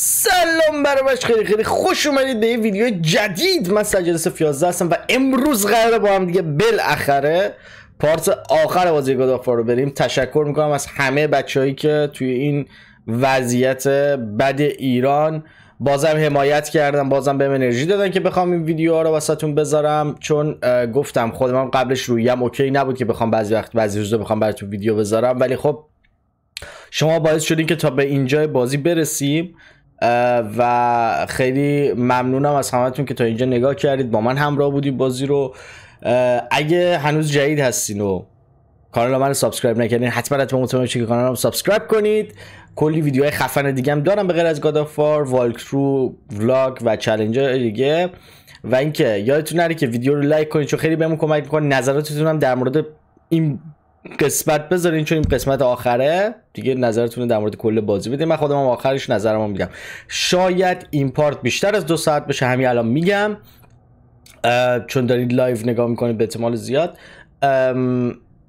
سلام برای خیلی خیلی خوش اومدید به یه ویدیو جدید. من سجاد سف 11 هستم و امروز قراره با هم دیگه بالاخره پارت آخر بازی گاد رو بریم. تشکر می‌کنم از همه بچههایی که توی این وضعیت بد ایران بازم حمایت کردم بازم بهم انرژی دادن که بخوام این ویدیو ها رو واسهتون بذارم. چون گفتم خودم قبلش رویم اوکی نبود که بخوام بعضی وقت بعضی روزا بخوام براتون ویدیو بذارم. ولی خب شما باعث شدین که تا به اینجای بازی برسیم. و خیلی ممنونم از همتون که تا اینجا نگاه کردید. با من همراه بودید بازی رو. اگه هنوز جدید هستین و کانال من رو subscribe نکردین حتما حتما مطمئن که کانال رو subscribe کنید. کلی ویدیوهای خفن دیگه هم دارم به غیر از God of War walkthrough vlog و چالش دیگه. و اینکه یادتون نره که ویدیو رو like کنید چون خیلی بهمون کمک می‌کنه. نظراتتون هم در مورد این قسمت بذارین چون این قسمت آخره دیگه نظرتون در مورد کل بازی بدین. من خودم آخرش نظرمو میگم. شاید این part بیشتر از دو ساعت بشه همین الان میگم. چون دارید live نگاه می‌کنید به احتمال زیاد.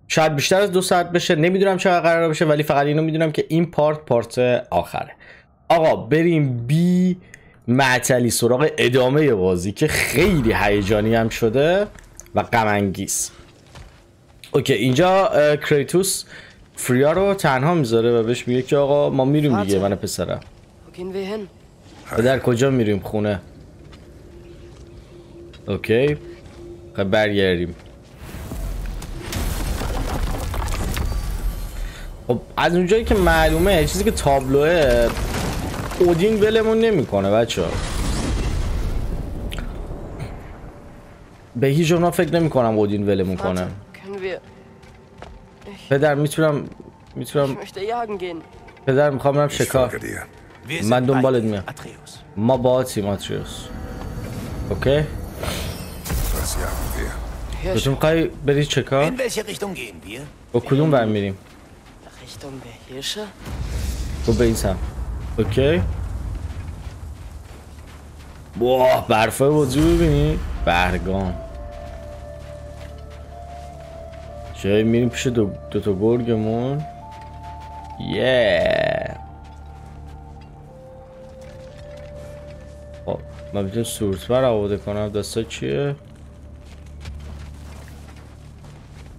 شاید بیشتر از دو ساعت بشه. نمی‌دونم چقدر قرار بشه ولی فقط اینو می‌دونم که این part part آخره. آقا بریم بی معطلی سراغ ادامه بازی که خیلی هیجانی هم شده و غم okay اینجا کریتوس فریا رو تنها می‌ذاره و بهش میگه که آقا ما میریم دیگه من پسرم. در کجا میریم؟ خونه. okay خب برگردیم. خب از اونجایی که معلومه چیزی که تابلوه اودین ولمون نمی‌کنه بچه به هیچ فکر نمی کنم اودین ولمون کنه. پدر می‌تونم می‌تونم پدر می‌خوام برم شکار من دنبالت میام. ما با تیم آتریوس. اوکی؟ تو می‌خوای بری چکار با کدوم برم میریم؟ با به این سم اوکی؟ واه برفای بازی ببینی؟ برگام جایی میریم پیش دو, دو تا گرگمون یه خب من می‌تونم سورت بر آورده کنم دستا چیه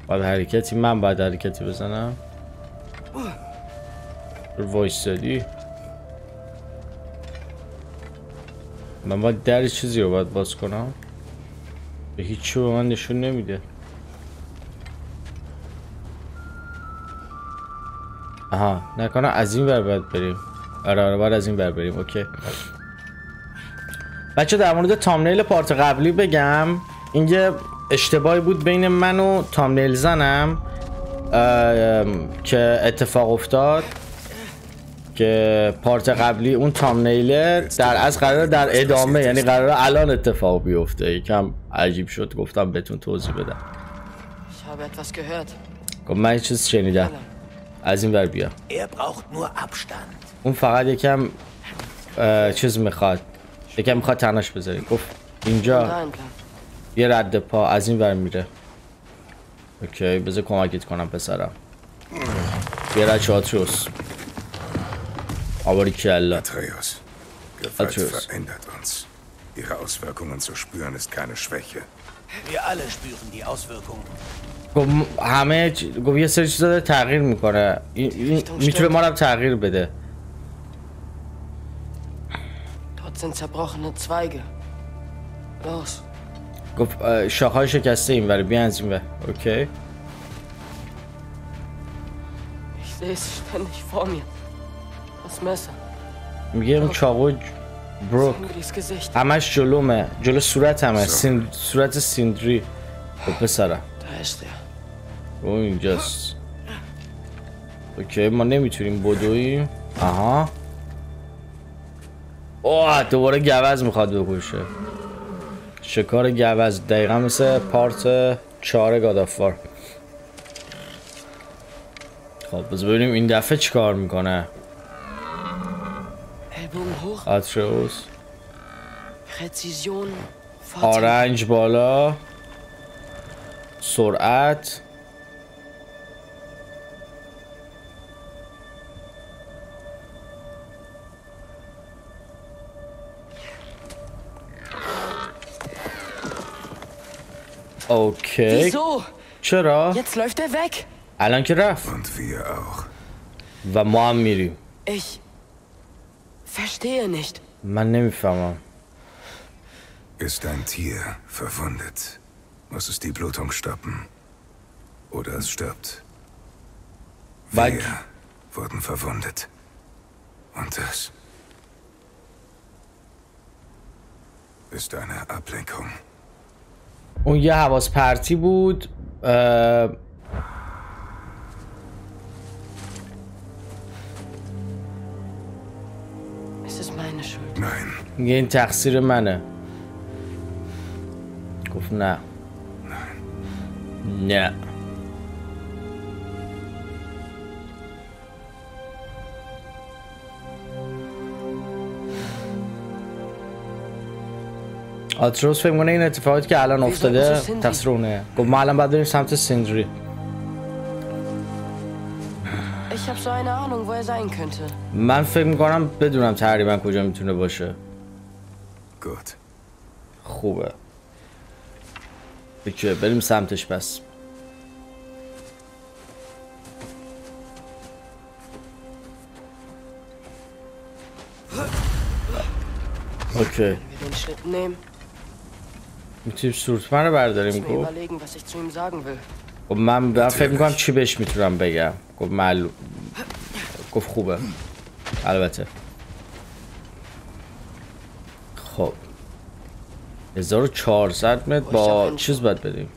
باید حرکتی من باید حرکتی بزنم وایستادی من باید در چیزی رو باید باز کنم به هیچی به من نشون نمیده آها نکنه از این ور باید بریم. آره آره باید از این ور بریم. اوکی. بچه در مورد تامنیل پارت قبلی بگم. اینجا اشتباهی بود بین من و تامنیل زنم که اتفاق افتاد که پارت قبلی اون تامنیله در از قرار در ادامه یعنی قرار الان اتفاق بیفته. یکم عجیب شد گفتم بهتون توضیح بدم. خب من چیز شنیدم. از این ور بیا. اون فقط یکم چیز می‌خواد. یکم می‌خواد تناش بذاری. گفت اینجا. یه رد پا از این ور میره. اوکی بذار کمکت کنم پسرم. یه رد چاتروس آواری کلا. Atreus, Gewalt verändert uns. Ihre Auswirkungen zu spüren ist keine Schwäche. Wir alle spüren die Auswirkungen. همه گفت یه سری چیزا داره تغییر می‌کنه می‌تونه ما رو تغییر بده Dort sind zerbrochene Zweige. Los. گفت شاخهای شکسته این ولی بیان از این ور okay Ich sehe es ständig vor mir. Das Messer. میگه اون چاقو بروک. همش جلومه جلو صورت همه سین... صورت سیندری خب پسرم Da ist er. او اینجاست okay ما نمی‌تونیم بدویم آها اوه دوباره گوز می‌خواد بکشه شکار گوز دقیقا مثل پارت چهار گادافار خب بذار ببینیم این دفعه چیکار می‌کنه. آتروس. آرنج بالا. سرعت. Okay. Wieso? Tschüss. Jetzt läuft er weg. Alan Kiraf. Und wir auch. Vamam Ich verstehe nicht. Man nimmt mal. Ist ein Tier verwundet, muss es die Blutung stoppen. Oder es stirbt. Weil wir wurden verwundet. Und das ist eine Ablenkung. اون یه حواس پرتی بود اه، میگه این تقصیر منه. گفت نه. نه. آتروس فکر کنه این اتفاقاتی که الان افتاده؟ تقصیر اونه گفت ما الان باید بریم سمت سندری Ich habe so eine Ahnung, wo er sein könnte. من فکر می‌کنم بدونم تقریبا کجا می‌تونه باشه. خوبه بکیه بریم سمتش پس اوکی Wenn wir den Schlitten nehmen, می‌تونیم سورتمن رو برداریم گفت خب؟ خب من دارم فکر می‌کنم چی بهش می‌تونم بگم. خب گفت معلوم گفت خوبه. البته. خب. 1400 متر با چیز باید بدیم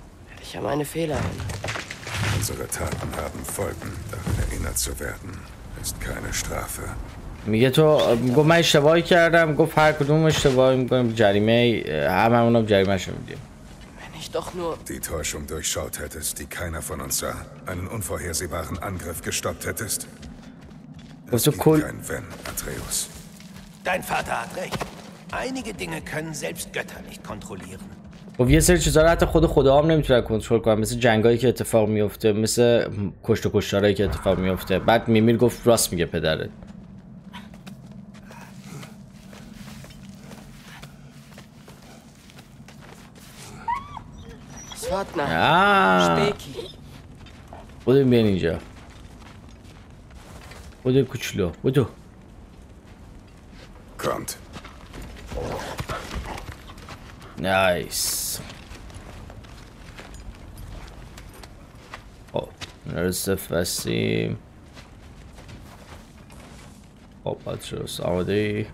Unsere Taten haben Folgen. Daran erinnert zu werden, ist keine Strafe. میگه تو گفت من اشتباهی کردم گفت هر کدوم اشتباهی می‌کنیم جریمه همه اونم جریمه شو میدیم. Die Täuschung durchschaut hättest, die keiner von uns sah. Einen unvorhersehbaren Angriff gestoppt hättest. تو Gibt کل kein Wenn, Atreus. Dein Vater hat recht. Einige Dinge können selbst Götter nicht kontrollieren. خب یه سری چیزا رو حتی خود خدا هم نمی‌تونن کنترل کنن مثل جنگایی که اتفاق میفته مثل کشت و کشتارایی که اتفاق میفته بعد میمیر گفت راست میگه پدرت Svartner. آه Speki. بودو بیان اینجا بودو کوچولو بودو Kommt. نایس خب اینا رو صفر بستیم خب پاتروس آماده ای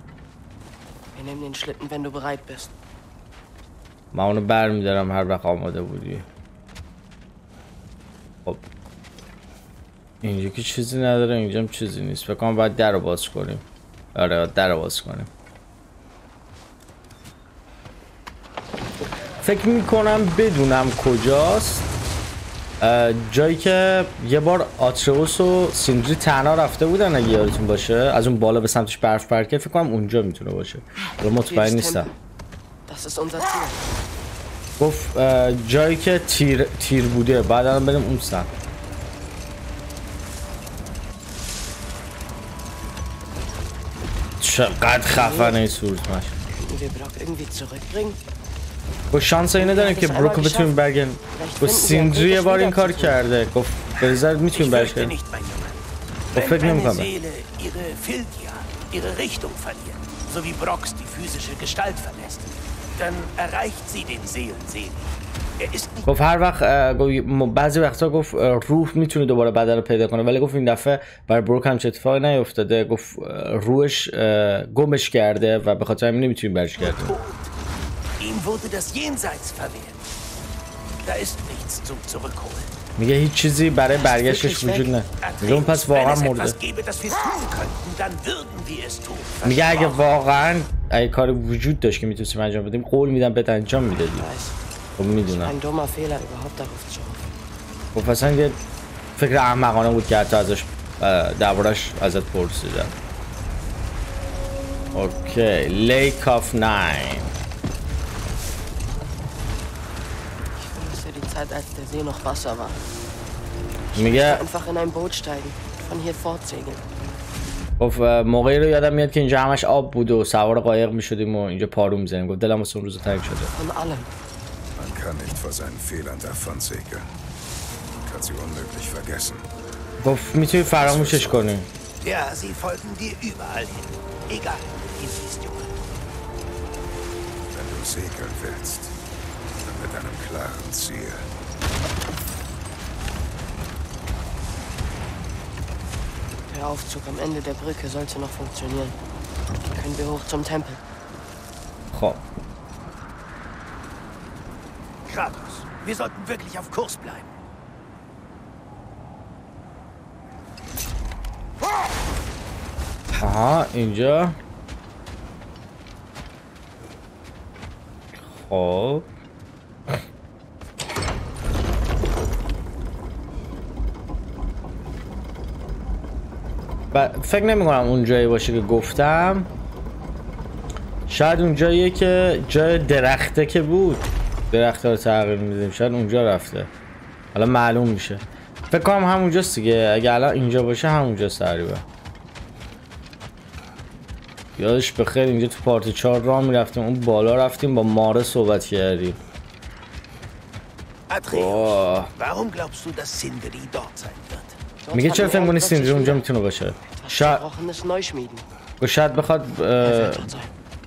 Wir nehmen den Schlitten, wenn du bereit bist. من اونو بر میدارم هر وقت آماده بودی. خب. اینجا که چیزی نداره اینجا هم چیزی نیست. فکر کنم باید در رو باز کنیم. آره در رو باز کنیم. فکر می‌کنم بدونم کجاست. جایی که یه بار آتروس و سیندری تنها رفته بودن اگه یادتون باشه. از اون بالا به سمتش برف پرکه فکر کنم اونجا می‌تونه باشه. مطمئن نیستم. Das ist unser Ziel. گفت جایی که تیر, تیر بوده بعد الان بریم اون سر. قد خفنه این سورت با شانس اینه داریم که بروک بتونیم برگن با سیندری یه بار این کار کرده. گفت به نظر می‌تونیم برگن با خب، فکر نمی کنم ihre Richtung verliert, so wie Brox die physische Gestalt verlässt, dann erreicht sie den Seelensegen. Er گفت هر وقت بعضی وقتا گفت روح می‌تونه دوباره بدن رو پیدا کنه ولی گفت این دفعه برای بروک هم چه اتفاقی نیفتاده گفت روحش گمش کرده و به خاطر همین نمی‌تونیم برش tot. Ihm wurde das Jenseits verwehrt. Da ist nichts zum Zurückholen. میگه هیچ چیزی برای برگشتش وجود نه میگه اون پس واقعا مرده. میگه اگه. واقعا اگه کار وجود داشت که می‌تونستیم انجام بدیم قول میدم بهت انجام می‌دادیم. خب می‌دونم. خب اصلا یه فکر احمقانه بود که حتی ازش دربارش ازت پرسیدم okay Lake of Nine Ich Zeit, als der See noch Wasser war. میگه Einfach in ein Boot steigen, von hier fortsegeln. گفت موقعی رو یادم میاد که اینجا همش آب بود و سوار قایق می‌شدیم و اینجا پارو می‌زنیم گفت دلم واسه اون روز تنگ شده Man kann nicht vor seinen Fehlern davonsegeln. Kann sie unmöglich vergessen. گفت می‌تونی فراموشش کنی Ja, sie folgen dir überall hin. Egal, wie siehst, Junge. Wenn du segeln willst, mit einem klaren Ziel. Der Aufzug am Ende der Brücke sollte noch funktionieren. Dann können wir hoch zum Tempel. Ho. Kratos, wir sollten wirklich auf Kurs bleiben. Ha, Inja. Ho. ب- فکر نمی کنم اون جایی باشه که گفتم. شاید اون جاییه که جای درخته که بود. درخته رو تغییر میدیم. شاید اونجا رفته. حالا معلوم میشه. فکر کنم همونجاست دیگه. اگه الان اینجا باشه همونجاست تقریبا. یادش بخیر اینجا تو پارت چهار راه می‌رفتیم. اون بالا رفتیم. با ماره صحبت کردیم. Boah. warum glaubst du, dass Sindri dort sein میگه چرا irgendwas سیندری zu اونجا. می‌تونه باشه؟ شاید شاید بخواد.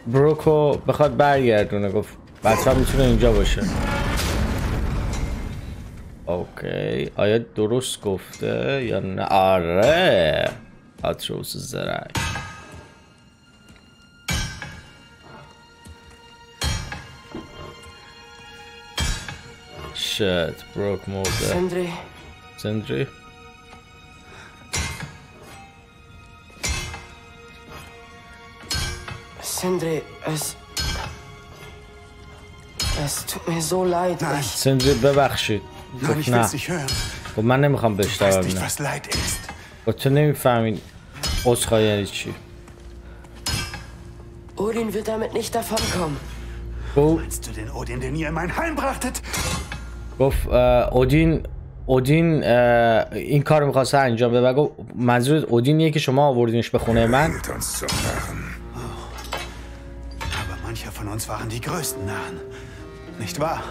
بروکو بخواد برگردونه گفت حتما می‌تونه اینجا باشه. اوکی. آیا درست گفته یا نه؟ آره. آتروس زرک شت بروک مرده. Sindri, سندری؟ Sindri, es... Es tut mir so leid. Nein. Ich, سندری ببخشید Nein, ich will's nicht hören. خب من نمی‌خوام nicht, نه was Leid ist. با تو نمی‌فهمی عذرخواهی یعنی چی Odin wird damit nicht davonkommen. گفت Meinst du den Odin, den ihr in mein Heim brachtet? گفت اه، اودین این کار می‌خواسته انجام بده و گفت منظور اودینیه که شما آوردینش به خونه من uns waren die größten Narren. Nicht wahr?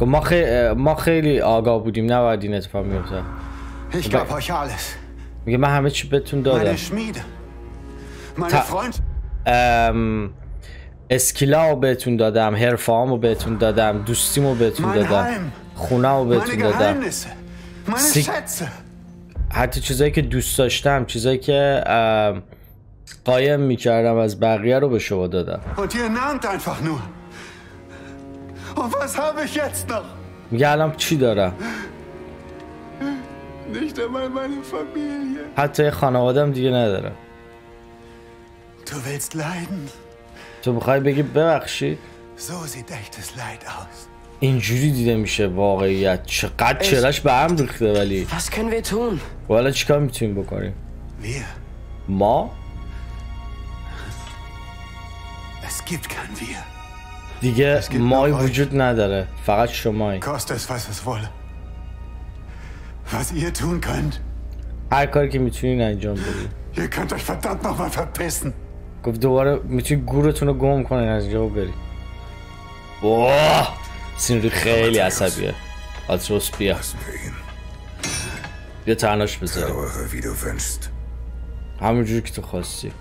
ما, خی... اه، ما خیلی آگاه بودیم نباید این اتفاق میفته Ich gab euch alles. میگه من همه چی بهتون دادم Meine Schmiede. Meine Freund. ام... اسکیلا رو بهتون دادم حرفامو بهتون دادم دوستیمو بهتون دادم Heim. خونه رو Meine بهتون دادم Schätze. حتی چیزایی که دوست داشتم چیزایی که قایم می‌کردم از بقیه رو به شما دادم Und ihr nahmt einfach nur. Und was habe ich jetzt noch? میگه الان چی دارم Nicht einmal meine Familie. حتی یه خانوادم دیگه ندارم Du willst leiden? تو می‌خوای بگی ببخشید So sieht echtes Leid aus. اینجوری دیده میشه واقعیت چقدر چرش به هم ریخته ولی Was können wir tun? والا چیکار می‌تونیم بکنیم. ما Es gibt kein Wir. دیگه gibt مای nur euch. وجود نداره فقط شمایی Koste es, was es wolle. Was ihr tun könnt, هر کاری که می‌تونین انجام بدین ihr könnt euch verdammt nochmal verpissen. گفت دوباره می‌تونی گورتون رو گم کنین از اینجا و برین واه سینری خیلی عصبیه آتروس بیا Lassen wir ihn. بیا تناش بذاریم Trauere, wie du wünschst. همونجوری که تو خواستی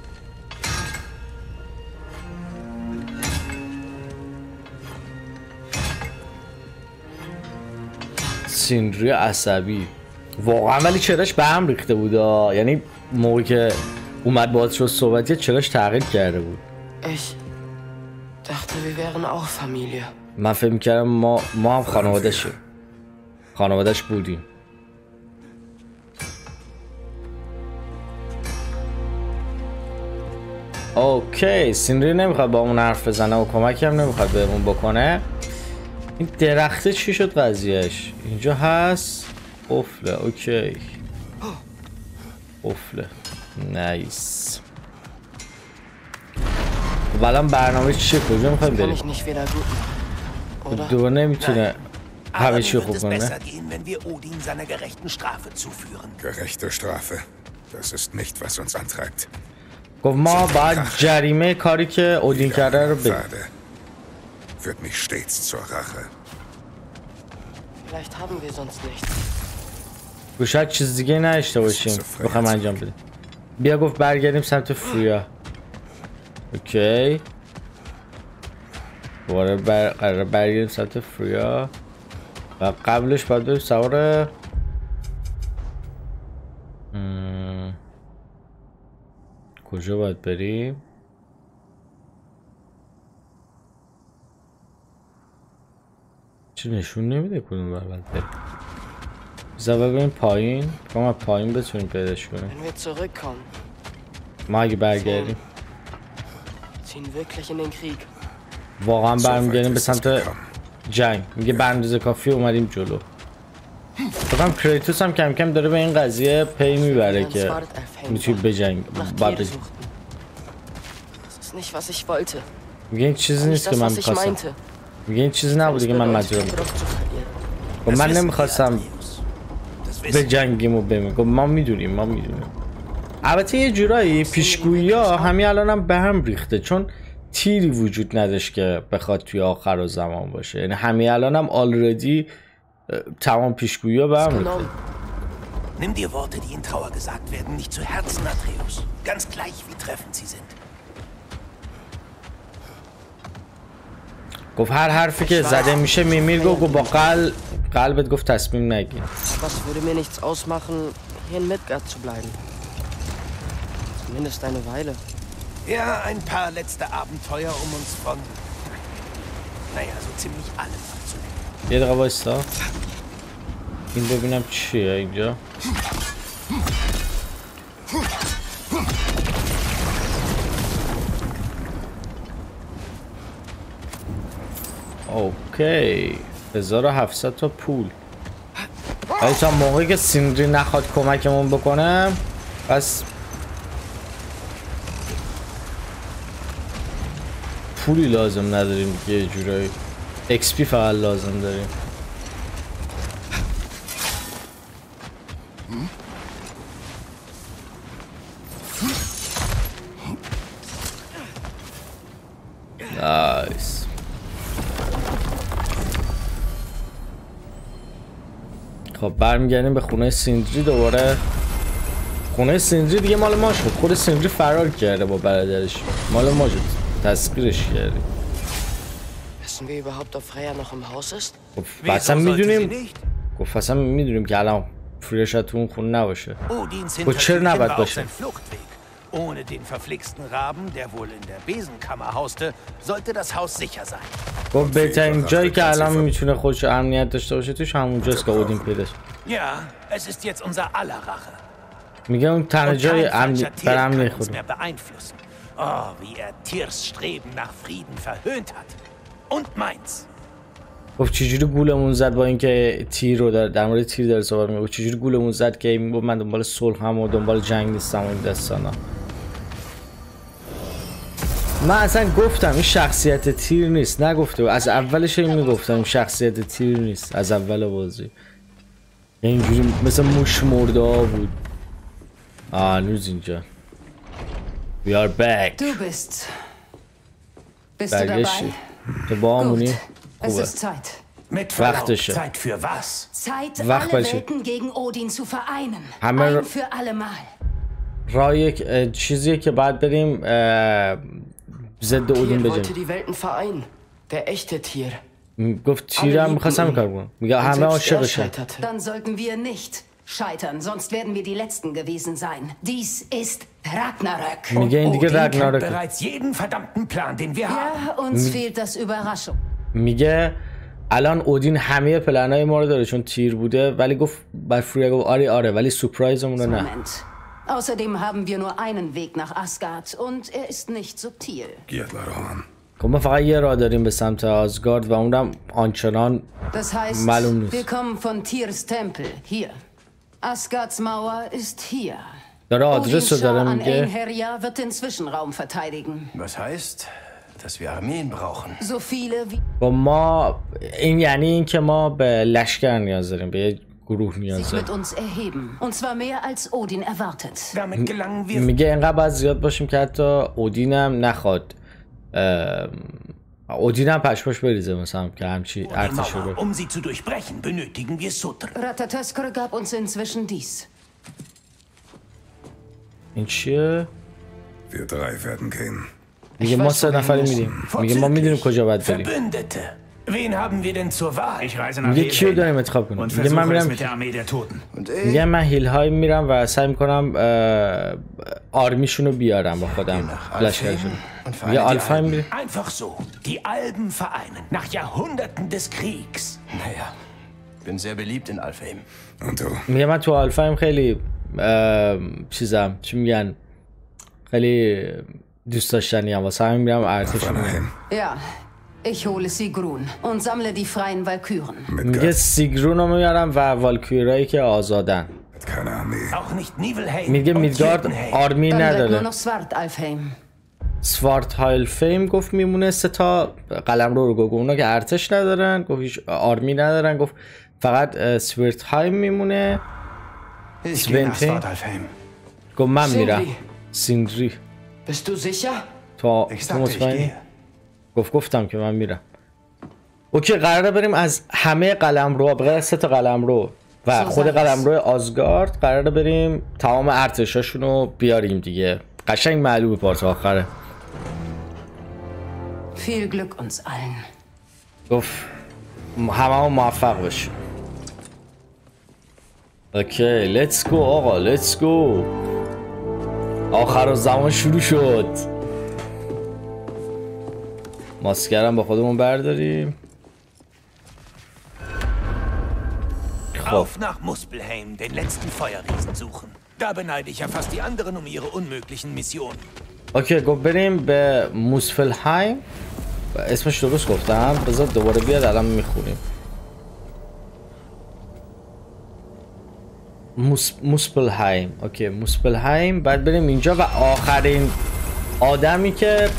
سیندری عصبی. واقعا ولی چهره‌ش به هم ریخته بود. یعنی موقعی که اومد باهاش صحبت کرد چهره‌ش تغییر کرده بود. من فکر می‌کردم ما, ما هم خانوادهشیم خانوادهش بودیم. okay سیندری نمی‌خواد با اون حرف بزنه و کمکی هم نمی‌خواد بهمون بکنه. این درخته چی شد قضیهش اینجا هست؟ قفله اوکی. قفله. نایس. خب، والا برنامه خب، چی شد کجا می‌خوایم بریم؟ دوباره نمی‌تونه همه چی خوب کنه. Führt mich stets zur Rache. Vielleicht haben wir sonst nichts. شاید چیز دیگه نداشته باشیم. بخوام انجام بدیم. بیا گفت برگردیم سمت فرویا اوکی. دوباره بر... قرار برگردیم سمت فرویا و قبلش باید بریم سوار. کجا باید بریم؟ چه نشون نمیده کدوم ور باید بریم بذار ببینیم پایین. کام از پایین بتونیم پیداش کنیم. ما اگه برگردیم. واقعا برمیگردیم به سمت. جنگ. میگه به اندازه کافی اومدیم جلو. بخوام کریتوس هم کم کم داره به این قضیه پی می‌بره که می‌تونی بجنگ wollte. میگه این چیزی نیست که من می‌خواستم. میگه این چیزی نبوده که من مجبور verlieren. خب من نمی‌خواستم به wissen wir. جنگیم و بمیم گفت ما می‌دونیم ما می‌دونیم البته یه جورایی پیشگویی ها همین الان هم به هم ریخته چون تیری وجود نداشت که بخواد توی آخر زمان باشه یعنی همین الان هم آلردی تمام پیشگویی ها به هم ریخته. Nimm dir Worte, die in Trauer gesagt werden, nicht zu Herzen, Atreus. Ganz gleich, wie treffend sie sind. گفت هر حرفی که زده میشه میمیر گفت گفت با قلب قلبت گفت تصمیم نگیر Aber es würde mir nichts ausmachen, hier in Midgard zu bleiben. Zumindest eine Weile. Ja, ein paar letzte Abenteuer, um uns von... Naja, so ziemlich allem abzulenken. یه دقیقه وایستا این ببینم چیه اینجا اوکی. 1700 تا پول. ولی تا موقعی که سیندری نخواد کمکمون بکنه پس پولی لازم نداریم یه جورایی XP فقط لازم داریم. نایس خب برمیگردیم به خونه سیندری دوباره. خونه سیندری دیگه مال ما شد خود سیندری فرار کرده با برادرش. مال ما شد تسخیرش کردیم. Wissen wir überhaupt, ob Freya noch im Haus ist? خب اصلا می‌دونیم? گفت اصلا می‌دونیم که الان شاید تو اون خونه نباشه. Odins Wo Chill Hintertürchen nabad war başı. auch sein Fluchtweg. Ohne den verflixten Raben, der wohl in der Besenkammer hauste, sollte das Haus sicher sein. گفت بهترین جایی که الان میتونه خودش امنیت داشته باشه توش همونجاست که اودین پیداش Ja, es ist jetzt unser aller Rache. میگه اون تنها Und جای kein امنی falscher Tier بر kann امنی uns خودم mehr beeinflussen. Oh, wie er Tiers Streben nach Frieden verhöhnt hat. Und meins. گفت چجوری گولمون زد با اینکه تیر رو در, در مورد تیر داره صحبت میگه چجوری گولمون زد که می‌گفت من دنبال صلح هم و دنبال جنگ نیستم و این داستانا من اصلا گفتم این شخصیت تیر نیست. نگفته. از اولش این می‌گفتم این شخصیت تیر نیست. از اول بازی. اینجوری مثل موش مرده ها بود. آه هنوز اینجا. We are back. برگشتی? تو با همونی. Es خوبه ist Zeit. Mit Verlaub, Praktische. Zeit für was? Zeit, Wach, alle welche? Welten gegen Odin zu vereinen. Haben wir- Ein für alle Mal. راه یک اه، چیزیه که باید بریم اه، ضد اودین Tyr wollte بجنگیم die Welten vereinen. Der echte Tier. گفت تیر هم میخواست همین کار کنم میگه Und همه selbst er عاشقشن scheiterte. Dann sollten wir nicht scheitern, sonst werden wir die Letzten gewesen sein. Dies ist Ragnarök. میگه این دیگه Odin kennt رگناروک bereits jeden verdammten Plan, den wir haben. Ja, uns fehlt das Überraschung. میگه الان اودین همه پلنهای ما رو داره چون تیر بوده ولی گفت بر فرویا گفت آره آره ولی سپرایزمون رو نه. Außerdem haben wir nur einen Weg nach Asgard und er ist nicht subtil. خب ما فقط یه راه داریم به سمت آزگارد و اونم آنچنان Das heißt, Malum nicht. wir kommen von Tiers Tempel, hier. Asgards Mauer ist hier. داره آدرس رو داره میگه wird den Zwischenraum verteidigen. Was heißt, dass wir Armeen brauchen? So viele wie با ما این یعنی این که ما به لشکر نیاز داریم به یه گروه نیاز sich داریم mit uns erheben. Und zwar mehr als Odin erwartet. Damit gelangen wir میگه اینقدر باید زیاد باشیم که حتی اودین هم نخواد ام، اودین هم پشماش بریزه مثلا که همچی Die ارتش رو Mauer, um sie zu durchbrechen, benötigen wir Sutter. Ratatoskr gab uns inzwischen dies. این چیه؟ Wir drei werden gehen. میگه ما سه نفری میریم میگه ما می‌دونیم کجا باید بریم. Wen haben wir denn zur Wahl? Ich reise nach میگه کیو داریم انتخاب کنیم und میگه من میرم mit der Armee der Toten. Und میگه من هیل های میرم و سعی می‌کنم آرمیشون رو بیارم با خودم لشکرشون میگه آلفا. میره Einfach so. Die Alben vereinen. Nach Jahrhunderten des Kriegs. Naja, bin sehr beliebt in Alfheim. Und du? میگه من تو آلفایم خیلی چیزم چی میگن خیلی دوست داشتنی هم واسه همین میرم ارتش. Ja, ich hole Sigrun und sammle die freien Valkyren. میگه. سیگرون رو میارم و والکیرایی که آزادن. میگه میدگارد. آرمی نداره. سوارت هایل فیم گفت میمونه سه تا قلم رو رو گفت اونا که ارتش ندارن گفت هیچ آرمی ندارن گفت فقط سویرت هایم میمونه. Svartalfheim. گفت من میرم سیندری. Bist du sicher? تا gehe. گفت گفتم که من میرم. okay قراره بریم از همه قلمرو غیر از سه تا قلمرو. و خود قلمرو آزگارد قراره بریم تمام ارتشاشون رو بیاریم دیگه. قشنگ معلومه part آخره. Viel Glück uns allen. گفت همه موفق بشیم okay let's go آقا let's go آخر زمان شروع شد ماسکرم با خودمون برداریم خب Auf nach Muspelheim, den letzten Feuerriesen suchen. Da beneide ich ja fast die anderen um ihre unmöglichen Missionen. اوکی گفت بریم به موسفلهایم اسمش درست گفتم بذار دوباره بیاد الان می‌خونیم موس... موسپلهایم اوکی موسپلهایم بعد بریم اینجا و آخرین آدمی که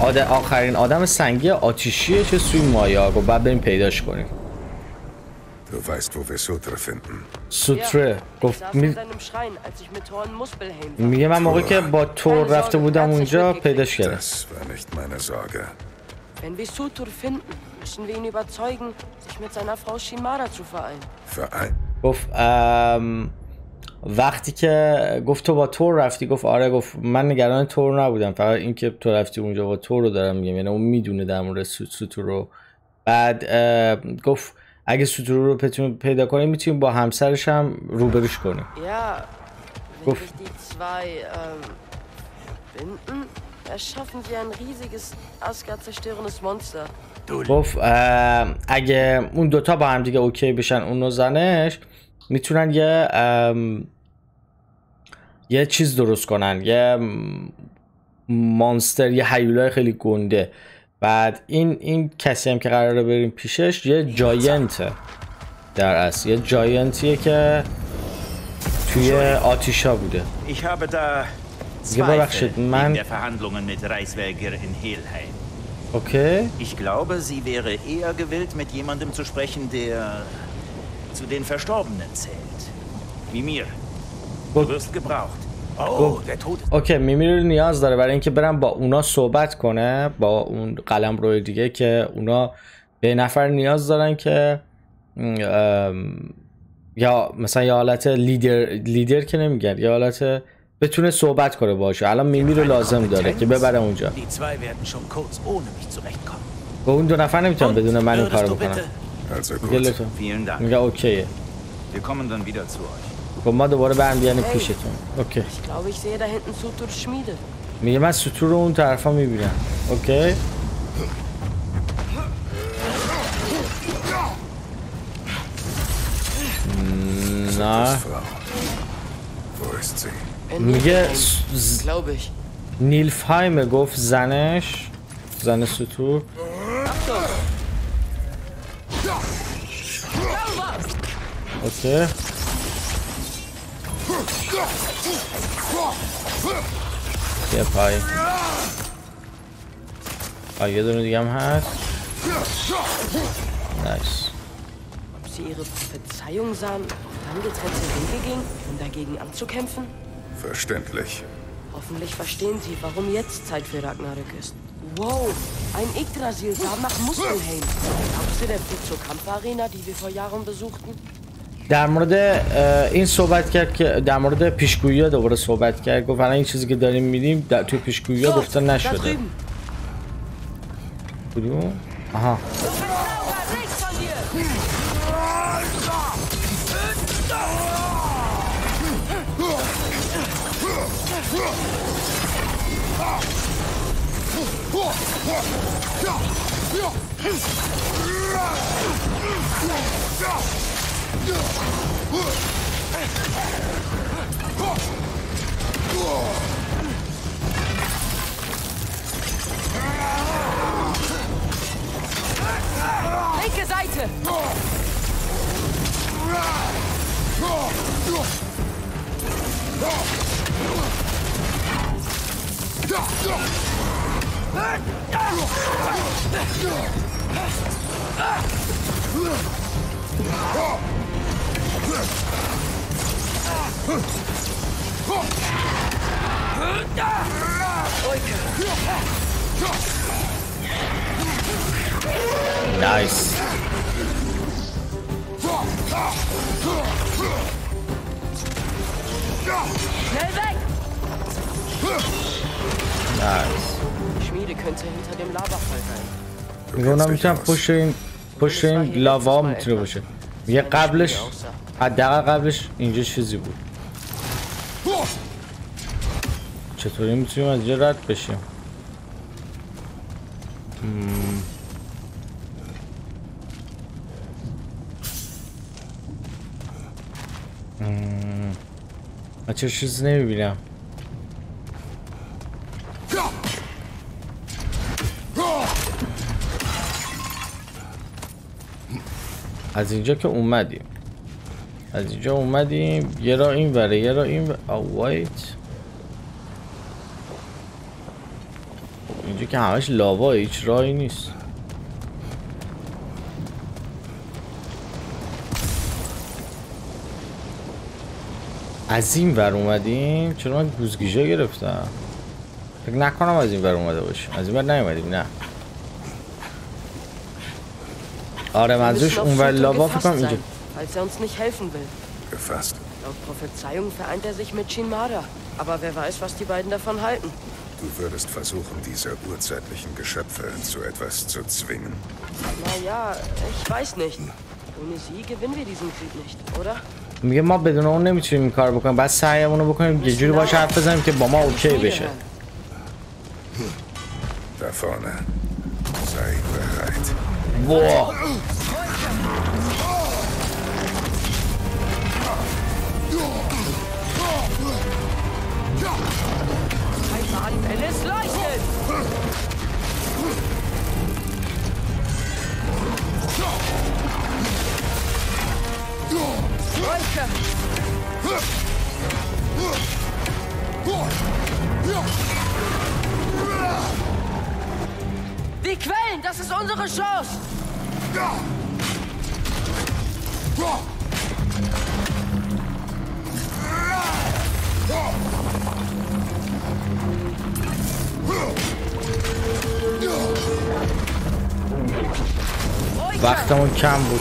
آد... آخرین آدم سنگی آتیشیه چه سوی مایا گفت بعد بریم پیداش کنیم Du weißt, wo wir finden. Ich گفت می... میگه من موقعی که با تور رفته بودم اونجا پیداش کردم Das war nicht meine Sorge. Wenn wir Sutur finden, müssen wir ihn überzeugen, sich mit seiner Frau Shimada zu vereinen. Verein. گفت ام، وقتی که گفت تو با تور رفتی گفت آره گفت من نگران تور نبودم فقط اینکه تو رفتی اونجا با تور رو دارم میگم یعنی اون می‌دونه در مورد سو- سوتور رو بعد گفت اگه سوتور رو پیدا کنیم می‌تونیم با همسرش هم روبروش کنیم ähm, گفت اه، اگه اون دوتا با هم دیگه اوکی بشن اون و زنش می‌تونن یه یه چیز درست کنن یه مانستر یه حیولای خیلی گنده. بعد این این کسی هم که قراره بریم پیشش یه جاینت در اصل یه جاینتیه که توی آتیشا بوده. یه ببخشید من اوکی. Okay. ich glaube sie wäre eher gewillt mit jemandem zu sprechen der zu den Verstorbenen zählt. Wie mir. Du wirst gebraucht. Oh, der Tod ist اوکی میمی رو نیاز داره برای اینکه برم با اونا صحبت کنه با اون قلم روی دیگه که اونا به نفر نیاز دارن که یا مثلا یه حالت لیدر لیدر که نمیگن یه حالت بتونه صحبت کنه باشه الان میمی رو لازم داره که ببره اونجا. با اون دو نفر نمی‌تونن Und بدون من این کار بکنم Also میگه gut. لطفا Vielen Dank. میگه اوکیه Wir kommen dann wieder zu euch. خب ما دوباره برمیگردیم پیشتون اوکی Ich glaube, ich sehe da hinten Suturs Schmiede. میگه من سطور رو اون طرفا می‌بینم اوکی نه Frau. Wo ist sie? In میگه Nibelheim, ز- glaube ich. نیلفهایمه گفت زنش زن سطور Okay. Der Pai. Ah, hier sind die am Hack. Halt. Nice. Ob sie ihre Prophezeiung sahen, dann Wege ging, um dagegen anzukämpfen? Verständlich. Hoffentlich verstehen sie, warum jetzt Zeit für Ragnarök ist. Wow, ein Yggdrasil sah nach Muspelheim. Glaubst du, der führt zur Kampfarena, die wir vor Jahren besuchten? در مورد این صحبت کرد که در مورد پیشگویی ها دوباره صحبت کرد گفت الان این چیزی که داریم میدیم در توی پیشگویی ها گفته نشده. کدوم؟ آها dir! Linke Seite! Ja! Nice. Nice. Schmiede könnte hinter dem Lavafall sein. میگونم می‌تونم پشت این پشت این لاوا می‌تونه باشه میگه قبلش حداقل قبلش اینجا چیزی بود چطوری می‌تونیم از اینجا رد بشیم مم. چه چیزی نمی‌بینم از اینجا که اومدیم. از اینجا اومدیم. یه را این وره یه را این وایت. اینجا که همش لاوا هیچ راهی نیست. از این ور اومدیم. چرا من گوزگیجه گرفتم؟ فکر نکنم از این ور اومده باشیم. از این ور نیومدیم نه. آره Wir منظورش müssen auf اونور Sultan لاوا فکر gefasst کنم اینجا sein, falls er uns nicht helfen will. Gefasst. Laut Prophezeiung vereint er sich mit Shinmada. Aber wer weiß, was die beiden davon halten. Du würdest versuchen, diese urzeitlichen Geschöpfe zu etwas zu zwingen. Naja, ich weiß nicht. Ohne sie gewinnen wir diesen Krieg nicht, oder? میگه ما بدون اون نمیتونیم این کار بکنیم بعد سعیمون رو بکنیم یه جوری باشه حرف بزنیم که با ما اوکی بشه Da vorne. Sei bereit. وا Einfach an, wenn es leuchtet! Wolke! Die Quellen, das ist unsere Chance! وقتمون کم بود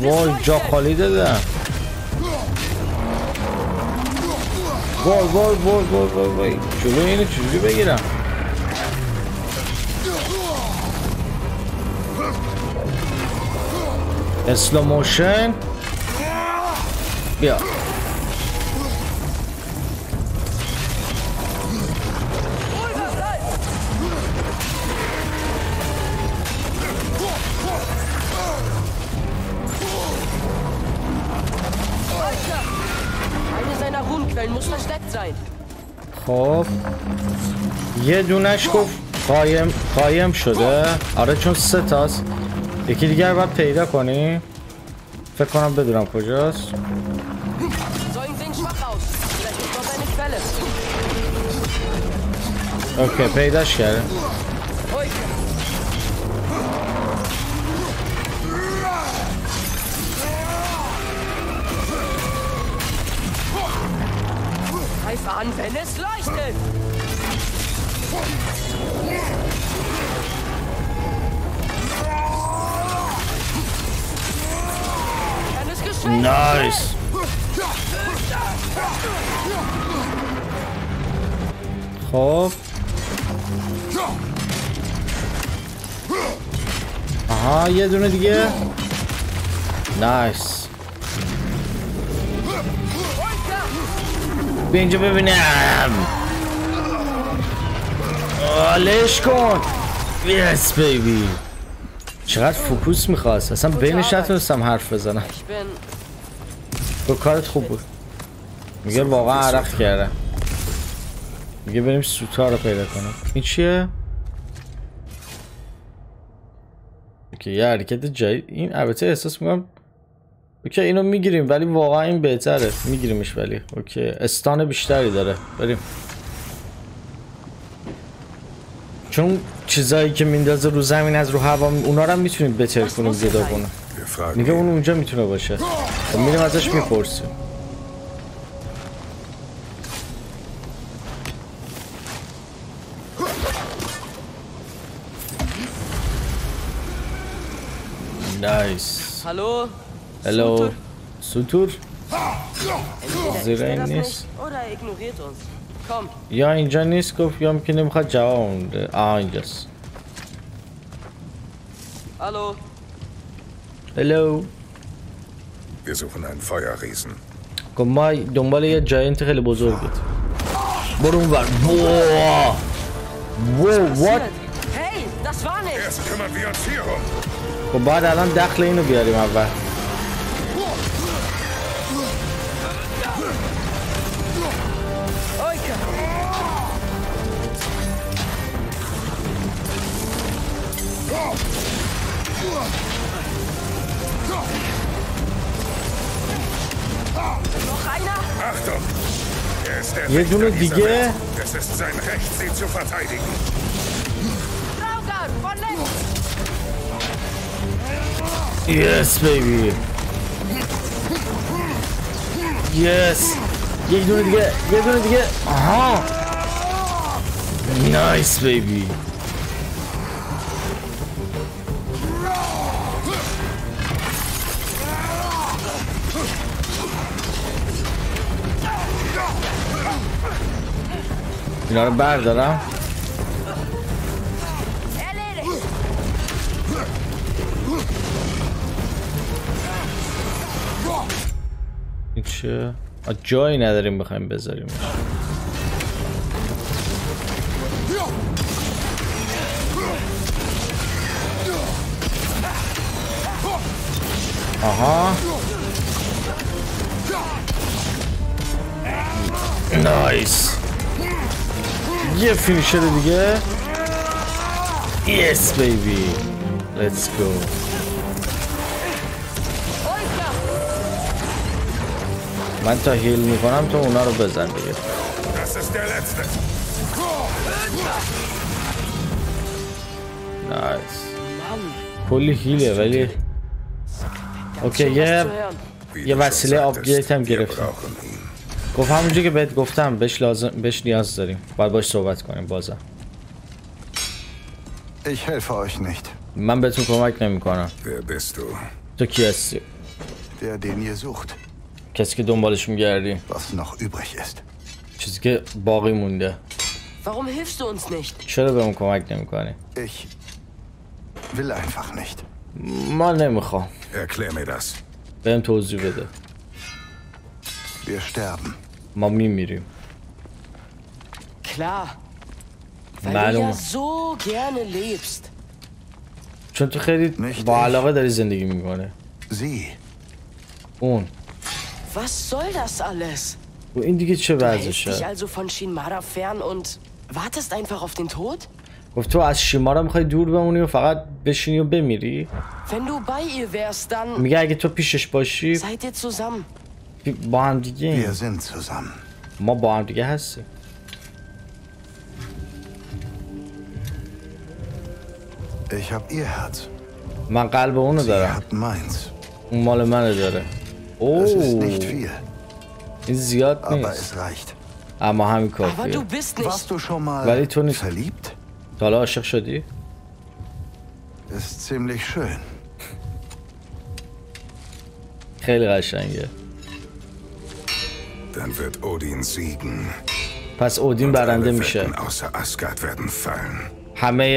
وای جا! خالی دادم وای وای وای وای وای وای جلو اینو چجوری بگیرم اسلو موشن بیا خب یه دونش گفت قایم قایم شده. آره چون سه تاست. یکی دیگر باید پیدا کنی. فکر کنم بدونم کجاست. اوکی پیداش کرده Nice. خب. آها یه دونه دیگه. نایس بیا اینجا ببینم. آلش کن. یس بیبی چقدر focus می‌خواست. اصلا بینش نتونستم حرف بزنم. تو کارت خوب بود. میگه واقعا عرق کردم میگه بریم سوتا رو پیدا کنم این چیه؟ okay یه حرکت جایی این البته احساس می‌کنم okay اینو می‌گیریم ولی واقعا این بهتره. میگیریمش ولی. okay stun بیشتری داره. بریم. چون چیزایی که میندازه رو زمین از رو هوا اونا رو هم می‌تونیم بتر کنیم جدا کنیم Fragen میگه اون. اونجا می‌تونه باشه. خب میریم ازش می‌پرسیم. نایس Hallo? هلو سوتور ignoriert uns. Komm, یا اینجا نیست گفت یا می‌کنه می‌خواد جواب آه اینجاست. Hallo. هلو Wir suchen einen Feuerriesen. گفت ما دنبال یه جاینت خیلی بزرگ بود برو اون بر واه واه وات Hey, das war nicht. Erst kümmern wir uns hierum. خب باید الان دخل اینو بیاریم اول Er ist der Hier, Wächter Junge, dieser die Welt. Es ist sein Recht, sie zu verteidigen. Draugard, von links. Yes baby Yes یک دونه دیگه یه دونه دیگه آها نایس بیبی اینا رو بردارم. این چه جایی نداریم بخوایم بذاریم آها. نایس. یه فینیشر دیگه baby Let's go Oika. من تا هیل می‌کنم تو اونا رو بزن دیگه. نایس کلی هیله ولی اوکی یه یه وسیله آپگریت هم گرفتیم. گفت همونجور که بهت گفتم بهش لازم بهش نیاز داریم باید باش صحبت کنیم بازم Ich helfe euch nicht. من بهتون کمک نمی‌کنم Wer bist du? تو کی هستی Der, den ihr sucht, کسی که دنبالش میگردی was noch übrig ist. چیزی که باقی مونده Warum hilfst du uns nicht? چرا به اون کمک نمی‌کنی Ich will einfach nicht. ما نمی‌خوام Erklär mir das. بهم توضیح بده Wir sterben. ما میمیریم Klar. Weil معلومه du ja so gerne lebst. چون تو خیلی Nicht با ich. علاقه داری زندگی میکنه Sie. اون Was soll das alles? و این دیگه چه Du hältst dich وضعشه also von Shinmara fern und wartest einfach auf den Tod? گفت تو از شیمارا میخوای دور بمونی و فقط بشینی و بمیری Wenn du bei ihr wärst, dann میگه اگه تو پیشش باشی seid ihr zusammen. با هم دیگه Wir sind zusammen. ما با هم دیگه هستیم Ich habe ihr Herz. من قلب اونو Sie دارم hat meins. اون مال منو داره Es ist اوه nicht viel, این زیاد aber نیست es reicht. اما همین Aber کافیه du bist nicht. Warst du schon mal Weil ich tu nicht- verliebt? تا حالا عاشق شدی؟ Ist ziemlich schön. خیلی قشنگه Dann wird Odin siegen. پس اودین برنده میشه Welten außer Asgard werden fallen. همه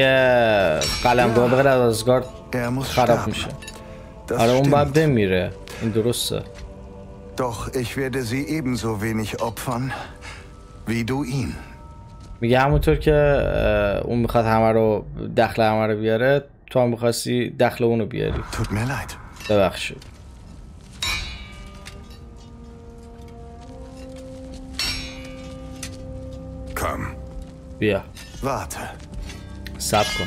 قلمگاه به غیر از آزگارد Er muss خراب. میشه آره اون باید. بمیره این درسته Doch ich werde sie ebenso wenig opfern wie du ihn. میگه همونطور که اون می‌خواد همه رو دخل همه رو بیاره تو هم می‌خواستی دخل اونو بیاری Tut mir leid. ببخشید Komm, بیا Warte. سب کن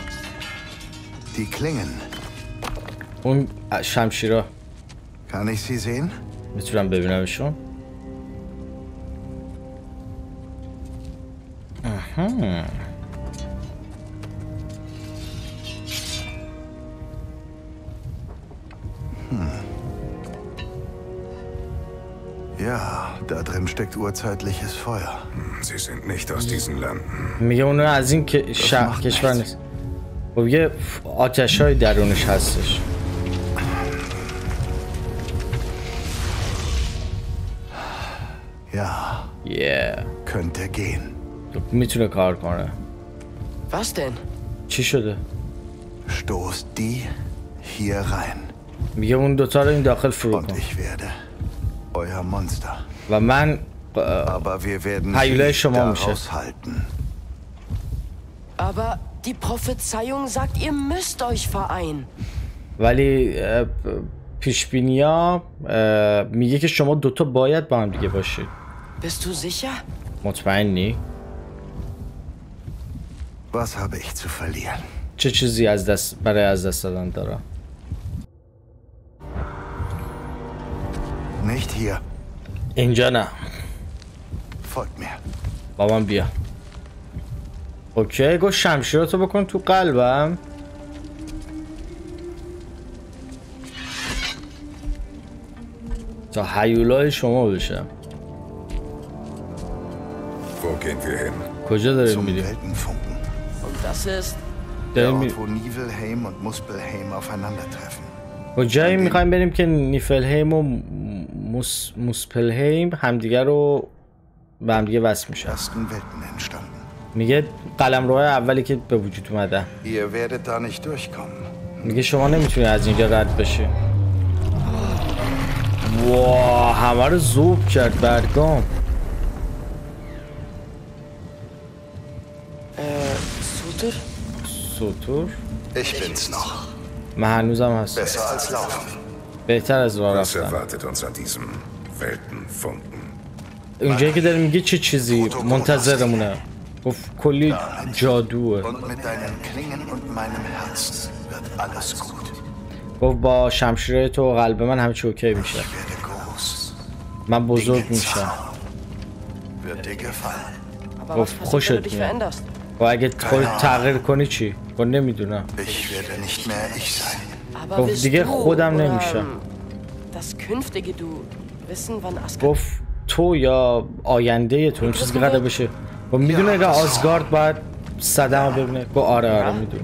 Die Klingen. اون شمشیرا Kann ich sie sehen? می‌تونم ببینمشون آها. Ja, da drin steckt urzeitliches Feuer. sie sind nicht aus diesen Landen. میگه اونو از این که شهر macht کشور nichts. نیست خب یه آتش های درونش هستش Ja, یه könnte gehen. میتونه کار کنه Was denn? چی شده Stoßt die hier rein. میگه اون دوتا رو این داخل فرو Und کن ich werde euer Monster. و من Aber wir werden Hajule sie schon mal da umschätzen. raushalten. Aber die Prophezeiung sagt, ihr müsst euch vereinen. ولی اه، پیش بینیا میگه که شما دوتا باید با هم دیگه باشید Bist du sicher? مطمئنی Was habe ich zu verlieren? چه چیزی از دست برای از دست دادن دارم Nicht hier. اینجا نه Folgt mir. با من بیا اوکی گو شمشیراتو بکن تو قلبم تا حیولای شما بشم Wo gehen wir hin? کجا داریم Zum میریم Weltenfunken. Und das ist... Der داریم Ort, می... wo Nibelheim und Muspelheim aufeinandertreffen. کجایی می‌خوایم بریم که نیفلهیم و موس... موسپلهیم همدیگه رو به همدیگه وصل میشن entstanden. میگه قلم اولی که به وجود اومده. میگه شما نمی‌تونی از اینجا رد بشی وا همه رو زوب کرد برگام? سوتور noch. من هنوزم هست. بهتر از راه رفتن. اونجایی که داره میگه چه چیزی؟ منتظرمونه. گفت کلی جادوه. گفت با شمشیره تو و قلب من همه چی اوکی میشه. من بزرگ میشم گفت خوشت میگه گفت اگه تغییر کنی چی؟ گفت نمی‌دونم. Die du خودم ähm, das künftige du wissen, wann Asgard... گفت تو یا آینده تو اون چیزی که قرار بشه و می‌دونه که آزگارد باید صدم رو ببینه گفت آره آره می‌دونه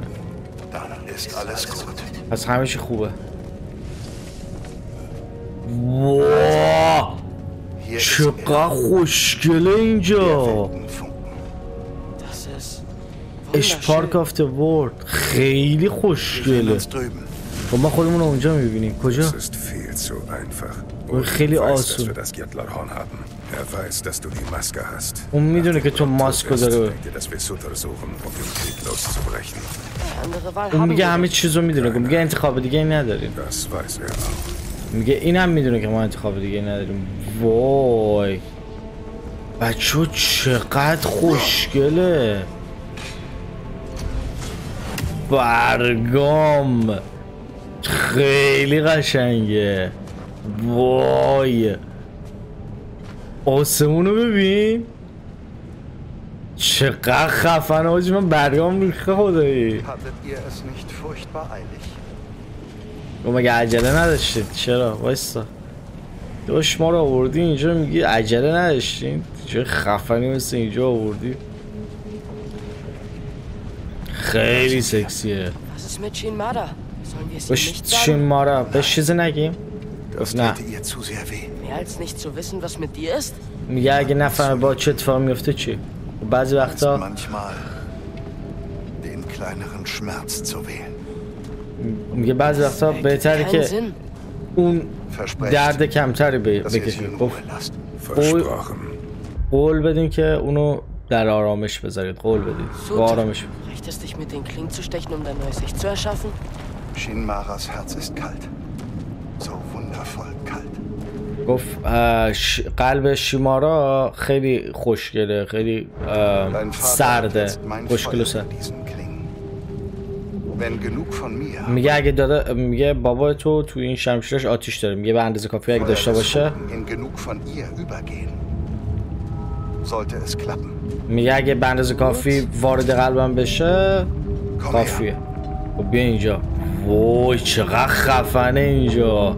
Dann ist alles gut. پس همه چی خوبه واه Hier ist چقدر خوشگله اینجا Weltenfunken. Das ist اش پارک آف ورد خیلی خوشگله. خب ما خودمون رو اونجا می‌بینیم کجا؟ Gjetlarhorn haben. Er weiß, dass du die Maske hast. اون می‌دونه که تو ماسکو داره er, dass wir Sutter suchen, um den Krieg loszubrechen. andere Wahl اون میگه همه. چیزو می‌دونه میگه انتخاب دیگه نداریم Das weiß er auch. میگه اینم می‌دونه که ما انتخاب دیگه نداریم وای بچه چقدر خوشگله برگام خیلی قشنگه. وای. آسمون رو ببین. چقدر خفنه آجی من برگام ریخته خدایی. مگه عجله نداشتید؟ چرا؟ وایستا. داشت ما رو آوردی اینجا میگی عجله نداشتین؟ چه خفنی مثل اینجا آوردی. خیلی سکسیه. Was ist? مارا بهش چیزی نگیم Das Na. täte ihr zu sehr weh. Mehr als nicht zu wissen, was mit dir ist? میگه اگه نفهمه با چه اتفاقی میفته چی خب بعضی Ist وقتا manchmal den kleineren Schmerz zu wählen. میگه بعضی وقتا بهتره که. اون درد کمتری ب- dass ihr sie بکشی in خب Ruhe lasst. Versprochen. قول بدین که اونو در آرامش بذارید قول بدید با آرامش reicht es dich mit den Klingen zu stechen, um dein neues Ich zu erschaffen? Shinmaras Herz ist kalt. So wundervoll kalt. گفت قلب شیمارا خیلی خوشگله خیلی سرده خوشگل و سرد میگه اگه داده میگه بابا تو تو این شمشیرش آتیش داره میگه به اندازه کافی اگه داشته باشه. میگه اگه به اندازه کافی وارد قلبم بشه. کافیه خب بیا اینجا وای چقدر خفنه اینجا.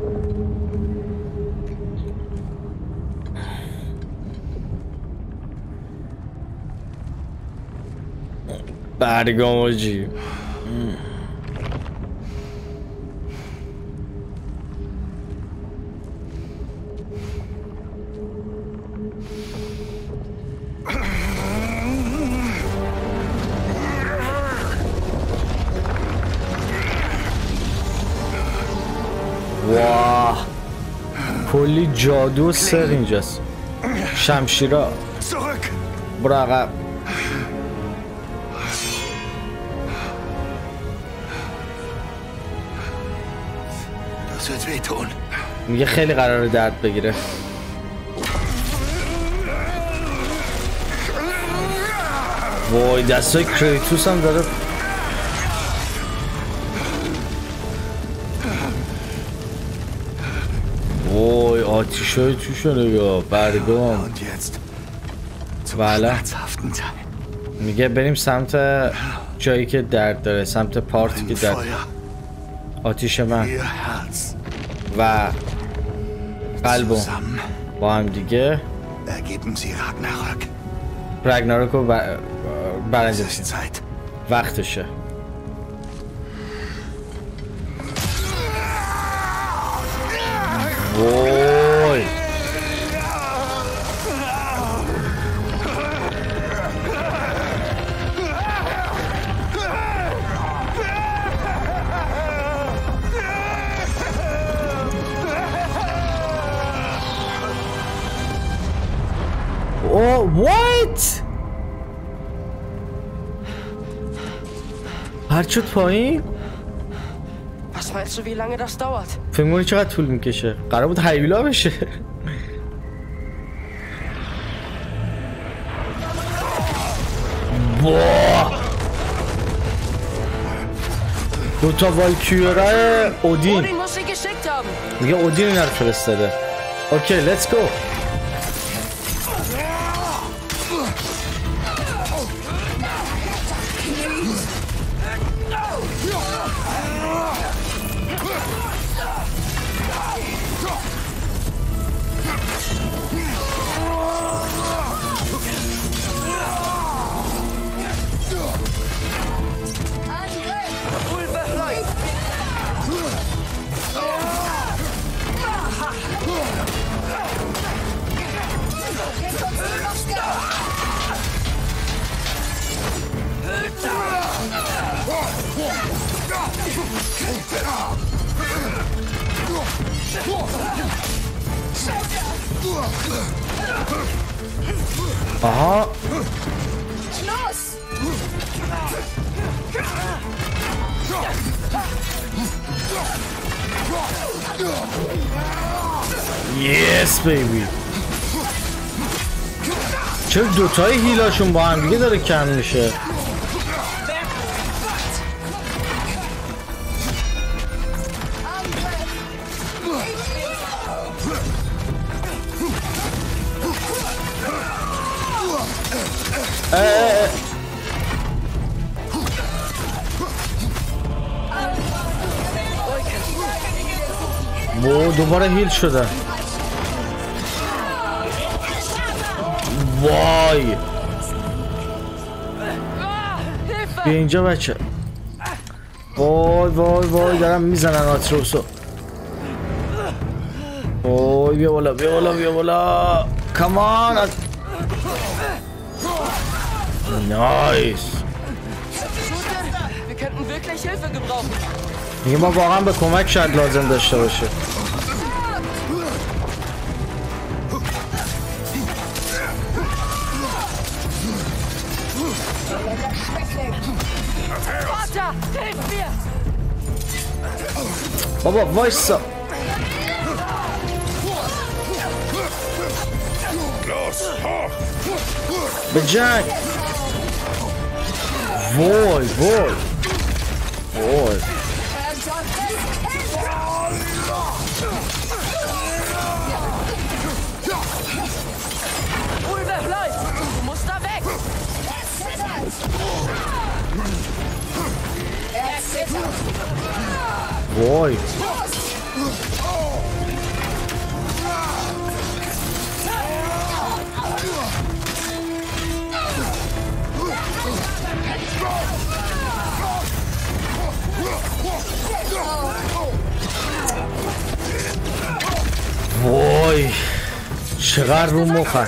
برگام آجی. کلی جادو و سر اینجاست شمشیرا! برو عقب. میگه خیلی قراره درد بگیره وای دستای کریتوس هم داره آتیش های توشه نگاه برگام Und jetzt zum بله. میگه بریم سمت جایی که درد داره سمت پارتی که درد آتیش من. و قلبم با هم دیگه. رگناروک رو بر- Es برانگیزیم ist Zeit. وقتشه شد پایین؟ Was meinst du, wie lange das dauert? فکر می‌کنی چقدر طول می‌کشه؟ قرار بود هیولا بشه. با اودین. muss sie geschickt haben. دیگه اودین اینا رو فرستاده اوکی لیتس گو دوتای هیلاشون با هم دیگه داره کم میشه بیا اینجا بچه. وای وای وای دارم می‌زنن آتروسو. وای بیا بالا بیا بالا بیا بالا. کمان نایس Hilfe gebrauchen. میگه ما واقعا به کمک شاید لازم داشته باشه بابا وایسا Los, hoch! به جنگ وای وای وای Ulver, bleib! Du musst da weg! وای چقدر رو مخه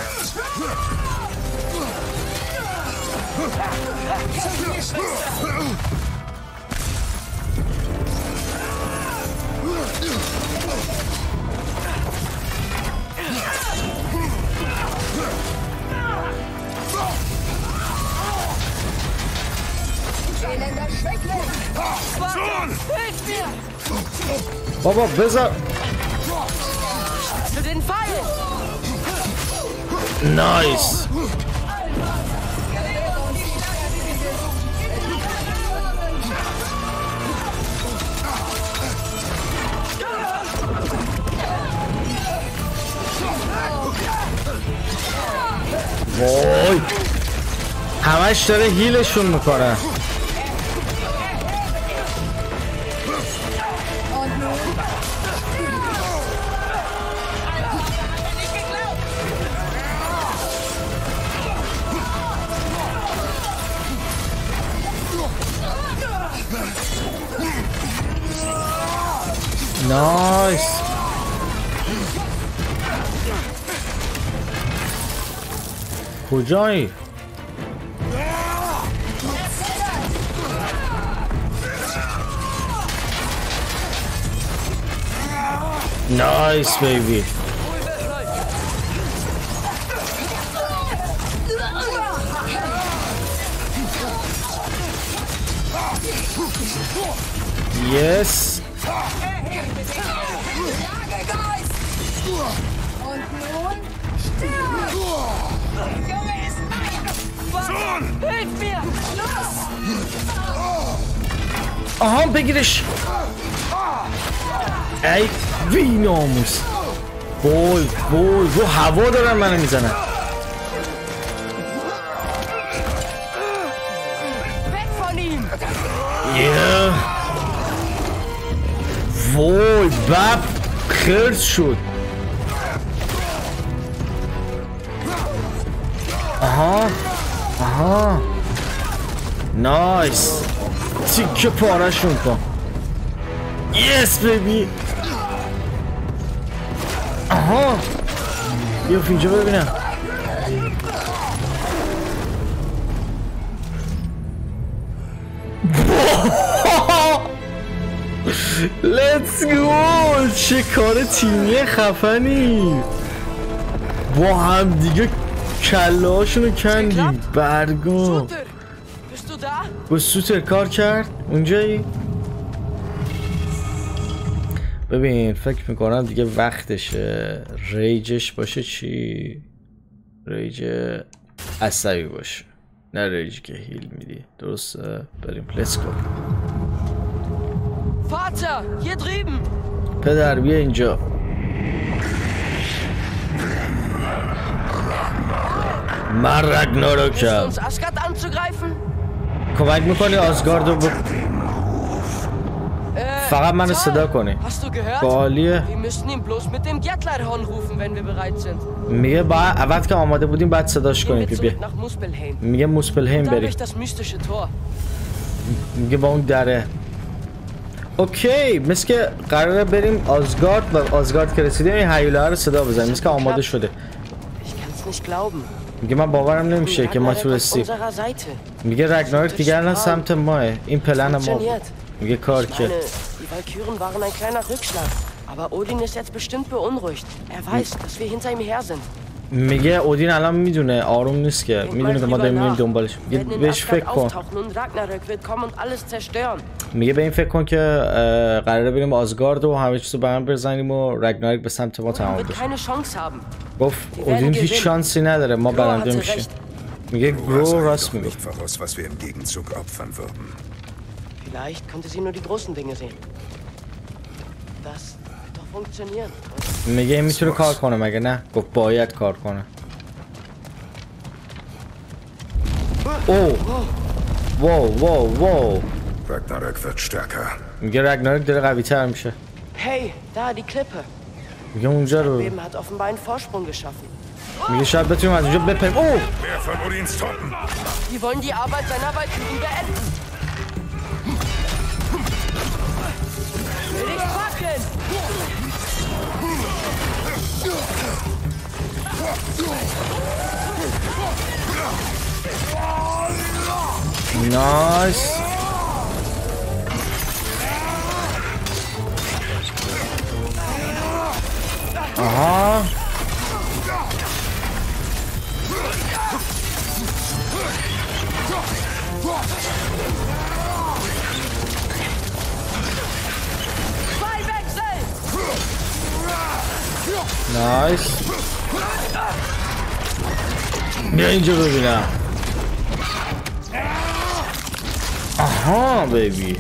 Hilf نایس وای. همش داره هیلشون می‌کنه. نایس کجایی؟ نایس بیبی Yes. آها بگیرش ای وی ناموس وای وای رو هوا دارن منو می‌زنن! یه وای بب خرس شد آها آها نایس تیکه پارشون کن. یس بیبی آها. بیا اینجا ببینم. لیتس گو چه کار تیمی خفنی. با هم دیگه کله هاشونو کندیم برگام. با سوتر کار کرد. اونجایی. ببین فکر می‌کنم دیگه وقتشه. ریجش باشه چی؟ ریج عصبی باشه. نه ریجی که هیل میدی. درسته؟ بریم. Vater, hier drüben! پدر بیا اینجا. من Willst du کمک می‌کنی؟ آزگاردو ب... Äh, فقط منو صدا کنی? عالیه. میگه باید اول که آماده بودیم بعد صداش کنیم که بیا. میگه موسپلهیم بریم. میگه با اون دره. اوکی مثل که قراره بریم آزگارد و آزگارد که رسیدیم این هیوله رو صدا بزنیم. مثل که آماده شده. Ich kann's nicht glauben. میگه من باورم نمیشه که ما Ragnarök auf تونستیم unserer Seite. میگه رگناریک دیگر نه سمت ماه این پلن ما بود. Funktioniert. میگه کار Ich که meine, die Valkyren waren ein kleiner Rückschlag. Aber Odin ist jetzt bestimmt beunruhigt. Er weiß, dass wir hinter ihm her sind. میگه اودین الان می‌دونه آروم نیست که می‌دونه که ما داریم میریم دنبالش. بهش فکر کن. میگه به این فکر کن که قراره بریم آزگارد و همه چیز رو به هم بزنیم و رگناریک به سمت ما تمام بشه. گفت اودین هیچ شانسی نداره ما برنده میشیم. میگه گرو راست میگه. Vielleicht konnte sie nur die großen Dinge sehen. Das funktionieren. میگه این میتونه کار کنه مگه نه گفت باید کار کنه او واو واو واو Ragnarök wird stärker. میگه رگناریک داره قوی تر میشه Hey, da die Klippe. میگه اونجا رو Beben hat offenbar einen Vorsprung geschaffen. میگه شاید بتونیم از اونجا بپریم او Wer von Odins Truppen? Die wollen die Arbeit seiner Valkyren beenden. Will ich packen! نایس آها Zwei Wechsel! نایس بیا اینجا ببینم آها بیبی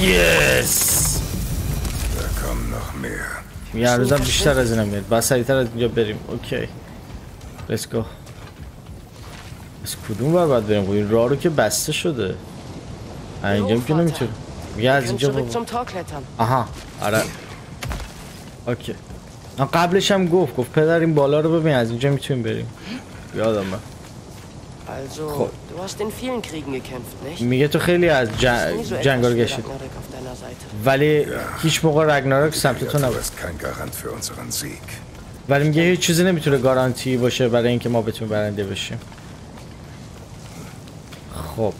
یس. میگه هنوزم بیشتر از اینم میاد باید سریعتر از اینجا بریم اوکی لیتس گو از کدوم بر باید بریم این راه رو که بسته شده اینجا که نمی‌تونیم میگه از اینجا zurück بابا. zum Tor klettern. آها آره اوکی قبلش هم گفت گفت پدر این بالا رو ببین از اینجا می‌تونیم بریم یادم من Also, Cool. du hast in vielen Kriegen gekämpft, nicht? میگه تو خیلی از جنگ رو Seite. ولی هیچ موقع رگناروک سمت تو نبود bist kein Garant für unseren Sieg. ولی میگه هیچ چیزی نمی‌تونه گارانتی باشه برای اینکه ما بتونیم برنده بشیم خب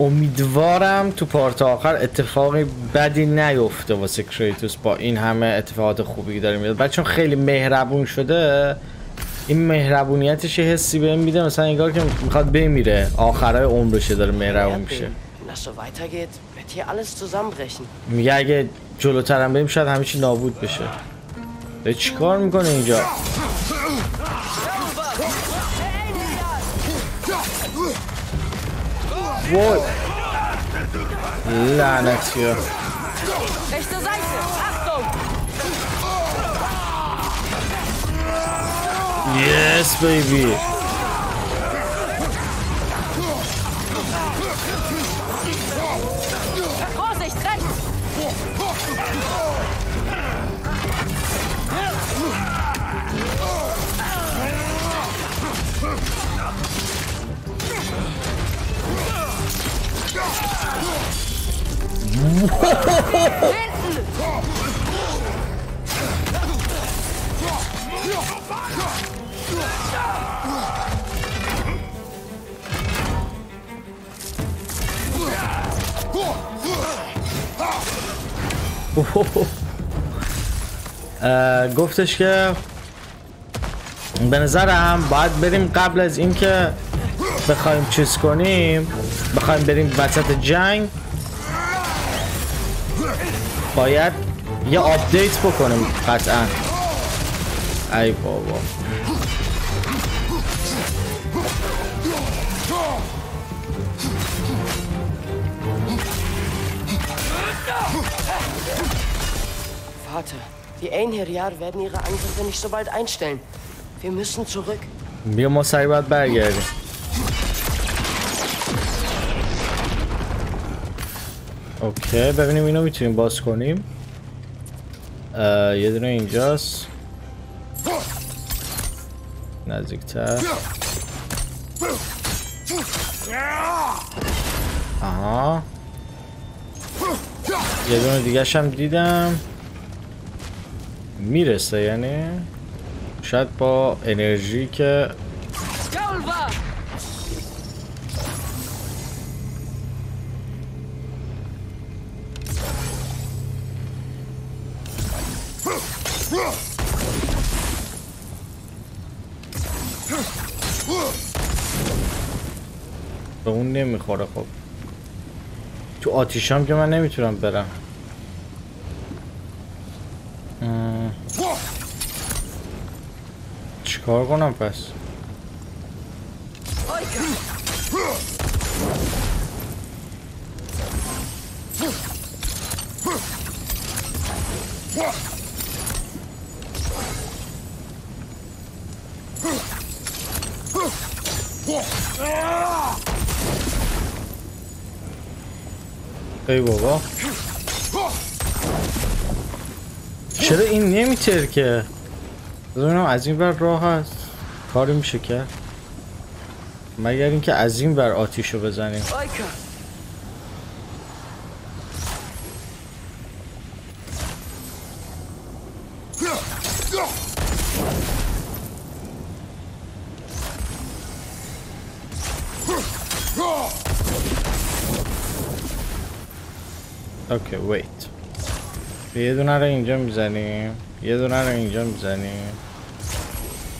امیدوارم تو پارت آخر اتفاقی بدی نیفته واسه کریتوس با این همه اتفاقات خوبی که داره میاد بعد چون خیلی مهربون شده این مهربونیتش یه حسی بهم میده مثلا انگار که می‌خواد بمیره. آخرای عمرشه داره مهربون میشه. میگه اگه جلوترم بریم شاید همه چی نابود بشه. چیکار می‌کنه اینجا؟ وای لعنتی ها Rechte Seite! Achtung! یس بیبی گفتش که به نظرم باید بریم قبل از اینکه بخوایم چیز کنیم بخوایم بریم وسط جنگ باید یه آپدیت بکنیم قطعا ای بابا die Einherjar werden ihre Angriffe nicht so bald einstellen. Wir müssen zurück. بیا ما سریع باید اوکی ببینیم اینو می‌تونیم باز کنیم. یه دونه اینجاست. نزدیکتر. آها. یه دونه دیگه هم دیدم. می‌رسه یعنی؟ شاید با انرژی که به اون نمی‌خوره خب. تو آتیشام که من نمی‌تونم برم. چیکار کنم پس؟ ای بابا چرا این نمیتر که ببینم از این بر راه هست. کاری میشه کرد مگر اینکه از این بر آتیشو بزنیم. اوکی ویت یه دونه رو اینجا می‌زنیم. یه دونه رو اینجا می‌زنیم.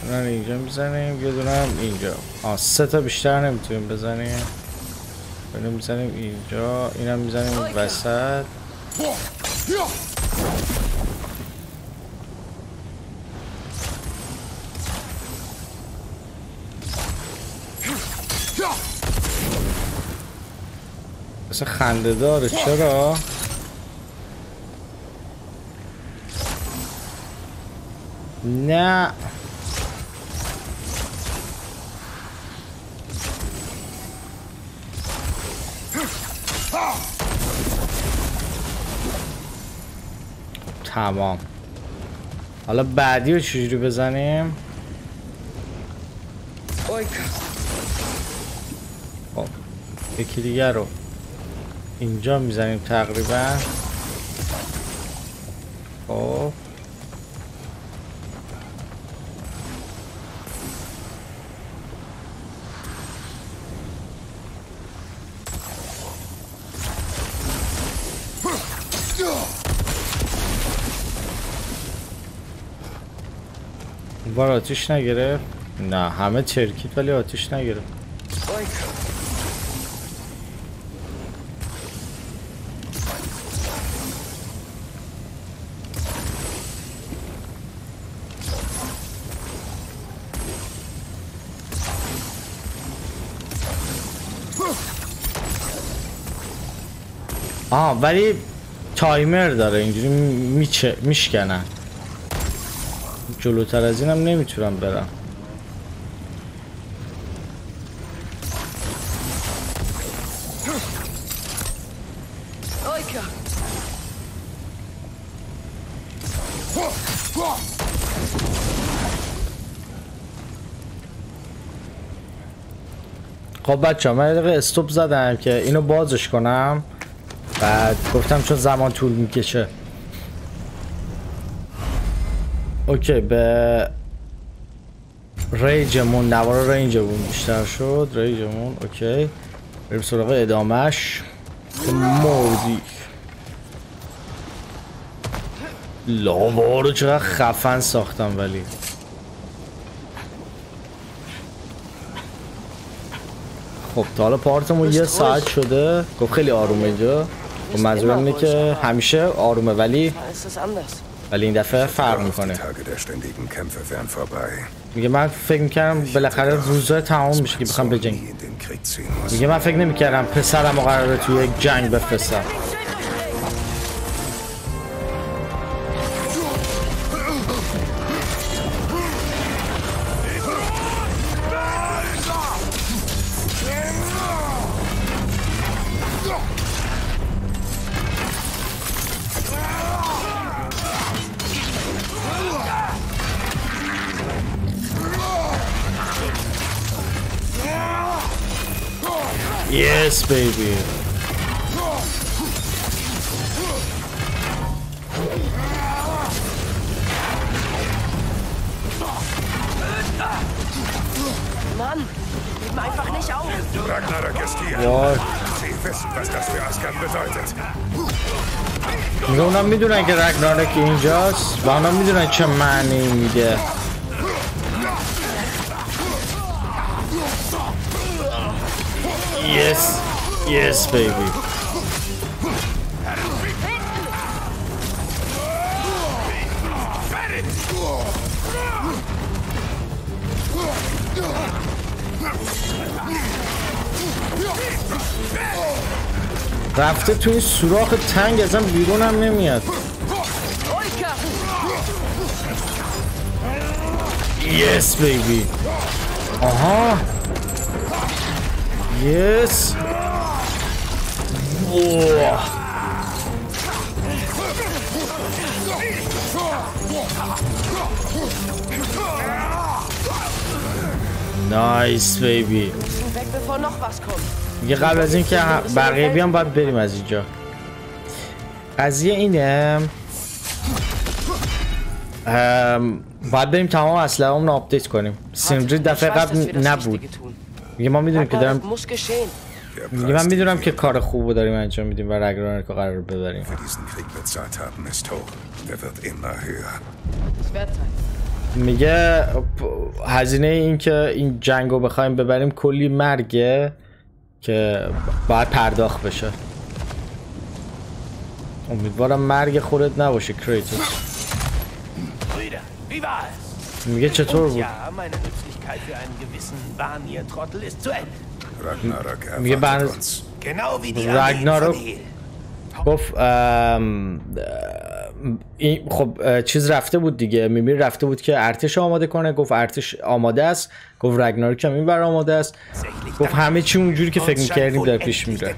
دونه رو اینجا می‌زنیم. یه دونه هم اینجا. آه سه تا بیشتر نمی‌تونیم بزنیم. اینو می‌زنیم اینجا. اینم می‌زنیم وسط. مثل خنده داره. چرا؟ نه. تمام. حالا بعدی رو چجوری بزنیم؟ خب یکی دیگر رو اینجا می‌زنیم تقریبا. خب. بار آتیش نگرفت نه همه چرکید ولی آتیش نگرفت آه ولی تایمر داره اینجوری میچه میشکنن جلوتر از اینم نمی‌تونم برم! خب بچه من یه دقیقه استوب زدم که اینو بازش کنم. بعد گفتم چون زمان طول می‌کشه. okay به rage مون نوار rage مون بیشتر شد. rage مون okay. بریم سراغ ادامش مردی لاوا رو چقدر خفن ساختم ولی. خب تا حالا part مون یه ساعت شده. گفت خیلی آرومه اینجا. خب منظورم اینه که همیشه آرومه ولی ولی این دفعه فرق می‌کنه Tage der ständigen Kämpfe wären vorbei. میگه من فکر می‌کردم بالاخره روزا تمام میشه که بخوام بجنگ. میگه من فکر نمی‌کردم پسرم قراره توی یک جنگ بفرستم رگنارک اینجاست. و اونا می‌دونن چه معنی میده. Yes, yes baby. رفته تو این سوراخ تنگ ازم بیرون هم نمیاد. Baby. آها Yes. اوه. نایس بیبی. میگه قبل از اینکه بقیه بیان باید بریم از اینجا. قضیه اینه ام، باید بریم تمام اسلحه رو update کنیم. سیندری Ich دفعه قبل نبود. میگه ما می‌دونیم که دارم میگه من می‌دونم که کار خوب رو داریم انجام میدیم و رگناروک رو قرار ببریم. میگه هزینه این که این جنگ رو بخوایم ببریم کلی مرگه که باید پرداخت بشه. امیدوارم مرگ خودت نباشه کریتوس zu Ende. Ragnarök میگه بعد uns. Genau wie die Ragnarok. Armeen von Hel. گفت خب چیز رفته بود دیگه میمیر رفته بود که ارتش آماده کنه گفت ارتش آماده است گفت رگناروک هم این بر آماده است گفت همه چی اونجوری که فکر می‌کردیم داره پیش میره.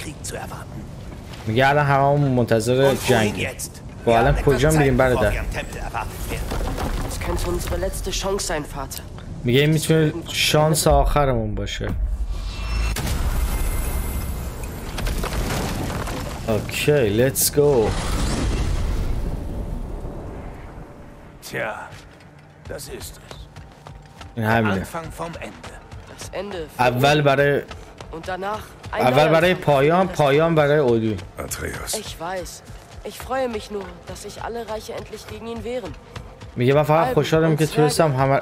میگه الان همه منتظر جنگ? با الان کجا میریم برادر wir am Tempel erwartet werden. Das könnte unsere letzte Chance sein, Vater. میگه این میتونه شانس آخرمون باشه اوکی لیتس گو Tja, das ist es. این همینه Anfang vom Ende. Das Ende. für اول برای Und danach ein اول neuer برای Anfang. پایان پایان برای اودوین Atreus. Ich weiß. Ich freue mich nur, dass sich alle Reiche endlich gegen ihn wehren. میگه من فقط خوشحالم که تونستم همه.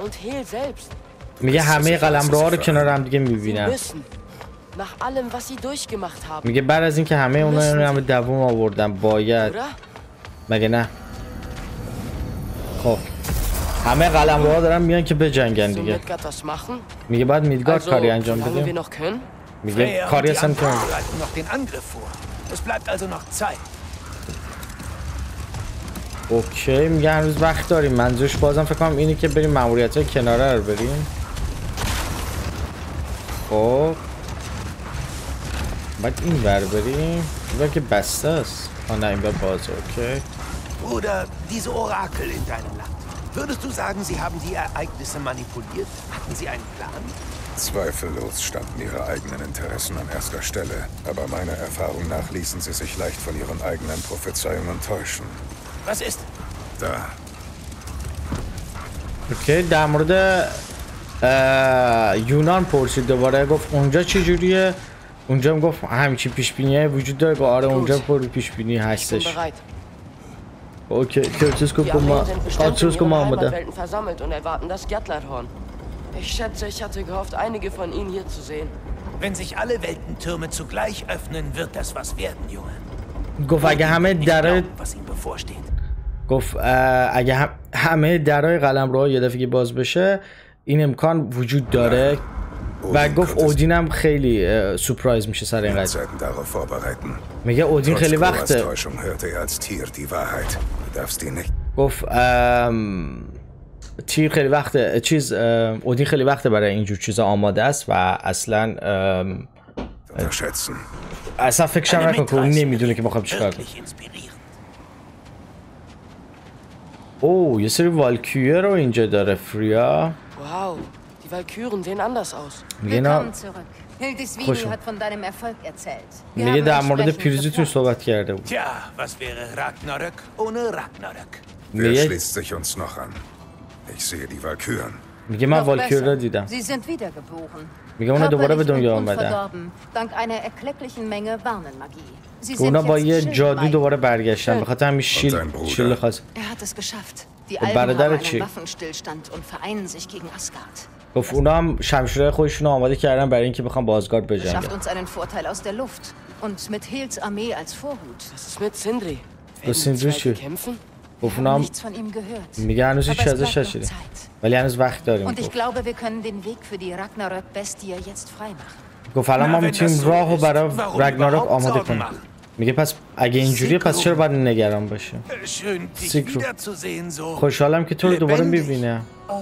میگه همه قلم رو کنار هم دیگه می‌بینم. میگه بعد از اینکه همه اونا رو هم دووم آوردم باید? مگه نه خب همه قلم رو دارن میان که بجنگن دیگه? میگه بعد میدگارد کاری انجام بدیم? میگه کاری اصلا که اوکی میگه هنوز وقت داریم منظورش بازم فکر کنم اینه که بریم ماموریت های کناره رو بریم خب باید این ور بریم این ور که بسته است آه نه این ور بازه اوکی Bruder, diese Orakel in deinem Land. Würdest du sagen, sie haben die Ereignisse manipuliert? Hatten sie einen Plan? Zweifellos standen ihre eigenen Interessen an erster Stelle, aber meiner Erfahrung nach ließen sie sich leicht von ihren eigenen Prophezeiungen täuschen. Was ist? Da, اوکی در مورد یونان پرسید دوباره گفت اونجا چه جوریه اونجا هم گفت همچین پیش بینی وجود داره گفت آره اونجا پر پیش بینی هستش. اوکی کرتیس گفت Die گفت ما ihren ما Heimatwelten versammelt und erwarten das Gatlerhorn. Ich schätze, ich hatte gehofft, einige von ihnen hier zu sehen. Wenn sich alle Weltentürme zugleich öffnen, wird das was werden, Junge. گفت اگه همه در was ihm bevorsteht. گفت اگه هم همه درای قلم رو یه دفعه باز بشه این امکان وجود داره. و گفت اودین هم خیلی اه، سورپرایز میشه سر این قضیه. میگه اودین خیلی وقته. گفت ام، تیر خیلی وقته. چیز اودین خیلی وقته برای اینجور چیزا آماده است و اصلا. اصلا فکرشم Eine نکن که نمی‌دونه که بخوام چیکار کنم Wirklich inspirierend. اوه یه سری والکیه رو اینجا داره فریا Wow, Die Walküren sehen anders aus. میگه اینا Willkommen zurück. Hildisvini خوشم. hat von deinem Erfolg erzählt. Wir میگه haben در مورد entsprechend پیروزیتون geplant. صحبت کرده بود Tja, was wäre Ragnarök ohne Ragnarök? Wer میگه schließt sich uns noch an? Ich sehe die Walküren. میگه من Noch والکیور رو besser. دیدم Sie sind wiedergeboren. میگه اونا دوباره به Körperlich دنیا und آمدن unverdorben, dank einer erklecklichen Menge Warnenmagie. اونا با یه جادو. دوباره برگشتن به خاطر همین شیل. شیل خاص Er hat es geschafft. Die Und Alben Baradar haben Chick. einen Waffenstillstand und vereinen sich gegen Asgard. گفت اونا هم شمشیرهای خودشون رو آماده کردن برای اینکه بخوام با Schafft بجنگن uns einen Vorteil aus der Luft. Und mit Hils Armee als Vorhut. Was ist mit Sindri? Werden die Sindri zwei چیه؟ kämpfen? گفت اونا هم Nichts von ihm gehört. میگه هنوز es ازش Zeit. ولی هنوز وقت داریم Und ich گفت. glaube, wir können den Weg für die Ragnarök-Bestie jetzt freimachen. گفت الان ما می‌تونیم راه و ist, برای رگناروک آماده کنیم? میگه پس اگه اینجوریه پس چرا باید نگران Äh, wiederzusehen, so. خوشحالم که تو رو دوباره Oh.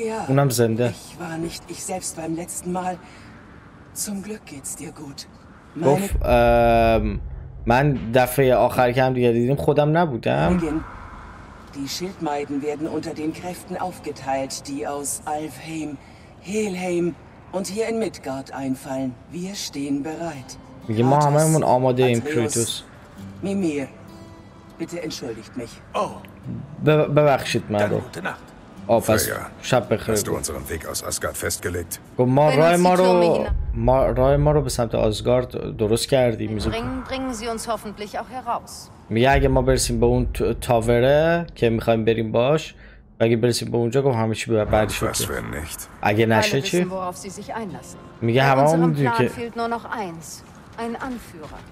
Ja. اونم زنده Ich war nicht ich selbst beim letzten Mal. Zum Glück geht's dir gut. Meine گفت من دفعه آخر که هم دیگه دیدیم خودم نبودم. Die Schildmeiden werden unter den Kräften aufgeteilt, die aus Alfheim, Helheim und hier in Midgard einfallen. Wir stehen bereit. میگه ما من آماده ایم کریتوس. میمیر بیتر انشولیت میک ببخشید من رو آه پس شب بخیر. گفت خب ما رای ما رو ما رای ما رو به سمت آزگارد درست کردیم. میگه اگه ما برسیم به اون تاوره که می‌خوایم بریم باش اگه برسیم به اونجا گفت همه چی بعدش بعدی شد. اگه نشه چی؟ میگه همه همون که ein Anführer.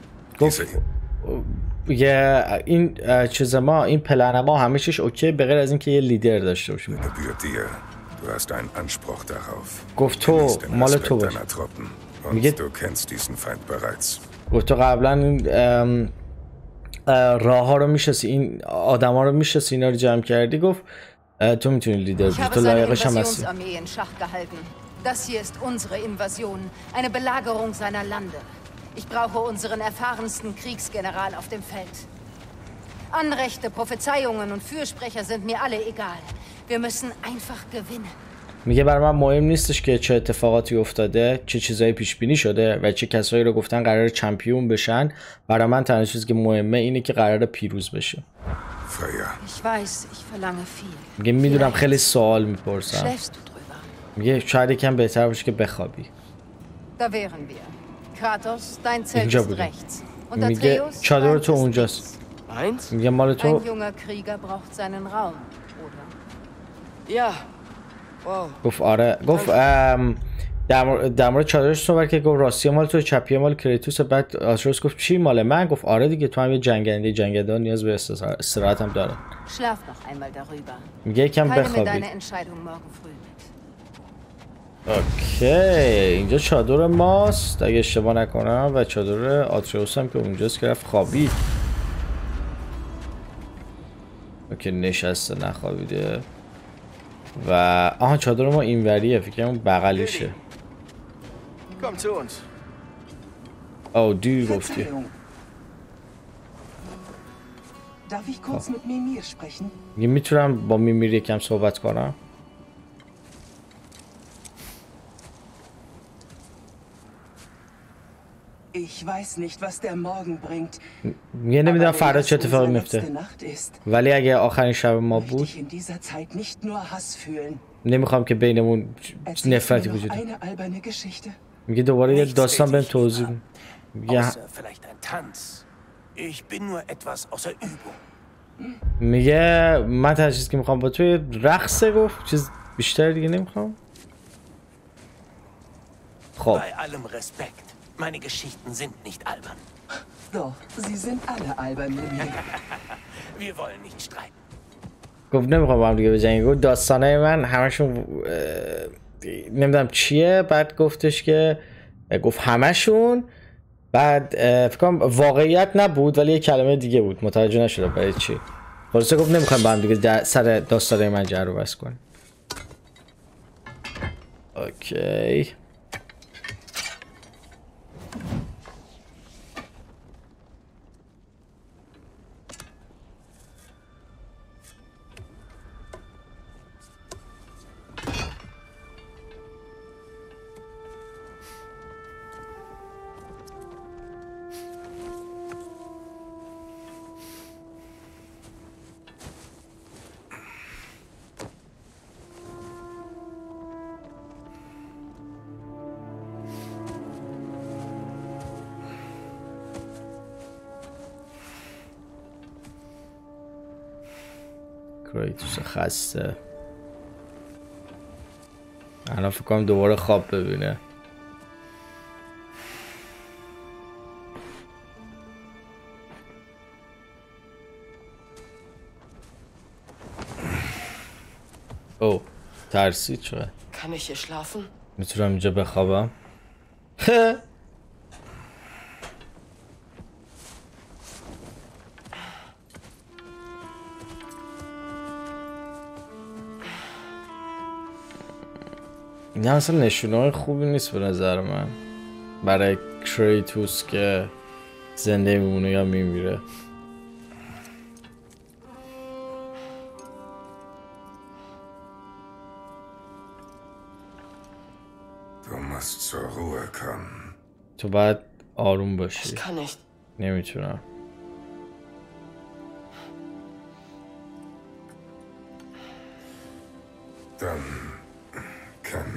یه این چیز ما این پلن ما همه چیش اوکی به غیر از اینکه یه لیدر داشته باشیم. گفت تو مال تو میگه گفت تو قبلا این راه ها رو میشستی این آدم ها رو میشستی اینا رو جمع کردی؟ گفت تو می‌تونی لیدر بود تو لایقش هم هستی. Das hier ist unsere Invasion, eine Belagerung seiner Lande. Ich brauche unseren erfahrensten Kriegsgeneral auf dem Feld. Anrechte, Prophezeiungen und Fürsprecher sind mir alle egal. Wir müssen einfach gewinnen. میگه برای من مهم نیستش که چه اتفاقاتی افتاده چه چیزایی پیش بینی شده و چه کسایی رو گفتن قرار چمپیون بشن برای من تنها چیزی که مهمه اینه که قرار پیروز بشه Freya, Ich weiß, ich verlange viel. میگه می‌دونم خیلی سوال می‌پرسم Schläfst du drüber? میگه شاید یکم بهتر باشه که بخوابی اینجا بودیم rechts. Und میگه چادر تو ist اونجاست? میگه مال Ein تو junger Krieger braucht seinen Raum, oder? Ja. Wow. گفت آره گفت در مور- در مورد چادرش صحبت که گفت راستی مال تو چپی مال کریتوس بعد آترئوس گفت چی مال من گفت آره دیگه تو هم یه جنگنده جنگنده نیاز به استراحت هم داره Schlaf noch einmal darüber. میگه یکم Teile mir بخوابی deine Entscheidung morgen früh mit. okay اینجا چادر ماست اگه اشتباه نکنم و چادر آترئوس هم که اونجاست که رفت خوابید. okay نشسته نخوابیده. و آها چادر ما اینوریه فکر کنم بغلیشه. او دیر گفتی? میگه می‌تونم با میمیر یکم صحبت کنم؟ Ich weiß nicht, was der Morgen bringt. میگه نمی‌دونم فردا چه اتفاقی میفته ولی اگه آخرین شب ما möchte بود ich in dieser Zeit nicht nur Hass fühlen. نمی‌خوام که بینمون نفرتی وجود داره. eine alberne Geschichte? میگه دوباره یه داستان بهم توضیح. میگه Außer vielleicht ein Tanz. Ich bin nur etwas außer Übung. میگه من تنها چیزی که می‌خوام با توی رقصه گفت چیز بیشتر دیگه نمی‌خوام خب Bei allem Respekt. Meine Geschichten sind nicht albern. Doch, sie sind alle albern, Mimir. Wir wollen nicht streiten. گفت نمی‌خوام با هم دیگه بجنگیم. گفت داستانای من همشون نمی‌دونم چیه. بعد گفتش که گفت همشون؟ بعد اه، فکر کنم واقعیت نبود ولی یه کلمه دیگه بود. متوجه نشدم برای چی. خلاصه گفت نمی‌خوایم با هم دیگه در- سر داستانای من جر و بحث کنیم. اوکی. خسته. الان فکر کنم دوباره خواب ببینه. او ترسید چرا؟ Kann ich hier schlafen? می‌تونم اینجا بخوابم؟ این اصلا نشونه های خوبی نیست به نظر من. برای کریتوس که زنده میمونه یا میمیره. تو باید آروم باشی. نمی‌تونم. Dann kann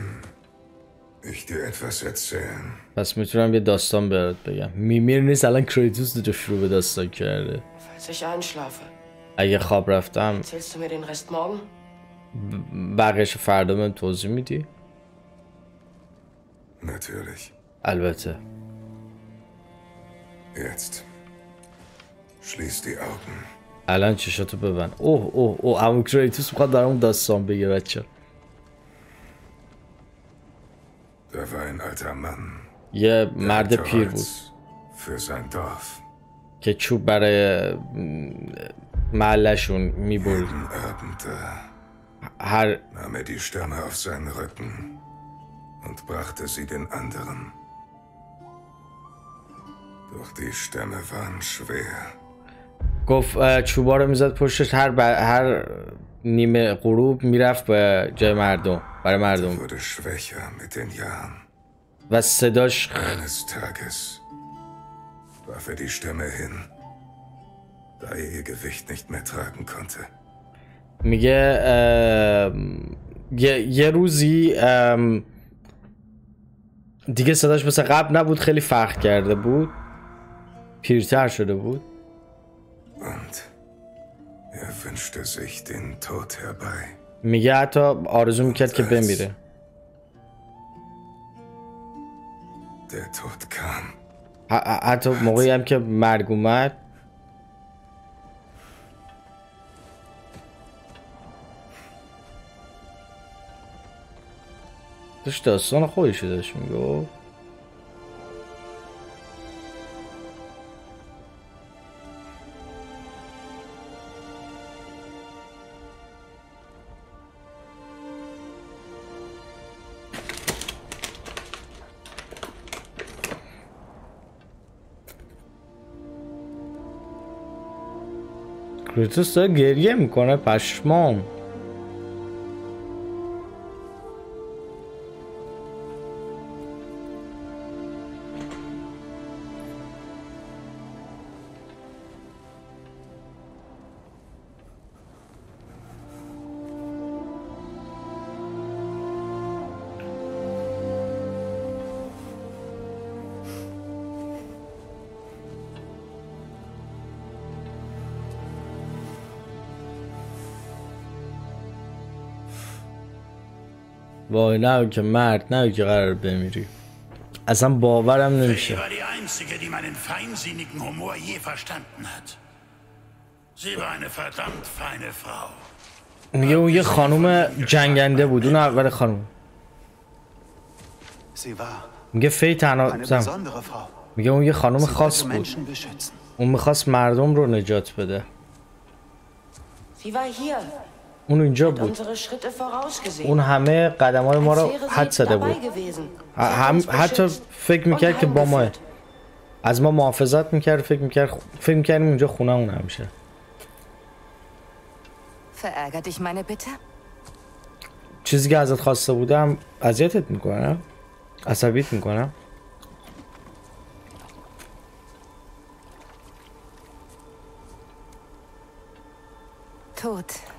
ich dir etwas erzählen. پس می‌تونم یه داستان برات بگم میمیر نیست الان کریتوس دو شروع به داستان کرده Falls ich einschlafe, اگه خواب رفتم erzählst du mir den Rest morgen? بقیش فردا بهم توضیح میدی؟ Natürlich. البته Jetzt. Schließ die Augen. الان چشاتو ببند اوه اوه اوه همون کریتوس می‌خواد برامون داستان بگه بچه Da یه مرد پیر بود که چوب برای محلشون می بود هر نام دی شتانه اف سین رکن و برخته سی دن اندرن دوخ دی شتانه وان گفت چوبا رو می‌زد پشتش هر, هر نیمه غروب می‌رفت به جای مردم برای مردم. و صداش warf er die Stämme hin, da er ihr Gewicht nicht mehr tragen konnte. میگه یه, یه روزی دیگه صداش مثل قبل نبود خیلی فرق کرده بود. پیرتر شده بود. Und er wünschte sich den Tod herbei. میگه حتی آرزو می‌کرد که بمیره Der Tod kam. حتی موقعی هم که مرگ اومد داشت داستان خودشو داشت میگو کریتوس داره گریه می‌کنه پشمام. وای نه که مرد نه که قرار بمیری. اصلا باورم نمیشه. میگه او یه خانوم جنگنده بود. اون اول خانوم. میگه فی تنها میگه اون یه خانوم خاص بود. اون می‌خواست مردم رو نجات بده. اون اینجا بود. اون همه قدم های ما رو حد زده بود. هم حتی فکر می‌کرد که با ما. از ما محافظت می‌کرد فکر می‌کرد فکر می‌کردیم اونجا خونه اون همیشه Verärgert dich meine Bitte? چیزی که ازت خواسته بودم اذیتت می‌کنم. عصبیت می‌کنم. Tod.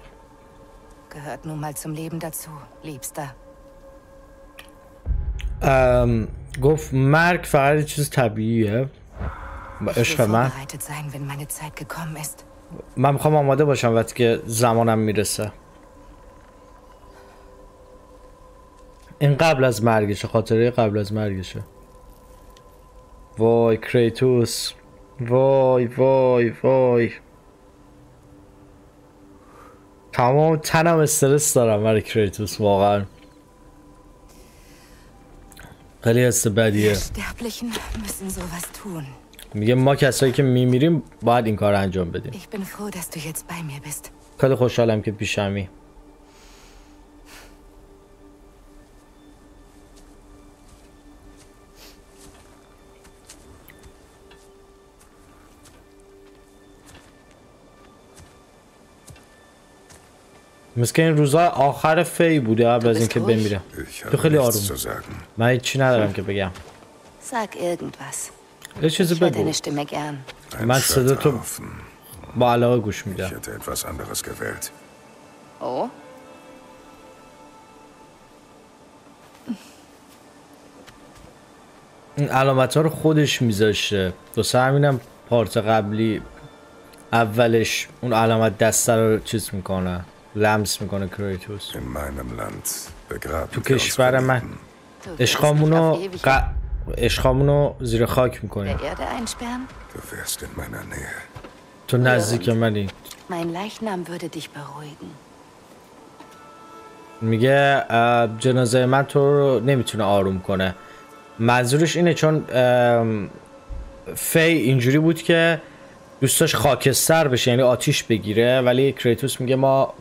Gehört nun mal zum Leben dazu, Liebster. ام، گفت مرگ فقط یه چیز طبیعیه. با Ich عشق will من. vorbereitet sein, wenn meine Zeit gekommen ist. من می‌خوام آماده باشم وقتی که زمانم می‌رسه. این قبل از مرگشه خاطره قبل از مرگشه. وای کریتوس. وای وای وای. تمام تنم استرس دارم برای کریتوس واقعا خیلی حس بدیه. میگه ما کسایی که میمیریم باید این کار انجام بدیم. خیلی خوشحالم که پیشمی مثل که این روزا آخر فی بوده قبل از اینکه بمیره تو خیلی آروم. من هیچی ندارم که بگم. یه چیزی بگو من صدا تو. با علاقه گوش میدم. Oh? این علامت ها رو خودش میذاشته دوست همینم پارت قبلی اولش اون علامت دسته رو چیز می‌کنه لمس می‌کنه کریتوس. In meinem Land begraben تو کشور من. اشخامونو ق... اشخامونو زیر خاک der می‌کنیم Erde einsperren? Du wärst in meiner Nähe. تو نزدیک منی. Mein Leichnam würde dich beruhigen. میگه جنازه من تو رو نمی‌تونه آروم کنه. منظورش اینه چون فی اینجوری بود که دوستاش خاکستر بشه یعنی آتیش بگیره ولی کریتوس میگه ما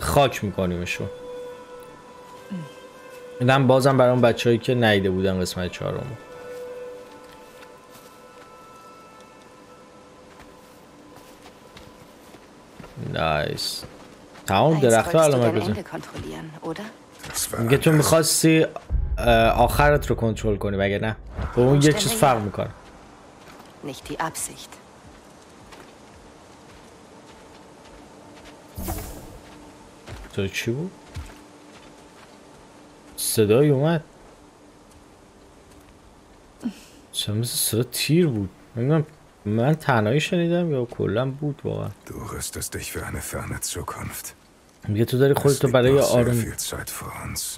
خاک میکنیمشون. اینم بازم برای اون بچه که نیده بودن قسمت چهارم. نایس تمام درخت du علامت بزن میگه تو. می‌خواستی آخرت رو کنترل کنی مگه نه؟ با اون یه چیز فرق می‌کنه. Nicht die Absicht. تو چی بود؟ صدای اومد چه مثل صدا تیر بود نمی‌دونم من تنهایی شنیدم یا کلا بود واقعا Du rüstest dich für eine ferne Zukunft. میگه تو داری خودتو برای آروم.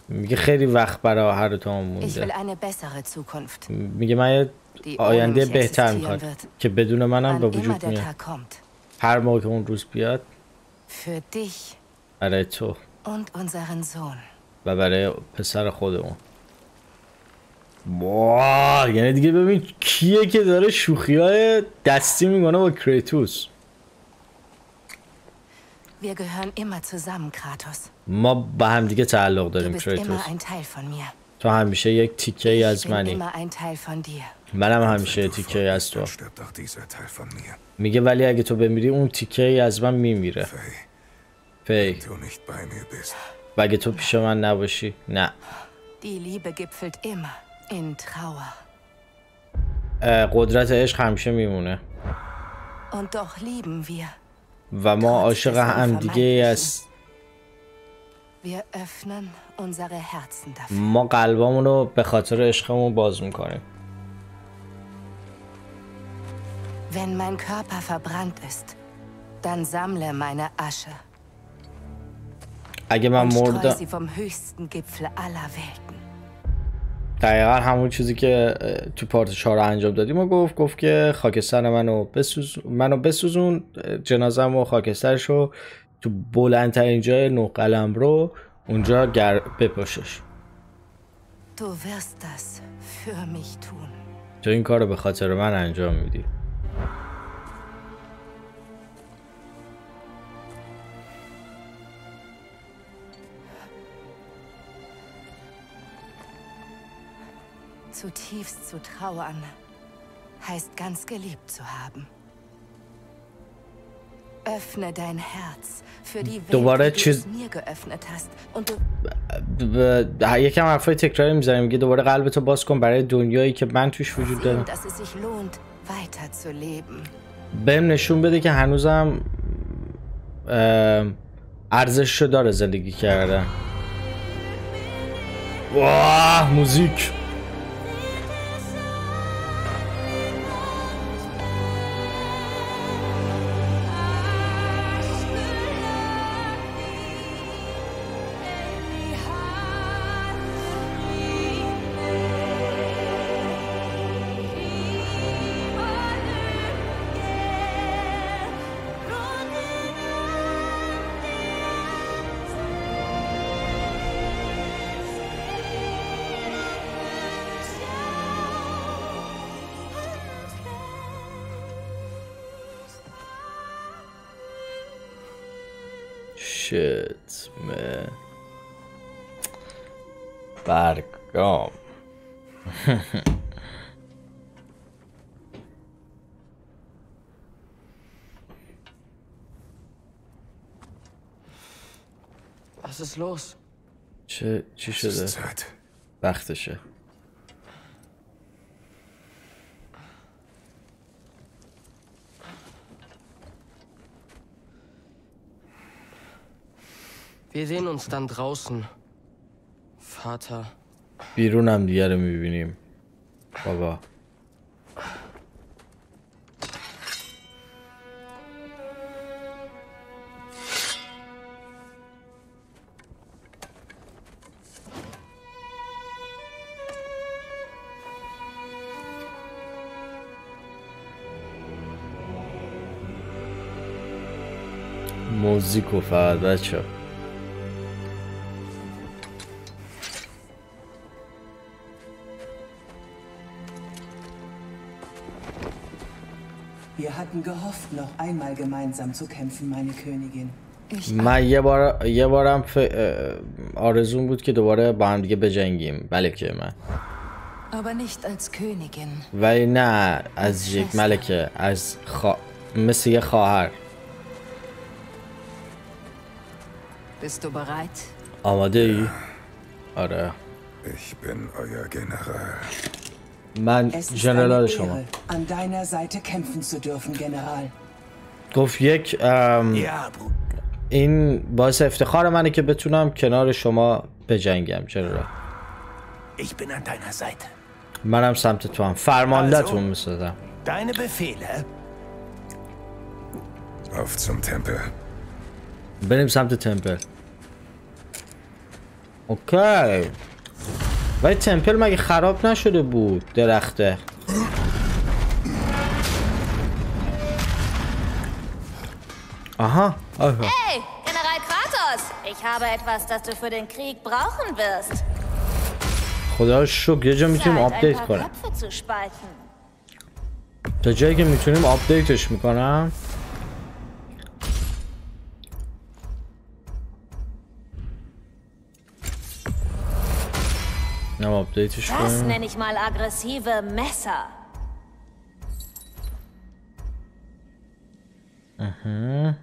میگه خیلی وقت برای هر تو مونده. میگه من آینده بهتر wird. که بدون منم به وجود میاد. هر موقع که اون روز بیاد Für dich برای تو und unseren Sohn. و برای پسر خودمون واه یعنی دیگه ببین کیه که داره شوخی های دستی می‌کنه با کریتوس Wir gehören immer zusammen, Kratos. ما به هم دیگه تعلق داریم کریتوس. تو همیشه یک تیکه ای از منی. منم Wenn همیشه تیکه ای از تو mir. میگه ولی اگه تو بمیری اون تیکه ای از من میمیره Faye, فی du nicht bei mir bist. اگه تو پیش من نباشی نه Die Liebe gipfelt immer in Trauer. قدرت عشق همیشه میمونه Und doch lieben wir. و ما عاشق هم دیگه است Wir öffnen unsere Herzen dafür. ما قلبامون رو به خاطر عشقمون باز می‌کنیم Wenn mein Körper verbrannt ist, dann sammle meine Asche اگه من مردم. دقیقا همون چیزی که تو پارت چهار انجام دادیم و گفت گفت که خاکستر منو بسوز منو بسوزون جنازم و خاکسترش رو تو بلندترین جای نو قلم رو اونجا گر بپاشش Du wirst das für mich tun. تو این کار رو به خاطر من انجام میدی Zutiefst zu trauern heißt ganz geliebt zu haben. Öffne dein Herz für die Welt, دوباره die du چیز- es mir geöffnet hast. Und du ب- ب- یکم حرفای تکراری میزنیم میگه دوباره قلبتو باز کن برای دنیایی که من توش وجود sehen, دارم dass es sich lohnt, weiter zu leben. بهم نشون بده که هنوزم اه، ارزش رو داره زندگی کردن واه موزیک برگام Was ist los? چه چی شده Zeit. وقتشه Wir sehen uns dann draußen. Vater. بیرون هم دیگه رو می‌بینیم. بابا. موزیک و فقط بچه hatten gehofft, noch einmal gemeinsam zu kämpfen, meine Königin. من یه بار یه بارم ف... آرزون بود که دوباره با هم دیگه بجنگیم ملکه من Aber nicht als Königin. ولی نه از یک ملکه از خوا... مثل یه خواهر Bist du bereit? آماده ای؟ آره Ich bin euer General. من جنرال شما. گفت یک این باعث افتخار منه که بتونم کنار شما بجنگم جنرال. من هم سمت تو هم. فرمانده تو هم می‌سازم بریم سمت تمپل. اوکی. ولی تمپل مگه خراب نشده بود درخته؟ آها آها. خدا شکر یه جا می‌تونیم update کنم. تا جایی که می‌تونیم update ش می‌کنم. Aber politisch. Das nenne ich mal aggressive Messer. Mhm.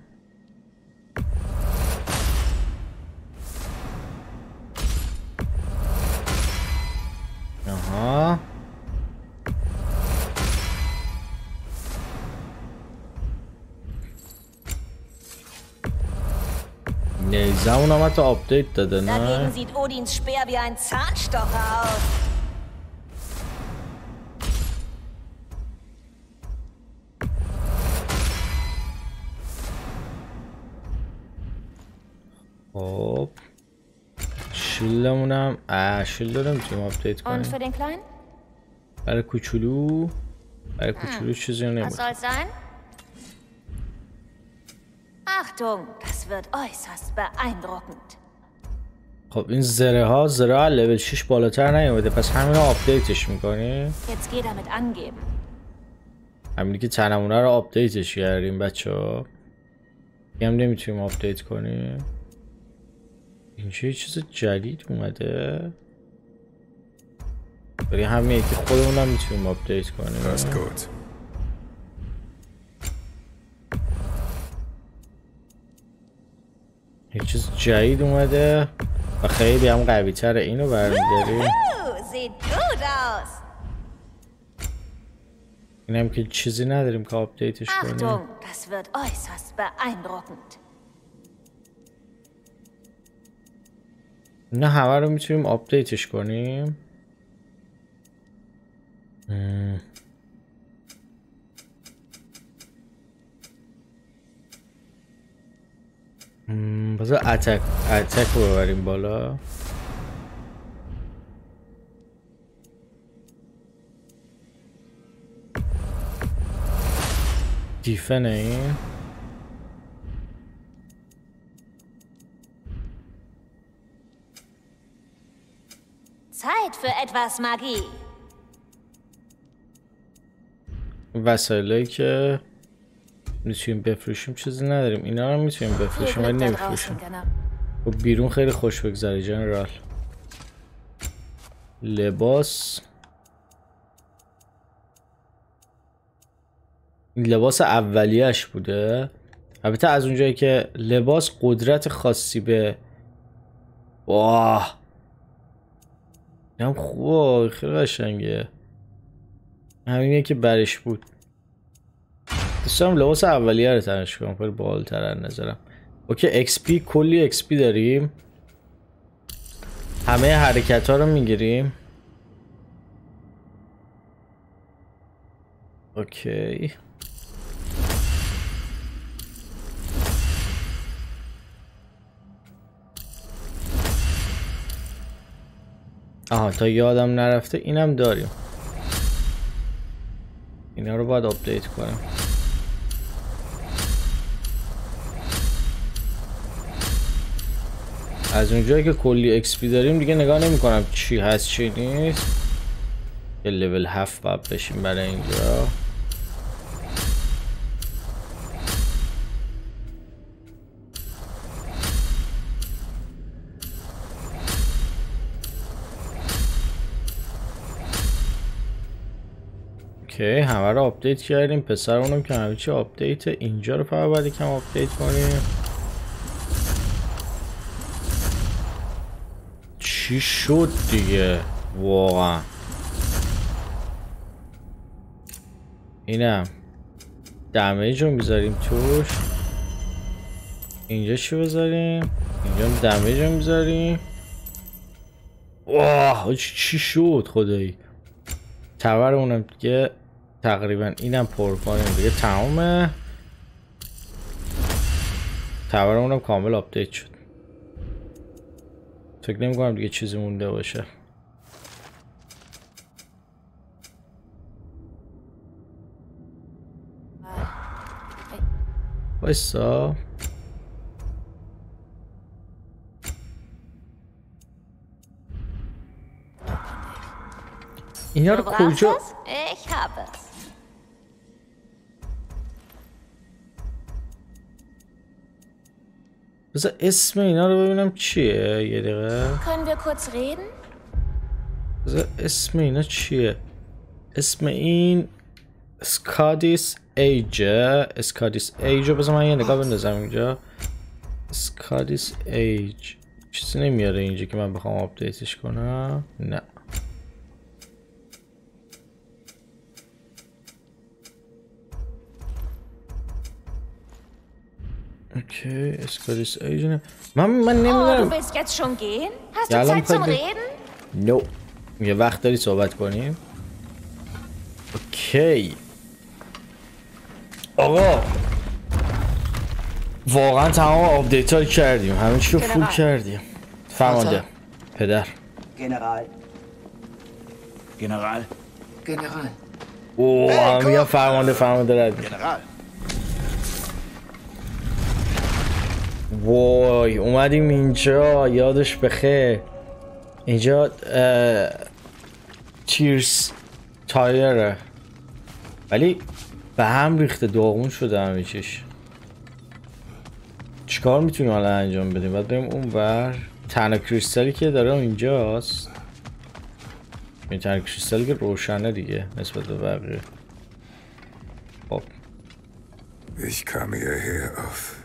Aha. نیزمون هم حتی آپدیت داده نه Dagegen sieht Odins Speer wie ein Zahnstocher aus. خب shield مونم اه shield رو نمی‌تونیم update Und کنیم für den Kleinen? برای کوچولو برای کوچولو چیزی رو Was نمی‌خوام soll's sein? Achtung, das wird äußerst beeindruckend. خب این زره ها زره ها لول 6 بالاتر نیومده. پس همین رو update ش می‌کنیم Jetzt geh damit angeben. همینی که تنمونه رو update ش کردیم بچه ها هم نمی‌تونیم update کنیم. اینجا یه چیز جدید اومده؟ ولی همین که خودمون هم می‌تونیم update کنیم. یه چیز جدید اومده و خیلی هم قوی تره اینو aus. این هم که چیزی نداریم که update ش کنیم. نه همه رو می‌تونیم update ش کنیم مم. بذار attack attack رو ببریم بالا دیفن این Zeit für etwas Magie. وسایلی که می‌تونیم بفروشیم چیزی نداریم. اینا رو می‌تونیم بفروشیم ولی نمیفروشیم. خب بیرون خیلی خوش بگذره جنرال. لباس. این لباس اولیش بوده. البته از اونجایی که لباس قدرت خاصی به واه. این هم خوبه خیلی قشنگه. همینه که برش بود. دوست دارم لباس اولیه رو تنش کنم باحال‌تر از نظرم. okay XP کلی XP داریم. همه حرکت ها رو می‌گیریم. okay. آها تا یادم نرفته اینم داریم. اینا رو باید update کنیم از اونجایی که کلی XP داریم دیگه نگاه نمی کنم چی هست چی نیست. یه لول هفت باید بشیم برای اینجا. okay همه رو update کردیم. پسرمونم که همه چی update اینجا رو باید کم update کنیم. چی شد دیگه؟ واقعا. اینم. دمیج رو می‌ذاریم توش. اینجا چی بذاریم؟ اینجا دمیج رو می‌ذاریم. واه چی شد خدایی؟ تور اونم دیگه تقریبا اینم پر کنیم دیگه. تمامه تور اونم کامل آپدیت شد. فکر نمی کنم دیگه چیزی مونده باشه. وایسا. اینا رو کجا بذار اسم اینا رو ببینم چیه یه دقیقه? بذار اسم اینا چیه؟ اسم این Skadi's Edge ه Skadi's Edge رو بذار من یه نگاه بندازم اینجا. Skadi's Edge چیزی نمیاره اینجا که من بخوام update ش کنم؟ نه. اسکادیس ایج نه من من Oh, نمی‌دونم du willst jetzt schon gehen? Hast Ja, du Zeit zum Reden? نو یه وقت داری صحبت کنیم اوکی آقا واقعا تمام آپدیت ها کردیم همه چی رو فول. کردیم فرمانده پدر General. General, General. او همه فرمانده فرمانده رد می‌شن. وای اومدیم اینجا یادش بخیر. اینجا تیرس تایره. ولی به هم ریخته داغون شده همه چیش. چیکار می‌تونیم حالا انجام بدیم؟ باید بریم اون ور. تنها کریستالی که داره اینجاست. این تنها کریستالی که روشنه دیگه نسبت به بقیه. خب. Ich kam hierher auf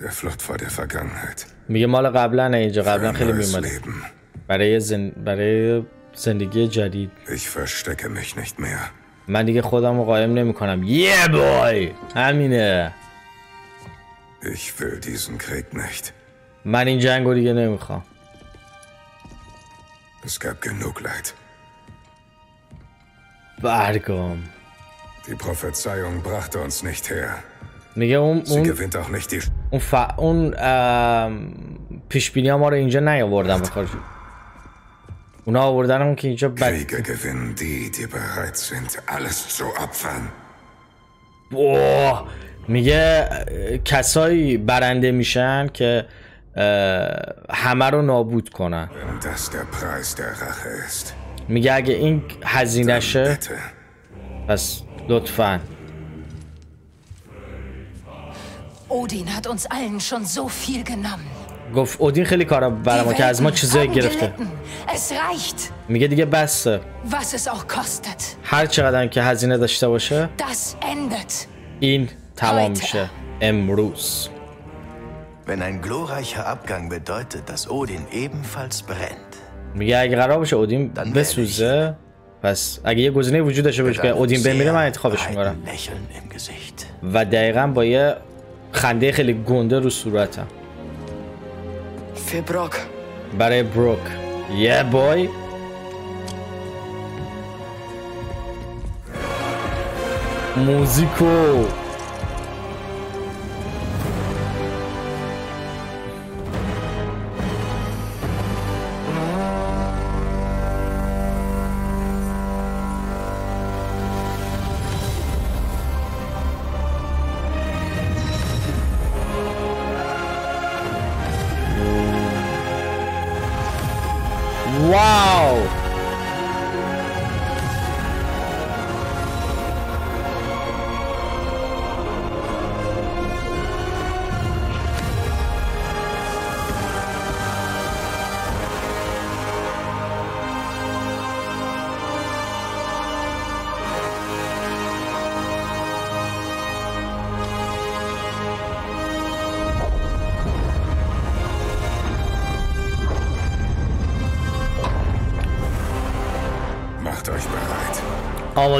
der Flucht vor der Vergangenheit. میگه مال قبلا نه اینجا Für قبلا ein خیلی neues میومده Leben. برای زن... برای زندگی جدید Ich verstecke mich nicht mehr. من دیگه خودم رو قایم نمی کنم یه بای همینه Ich will diesen Krieg nicht. من این جنگ رو دیگه نمیخوام Es gab genug Leid. برگام Die Prophezeiung brachte uns nicht her. میگه اون اون اون, ف... اون. پیش بینی ها ما رو اینجا نیاوردن بخور اونا آوردن اون که اینجا بد. اوه. میگه کسایی برنده میشن که همه رو نابود کنن میگه اگه این هزینهشه bitte. پس لطفا Odin hat uns allen schon so viel genommen. گفت اودین خیلی کارا برای ما که از ما چیزایی گرفته gelitten. Es reicht, میگه دیگه بسه was es auch kostet. هر چقدر که هزینه داشته باشه Das endet. این تمام. میشه امروز Wenn ein glorreicher Abgang bedeutet, dass Odin ebenfalls brennt, میگه اگه قرار باشه اودین بسوزه پس اگه یه گزینه وجود داشته باشه که اودین بمیره من انتخابش می‌کنم. و دقیقا با یه خنده خیلی گنده رو صورتم. Brock. برای بروک. یه بای. موزیکو.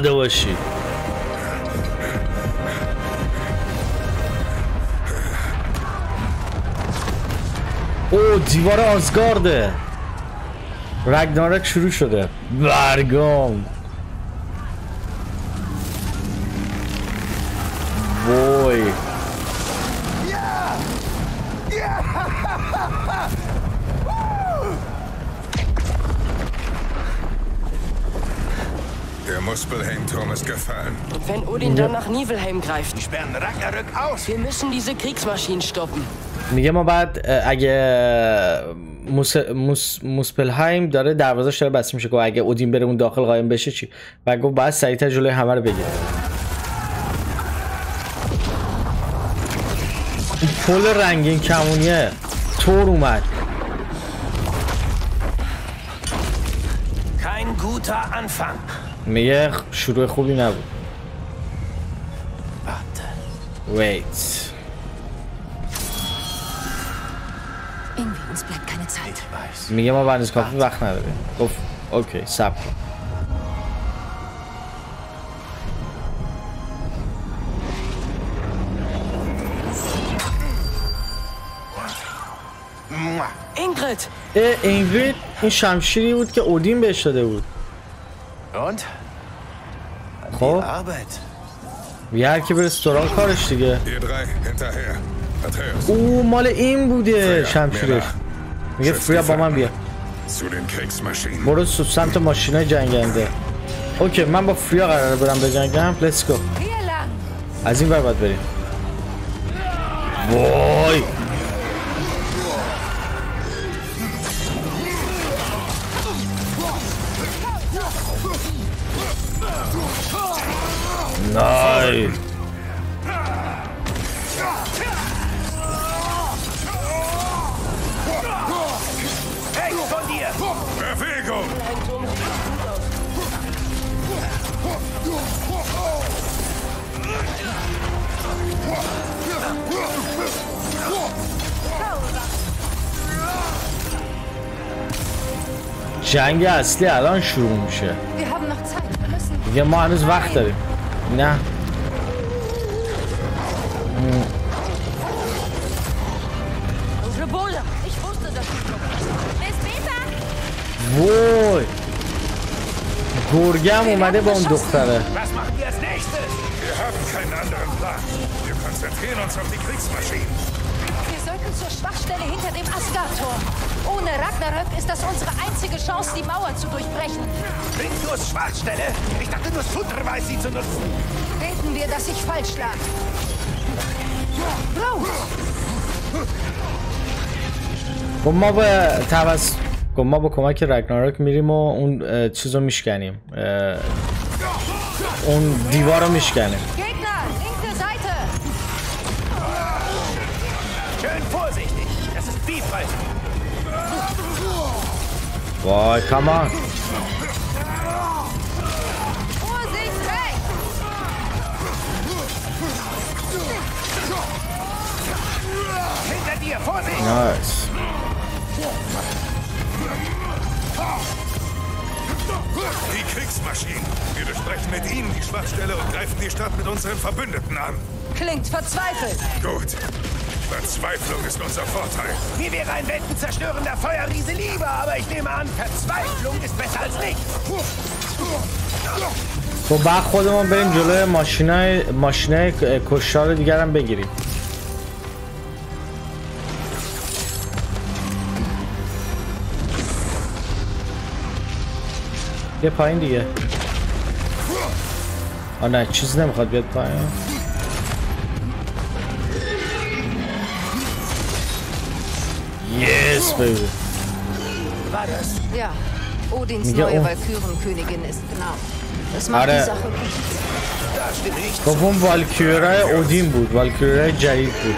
آماده باشید او دیوار آزگارده. رگنارک شروع شده. برگام. Nibelheim greift, Sperren Ragnarök aus. wir müssen diese Kriegsmaschinen stoppen. میگه ما بعد اگه موس... موس... موسپلهایم داره دروازش داره بسته میشه. که اگه اودین بره اون داخل قایم بشه چی؟ و گفت باید سریعتر جلوی همه رو بگیره. پل رنگین کمونیه. تور اومد. Kein guter Anfang. میگه شروع خوبی نبود. Warte. ویت Irgendwie, uns bleibt keine Zeit. Ich weiß. میگه ما بندز کافی وقت نداریم گفت اوکی سب کن Ingrid! اه، اینگرید این شمشیری بود که اودین بهش داده بود Und? خب die Arbeit. یه هر کی بره سراغ کارش دیگه. او مال این بوده شمشیرش. میگه فریا با من بیا. برو سو- سمت ماشینای جنگنده. اوکی من با فریا قراره برم بجنگم لیتس گو! از این ور باید بریم. وای! نای Hey, von dir! Bewegung! جنگ اصلی الان شروع میشه. دیگه ما هنوز وقت داریم نه گرگم اومده با اون دختره Was machen wir als nächstes? Wir haben keinen anderen Plan. Wir konzentrieren uns auf die Kriegsmaschinen. Wir sollten zur Schwachstelle hinter dem Asgard-Tor. Ohne Ragnarök ist das unsere einzige Chance, die Mauer zu durchbrechen. Windurs Schwachstelle? Ich dachte nur Sutter weiß, sie zu nutzen. Beten wir, dass ich falsch lag. Los! خب ما ما با کمک رگناراک میریم و اون چیز رو میشکنیم. اون دیوار رو میشکنیم. وای کمان نایس Schwachstelle und greifen die Stadt mit unseren Verbündeten an. Klingt verzweifelt. Gut. Verzweiflung ist unser Vorteil. Mir wäre ein weltenzerstörender Feuerriese lieber, aber ich nehme an, Verzweiflung ist besser als nicht. خب بعد خودمون بریم جلوی ماشینای ماشینای کشتار دیگر هم بگیریم یه پایین دیگه آه نه چیز نمیخواد بیاد پایین Yes, baby. War das? Ja, Odins Ja, neue oh. Walkürenkönigin ist genau. Das macht Are- die Sache gut. Da stimme ich zu. خب اون والکیورای اودین بود والکیورای جدید بود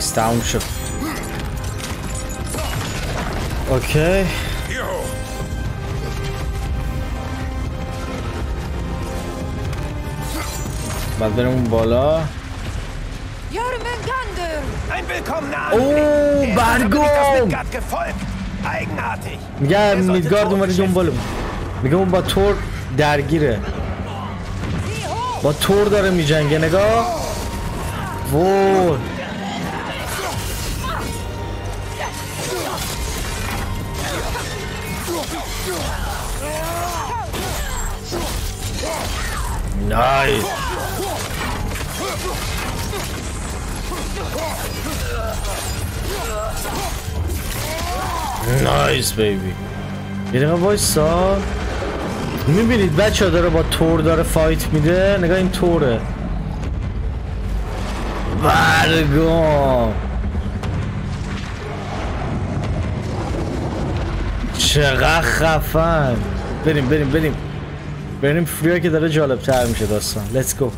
Nice. Hier hoch. بعد بریم اون بالا. Oh. Er gefolgt. Eigenartig. میگه Er میدگارد اومده دنبالم میگه اون با تور درگیره با تور داره میجنگه نگاه وای نایس بیبی یه دقیقه وایسا. می‌بینید بچه ها داره با تور داره فایت میده؟ نگاه این توره. برگام. چقدر خفن. بریم بریم بریم. بریم. فریا که داره جالب تر میشه داستان. لیتس گو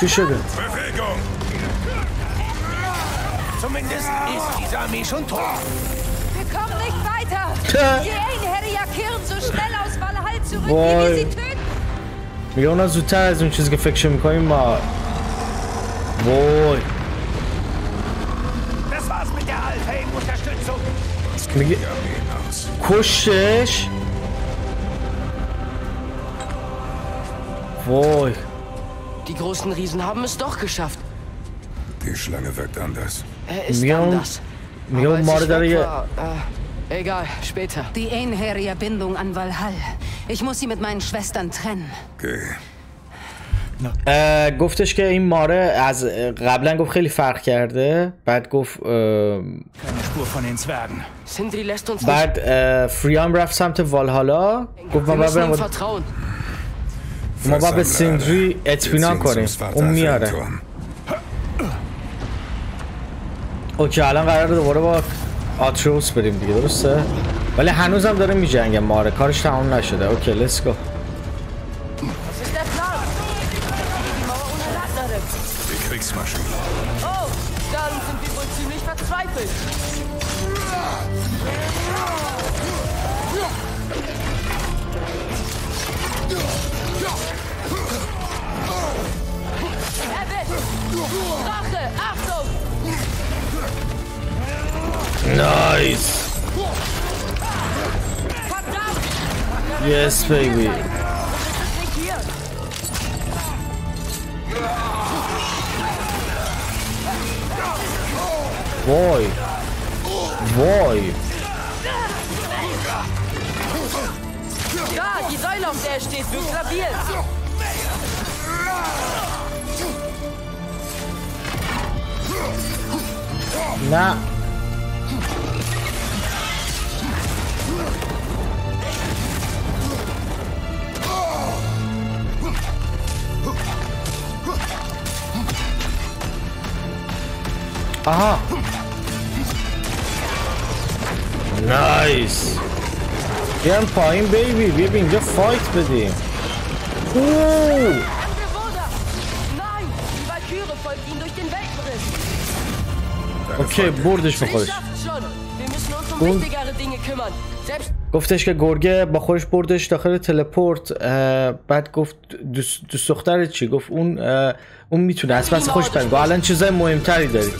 چی شده Bewegung. Zumindest ist diese Armee schon tot. Wir kommen nicht weiter! Tja. Die Einherjar kehren so schnell aus Valhall zurück, wie Boy. wir sie töten! میگه اونا زودتر از اون چیزی که فکر می‌کنیم ما وای Das war's mit der Alfheim-Unterstützung. Was Mir kriegen ge- die Armeen aus? کشتش وای Die großen Riesen haben es doch geschafft. Die Schlange wirkt anders. Er ist Miau. anders. میگه Aber اون als ماره ich داره weg یه war, äh, egal, später. Die Einherjar-Bindung an Valhall. Ich muss sie mit meinen Schwestern trennen. Geh. اه، گفتش که این ماره از اه، قبلا گفت خیلی فرق کرده بعد گفت اه، Spur von den Zwergen. Sindri lässt uns بعد اه، فریام رفت سمت والهالا گفت Wir ما باید müssen ihm برم vertrauen. ما باید به سیندری اطمینان کنیم. اون میاره. Okay الان قرار دوباره با آتروس بریم دیگه درسته؟ ولی هنوزم داره میجنگه ماره کارش تمام نشده. Okay let's go Yes, baby. Das ist nicht hier. وای وای Da, die Säule, auf der er steht, wirkt labil. نه آها نایس بیان پایین بیبی بیا بیا اینجا فایت بدیم اوه Bewohner! Nein, die Valkyrie folgt ihm durch den Weltenriss. اوکی بردش به Sie خودش schafft's schon. Wir müssen uns um Und- wichtigere Dinge kümmern. Selbst گفتش که گرگه با خودش بردش داخل تلپورت بعد گفت دوست, دوست دخترت چی؟ گفت اون اون می‌تونه از پس خوش بگو الان چیزای مهمتری داری?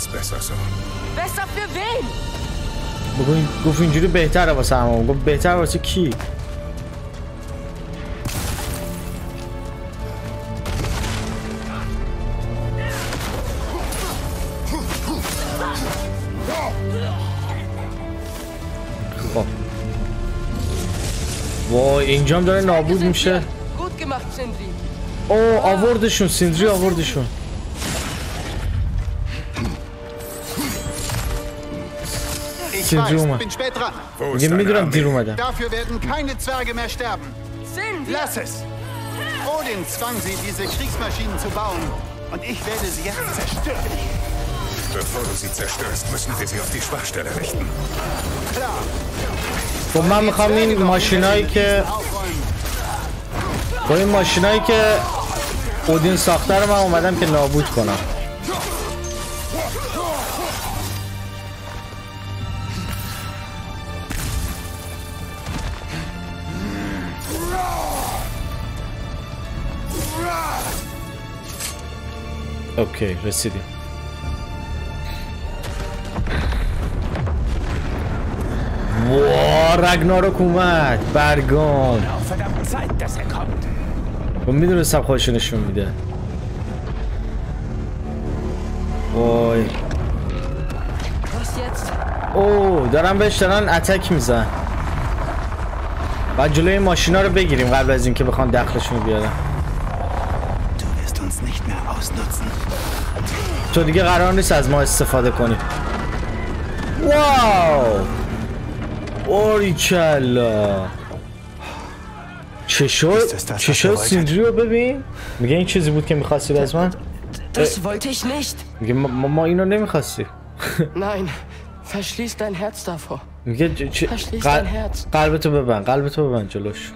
بگو گفت اینجوری بهتره واسه همون. گفت بهتر واسه کی؟ وای اینجام داره نابود میشه Gut gemacht, Sindri. او آوردشون سیندری آوردشون Ich Sindri weiß, اومد. bin spät dran. Wo ist میگه deine میدونم Armee? دیر اومدم Dafür werden keine Zwerge mehr sterben. Sindri! Lass es. Odin zwang sie, diese Kriegsmaschinen zu bauen. Und ich werde sie jetzt zerstören. Bevor du sie zerstörst, müssen wir sie auf die Schwachstelle richten. Klar. خب من می‌خوام این ماشینایی که. با این ماشینایی که اودین ساخته رو من اومدم که نابود کنم اوکی رسیدیم وا رگناروک اومد kommt. و می‌دونستم خودشو نشون میده وای? او دارن بهش دارن اتک میزن باید جلوی ماشینا رو بگیریم قبل از اینکه بخوان دخلشون بیارن. تو دیگه قرار نیست از ما استفاده کنی واو اوریکلا چشو چشو سیندری رو ببین میگه این چیزی بود که می‌خواستید از من Das wollte ich nicht. میگه ما, ما- اینو نمی‌خواستیم Nein, verschließ dein Herz davor. میگه چ- قل-. قلبتو ببند قلبتو ببند جلوش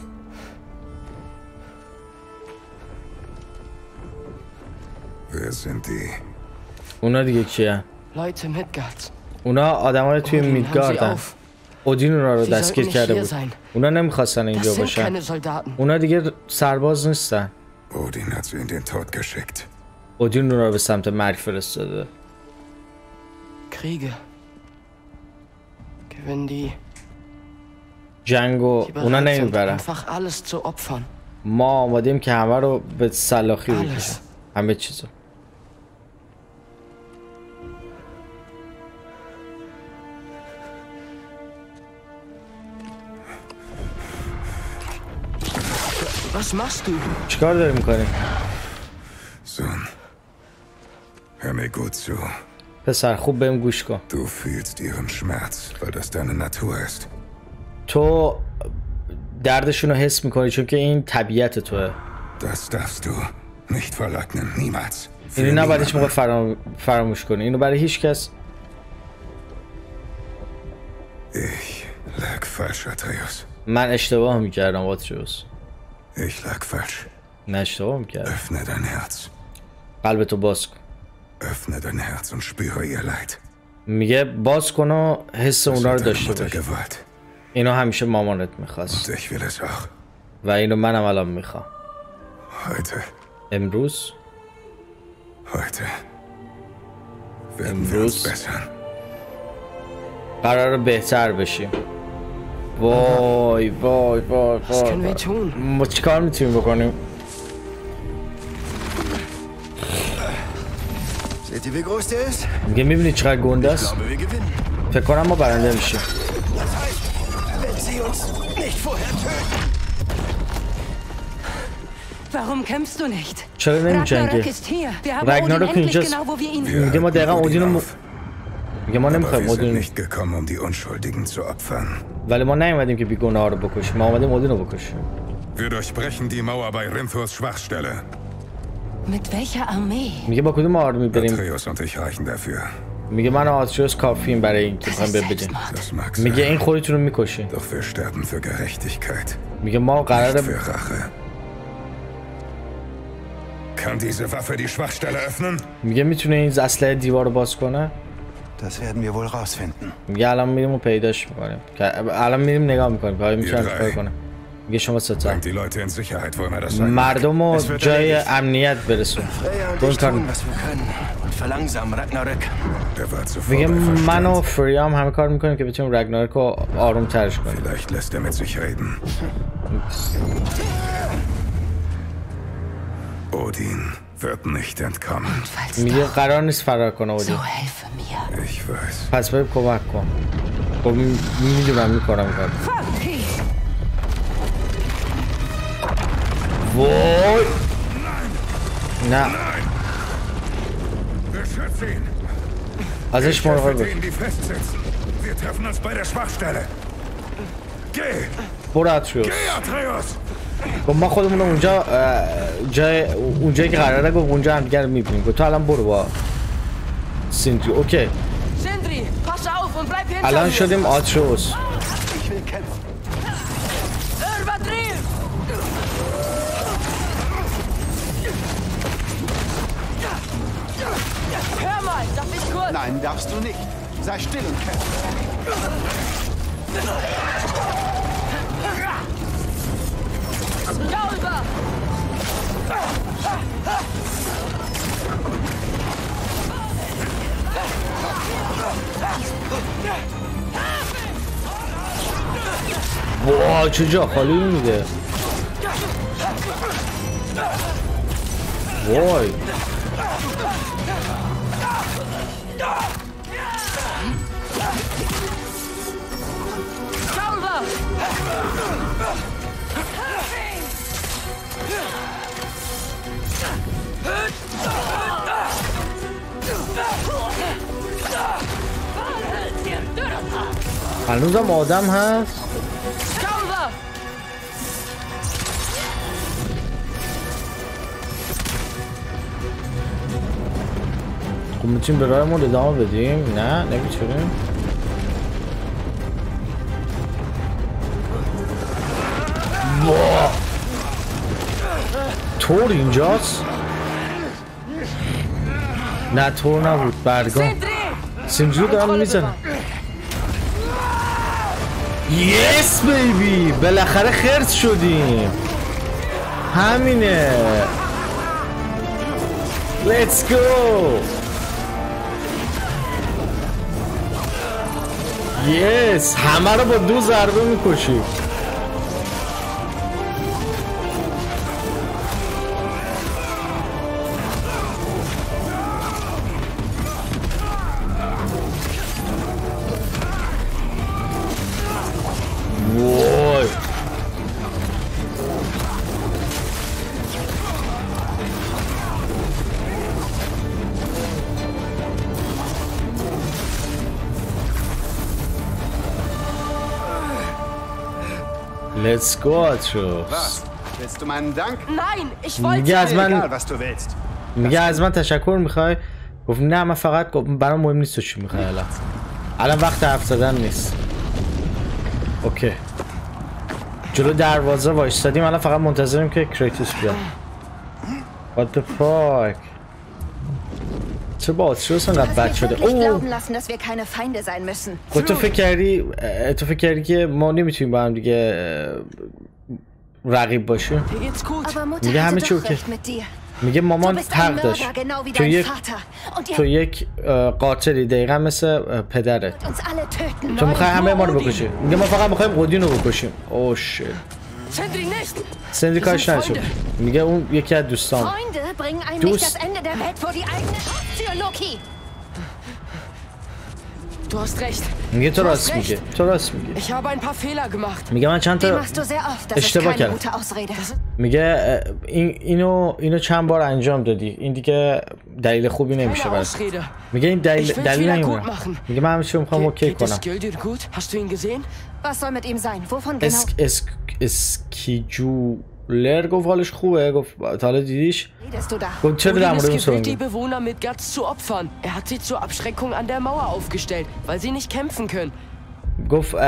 Wer sind die? اونا دیگه کیه Leute Midgards. اونا آدمای توی میدگاردن. اودین اونا رو دستگیر کرده بود. اونا نمی‌خواستن اینجا باشن. اونا دیگه سرباز نیستن. اودین اونا رو به سمت مرگ فرستاده. جنگ و اونا نمی‌برن einfach alles zu opfern. ما آمادیم که همه رو به سلاخی بکشیم. همه چیزو Was machst du? چیکار داری می‌کنی؟ Sohn, hör mir gut zu. پسر خوب بهم گوش کن Du fühlst ihren Schmerz, weil das deine Natur ist. تو دردشون رو حس می‌کنی چون که این طبیعت توه Das darfst du nicht verleugnen, niemals. اینو نباید هیچ. موقع فرام... فراموش کنی اینو برای هیچ کس Ich lag falsch, Atreus. من اشتباه می‌کردم آتریوس Ich lag falsch. نه اشتباه می‌کردم Öffne dein Herz. قلبتو باز کن Öffne dein Herz und spüre ihr Leid. میگه باز کن و حس اونا رو داشته باش. اینو همیشه مامانت می‌خواست Und ich will es auch. و اینو منم الان می‌خوام Heute, امروز heute werden wir uns Emruz. bessern. قرار بهتر بشیم وای وای وای وای tun? ما چیکار می‌تونیم بکنیم? میگه می‌بینی چقدر گنده Ich است glaube, wir gewinnen. فکر کنم ما برنده میشیم. Warum kämpfst du nicht? چرا نمیجنگی Ragnarök ist hier. Wir haben Ragnarök Odin endlich اینجاست. genau, wo wir ihn... Wir میگه ما دقیقا Odin اودین رو م- auf. میگه ما Aber نمیخوایم wir sind اودین nicht gekommen, um die Unschuldigen zu opfern. ولی ما نیومدیم که بیگناه ها رو بکشیم ما اومدیم اودین رو بکشیم Wir durchbrechen die Mauer bei Rinthurs Schwachstelle. Mit welcher Armee? میگه با کدوم آرمی بریم Atreus und ich reichen dafür. میگه من و آتریوس کافیم برای این که Das بخوایم ist ببینیم Selbstmord. Das mag میگه این sein. خودتون رو میکشین Doch wir sterben für Gerechtigkeit, میگه ما nicht قراره für Rache. Kann diese Waffe die Schwachstelle öffnen? میگه میتونه این اسلحه دیوار رو باز کنه Das werden wir wohl rausfinden. Ja, میمیم نگاهم کنیم. باید می‌شناسه بکنه. گیشوم ازت صبر کنم. مردمو جای امنیت بده سوند کن. می‌خوام منو فریام هم کارم کنه که بتوان رکنارو کو آروم ترش کنه. ماردو می‌خواد با او صحبت کنه. اگر او با او صحبت کند، او می‌تواند با او صحبت کند. اگر او با او صحبت کند، او می‌تواند با او صحبت کند. اگر او با او صحبت کند، او می‌تواند wird nicht entkommen. Falls میگه doch, قرار نیست فرار کنه so اودین helfe mir. Ich weiß. پس باید کمک کن خب می‌دونم می‌کنم کار وای نه Beschütze ihn! ازش Ich helfe مراقب باش denen, die festsitzen. Wir treffen uns bei der Schwachstelle. Geh! برو اتریوس Geh, Atreus! خب ما خودمون اونجا جای اونجا که قراره گفت اونجا هم دیگر می‌بینیم. تو الان برو با سینتری اوکی. الان شدیم آتروس Nein, darfst du nicht. Sei still und kämpfe. Darüber! وای چه جا خالی میده وای Darüber! هنوزم آدم هست! خب می‌تونیم به راهمون ادامه بدیم؟ نه؟ نمی‌تونیم؟ واه تور اینجاست؟ نه تور نبود. برگام. سیندری دارم می‌زنم. یس بیبی بالاخره خرس شدیم. همینه. Let's go. یس همه رو با دو ضربه می‌کشیم Let's go آتروس Was? Willst du meinen Dank? Nein, ich میگه از من Egal, was du willst. میگه از من تشکر می‌خوای گفت نه من فقط گفت برام مهم نیست تو چی می‌خوای الان الان وقت حرف زدن نیست اوکی جلو دروازه وایستادیم الان فقط منتظریم که کریتوس بیاد What the fuck? چه با آتریوس انقدر بد شده. Wirklich اوه. glauben lassen, dass wir keine Feinde sein müssen. خب تو فکر کردی تو فکر کردی که ما نمی‌تونیم با هم دیگه رقیب باشیم؟ میگه همه چی اوکی. میگه مامان حق داشت. تو یک تو یک قاتلی دقیقا مثل پدرت. تو می‌خوای همه ما رو بکشی. میگه ما فقط می‌خوایم اودین رو بکشیم. اوه شit سندری کارش نشد میگه اون یکی از دوستان دوست میگه تو راست میگه تو راست میگه میگه من چند تا اشتباه کرد میگه اینو اینو چند بار انجام دادی؟ این دیگه دلیل خوبی نمیشه برات. میگه این دلیل دلیل نمیشه میگه من همیشه می‌خوام اوکی کنم. Was soll mit ihm sein? Wovon genau? اس اس اسکیجولر گفت حالش خوبه گفت تا حالا دیدیش redest du da? گفت چرا در Odin مورد ist اون gewillt, صحبت die می‌کنی؟ Bewohner mit Guts zu opfern. Er hat sie zur Abschreckung an der Mauer aufgestellt, weil sie nicht kämpfen können. گفت اه،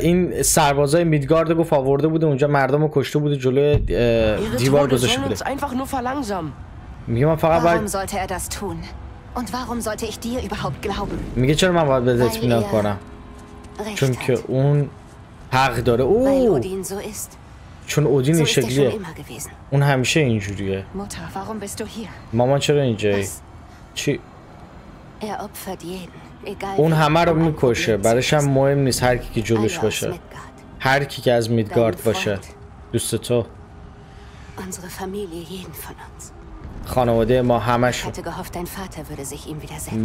این سربازای میدگارد گفت آورده بوده اونجا مردم رو کشته بوده جلوی اه، Ihre دیوار Tode گذاشته sollen بوده uns einfach nur verlangsamen. میگه من فقط Warum باید sollte er das tun? Und warum sollte ich dir überhaupt glauben? میگه چرا من باید به Weil اطمینان er کنم چون که اون حق داره. او چون اودین این شکلیه. اون همیشه اینجوریه. مامان چرا اینجایی چی؟ اون همه رو می‌کشه. برایش هم مهم نیست هر کی که جلوش باشه. هر کی که از میدگارد باشه. دوست تو. خانواده ما همش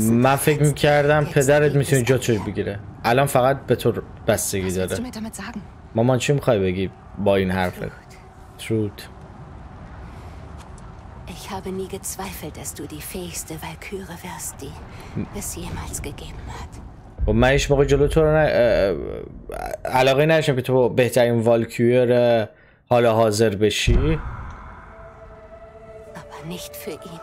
من فکر می‌کردم پدرت می‌تونه جاتو بگیره. الان فقط به تو بستگی داره. مامان چی می‌خوای بگی با این حرف؟ تروت Ich habe nie gezweifelt, dass du die fähigste die es jemals gegeben hat. خب جلو تو نه علاقه نشم که تو بهترین والکیور حال حاضر بشی. Nicht für ihn.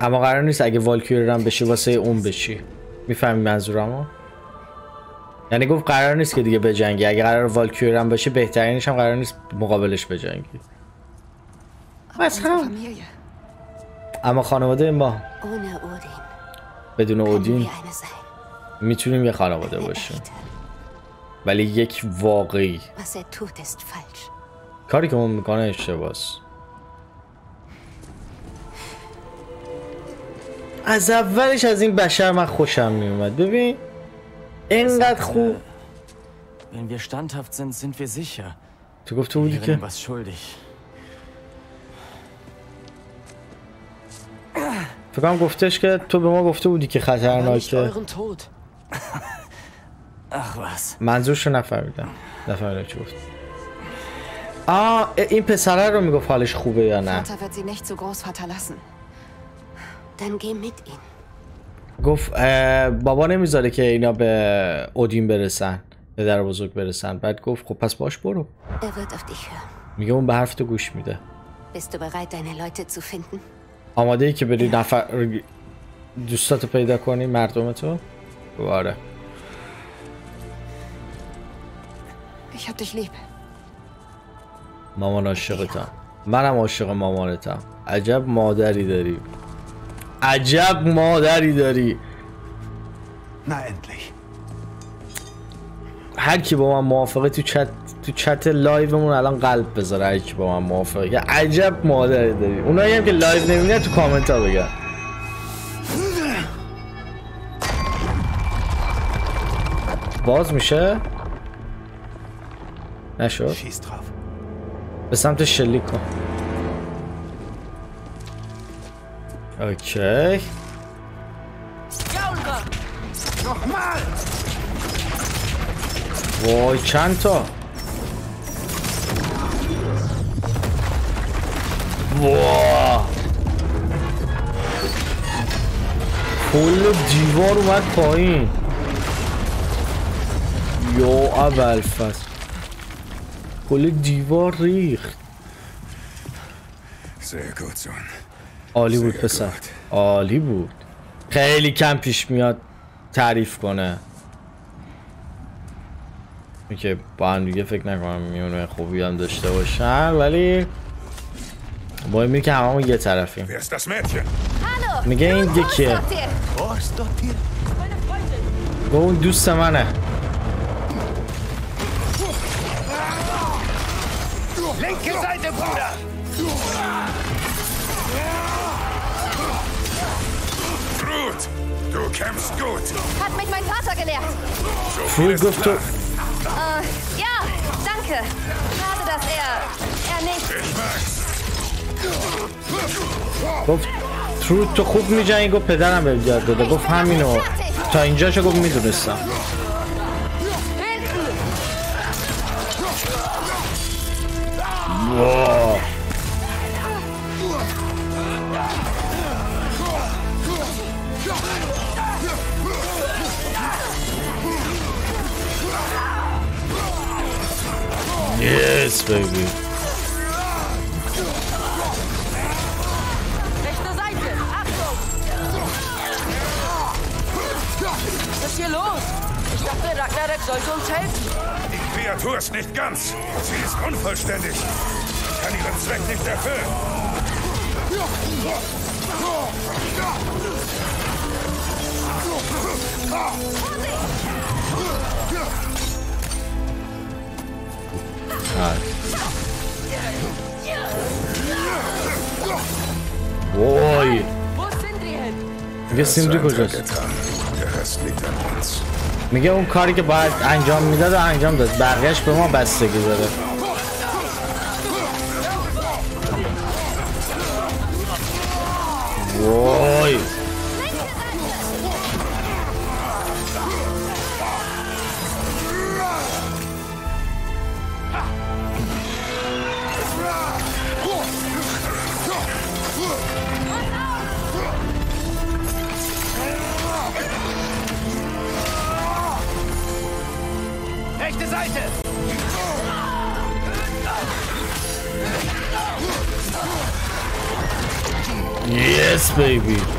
اما قرار نیست اگه والکیور هم بشی واسه اون بشی می‌فهمی منظورمو یعنی گفت قرار نیست که دیگه بجنگی اگه قرار والکیور هم بشی بهترینش هم قرار نیست مقابلش بجنگی Familie. اما خانواده ما بدون اودین. می‌تونیم یه خانواده باشیم. ولی یک واقعی. کاری که اون می‌کنه اشتباس از اولش از این بشر من خوشم میومد ببین اینقدر خوب Wenn wir standhaft sind, sind wir sicher. تو گفته بودی که was schuldig. فکر کنم گفتش که تو به ما گفته بودی که خطرناکه. Ach was. منظورشو نفهمیدم نفهمیدم چی گفت آه این پسره رو می‌گفت حالش خوبه یا نه Dann geh mit ihm. گفت بابا نمی‌ذاره که اینا به اودین برسن به در بزرگ برسن بعد گفت خب پس باش برو Er. میگه اون به حرف تو گوش میده? آماده ای که بری نفر دوستاتو پیدا کنی مردم تو آره Ich hab dich lieb. مامان عاشقتم منم عاشق مامانتم عجب مادری داری عجب مادری داری. endlich. هر کی با من موافقه تو چت تو چت live مون الان قلب بذاره هر کی با من موافقه. که عجب مادری داری. اونایی هم که live نمی‌بینن تو کامنت ها بگن. باز میشه؟ نشد. به سمت شلیک کن. Nochmal! وای چند تا واه کل دیوار اومد پایین یا اول فصل کل دیوار ریخت Sohn. عالی بود پسر. عالی بود. خیلی کم پیش میاد تعریف کنه. که با هم دیگه فکر نکنم میونه خوبی هم داشته باشن ولی با این که هممون یه طرفیم! میگه این یکیه. گو اون دوست منه. Linke Seite, Bruder! Kämpfst gut. Hat mich mein Vater gelehrt. So Früh viel ist Gufte- klar. Äh, ja, danke. Schade, dass er... er nicht... Ich mag's. گفت ترو تو خوب میجنگی گفت پدرم به یاد داده گفت همینو تا اینجاشو گفت می‌دونستم واو. Yes, baby. Rechte Seite, Achtung! Was ist hier los? Ich dachte, Ragnarök sollte uns helfen. Die Kreatur ist nicht ganz. Sie ist unvollständig. Ich kann ihren Zweck nicht erfüllen. Vorsicht! میگه سیمری Sein کجاست. میگه اون کاری که باید انجام می‌داد و انجام داد. بقیهش به ما بستگی داره. وای. Baby.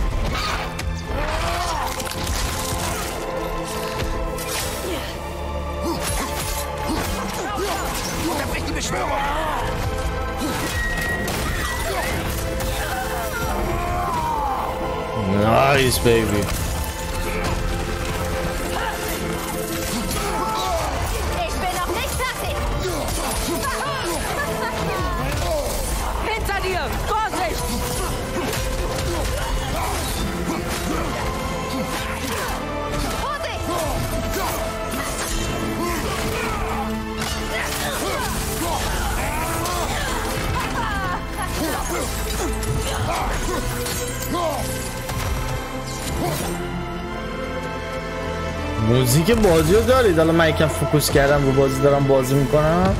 دارید حالا من یکم فوکوس کردم رو بازی دارم بازی می‌کنم.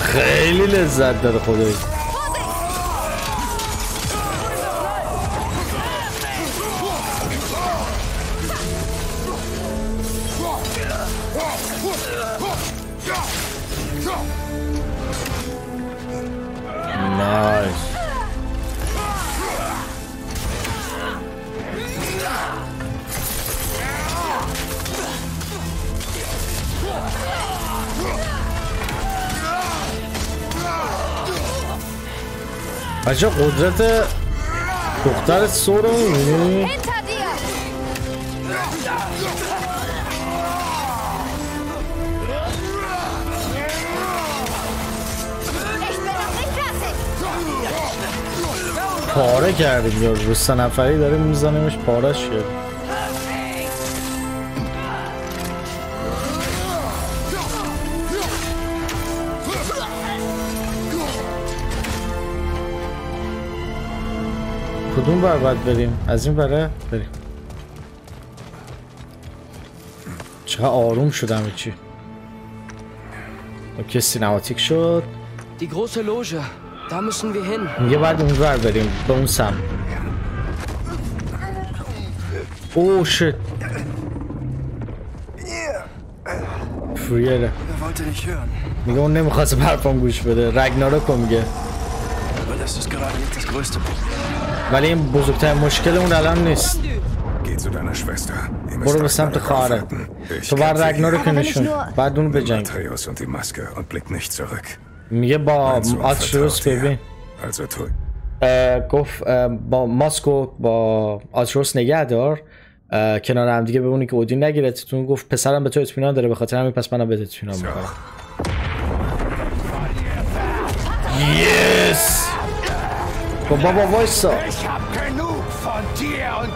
خیلی لذت داره خدایی. بچه قدرت دختر سو رو می‌بینی؟ Hinter dir! Ich bin noch nicht fertig. پاره کردیم یا رو سه نفری داره میزنیمش پارش کرد کدوم بر باید بریم؟ از این بره؟ بریم چقدر آروم شدم چی اوکی سینماتیک شد Die große Loge. Da müssen wir hin. میگه بعد اون ور بریم به اون سم او شت فریره Er wollte nicht hören. میگه اون نمی‌خواست حرفام گوش بده رگناروک رو میگه ولی این بزرگترین مشکل اون الان نیست. برو به سمت. Ich تو باید kämpfe hier. رگناروک نشون. بعد اون بجنگ. میگه با آتروس. ببین. گفت با ماسکو با آتروس نگه دار کنار هم دیگه بمونی که اودین نگیرتتون گفت پسرم به تو اطمینان داره. به خاطر همین پس منم به اطمینان می‌کنم und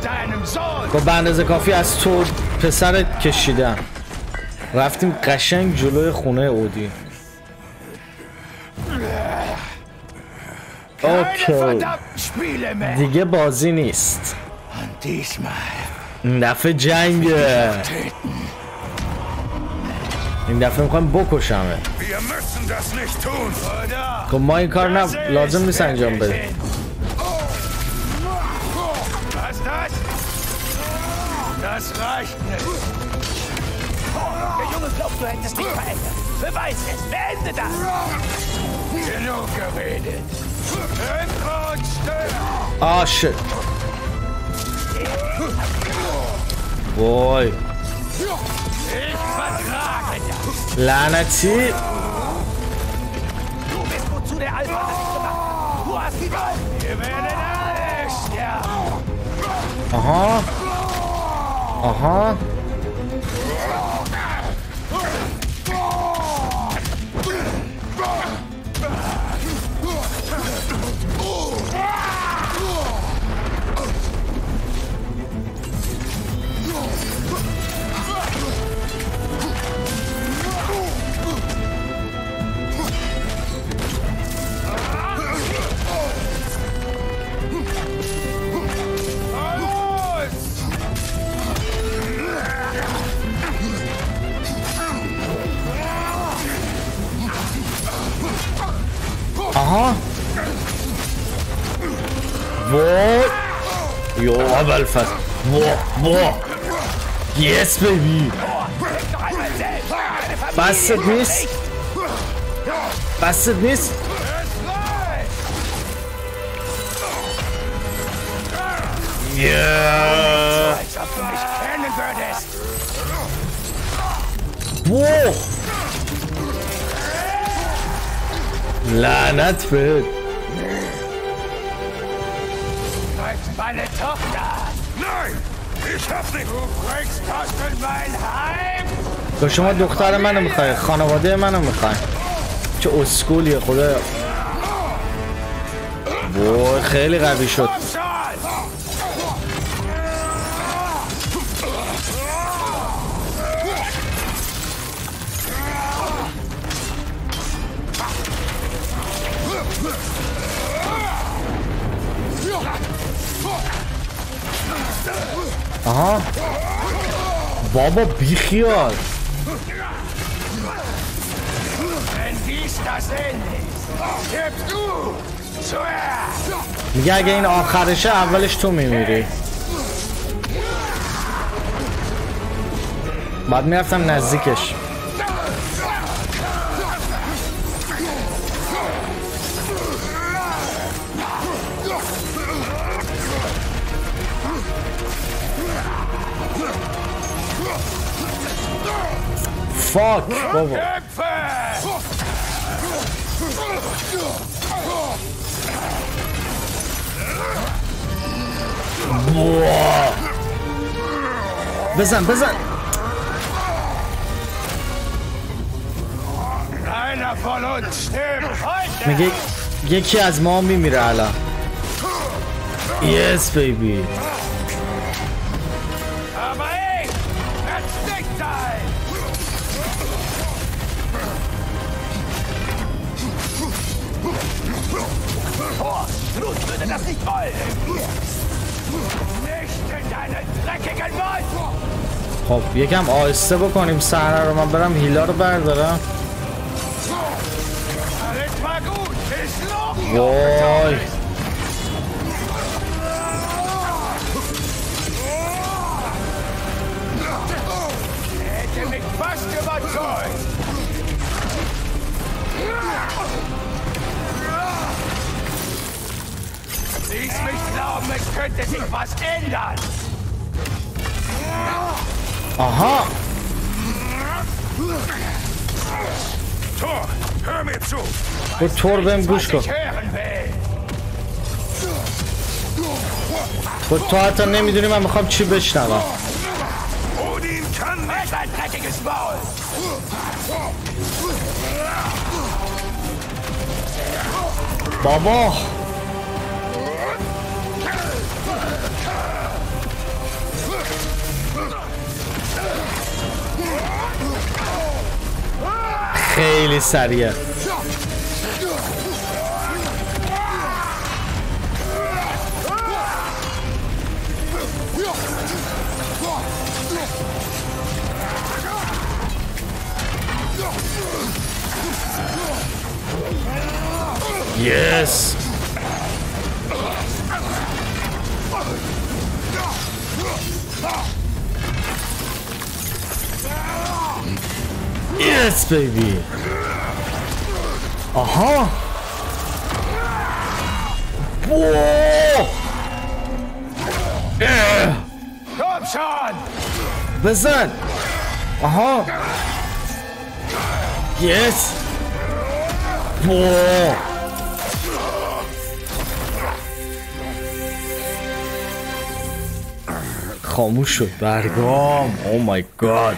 deinem Sohn. گفت به اندازه کافی از تو پسرت کشیدم رفتیم قشنگ جلوی خونه Keine اوکی. دیگه بازی نیست این دفعه جنگه این دفعه می‌خوایم بکشمه? خب ما این کار نه لازم نیست انجام بدیم Das reicht nicht. Der Junge glaubt, du hättest dich verändert. Beweis es. Beende das. Genug geredet. Kämpfe und stör. Ah, oh, shit. Boy. Ich vertrage das. Lanazi. Du bist wozu der Alpha alles gemacht. Du hast die Wahl. Wir werden alle sterben. Aha. آها آها وای یو اول فصل وا وا یس بیبی بست نیست بست نیست Yeah. Als لعنت Heim. تو شما دختر منو می‌خوای خانواده منو می‌خوای چه اسکولیه خدا وای خیلی قوی شد آها. بابا بیخیال. میگه اگه این آخرشه اولش تو میمیری. بعد می‌رفتم نزدیکش. فاک بابا. بزن بزن. میگه یکی از ما میمیره الان یس بیبی خب یکم آهسته بکنیم صحنه رو. من برم هیلا رو بردارم. los. وای. Könnte sich was ändern. Aha Tor, hör mir zu. کن Ich hören will. با تو حتی نمی‌دونی من می‌خوام چی Maul. بابا خیلی سریع Yes. Yes, baby. Aha. Whoa. Yeah. Komm schon! بزن آها یس واه خاموش شد برگام او مای گاد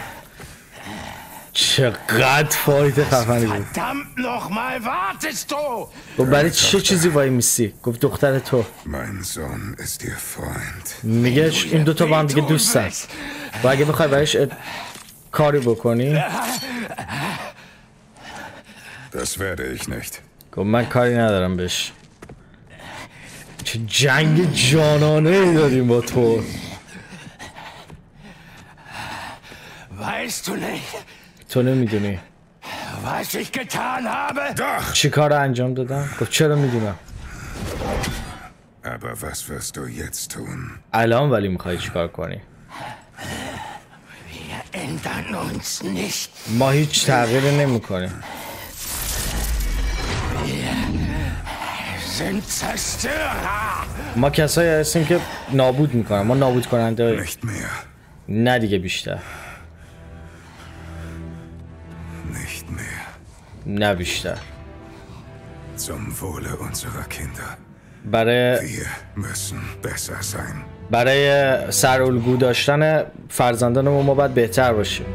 چقدر فایده خفنی بود. Verdammt nochmal, wartest du! گفت برای چه چیزی وای میسی گفت دختر تو. Mein Sohn ist ihr Freund. میگه این دوتا با هم دیگه دوستن و اگه بخوای برایش اد- کاری بکنی؟ Das werde ich nicht. گفت من کاری ندارم بهش. چه جنگ جانانه ای داریم با تو. Weißt du nicht, تو نمی‌دونی was ich getan habe? Doch! چی کار انجام دادم؟ گفت چرا می‌دونم Aber was wirst du jetzt tun? الان ولی می‌خوای چیکار کنی Wir ändern uns nicht. ما هیچ تغییری نمی‌کنیم. ما کسایی هستیم که نابود می‌کنن ما نابود کننده. نه دیگه بیشتر نه بیشتر. برای برای سرالگو داشتن فرزندان ما باید بهتر باشیم.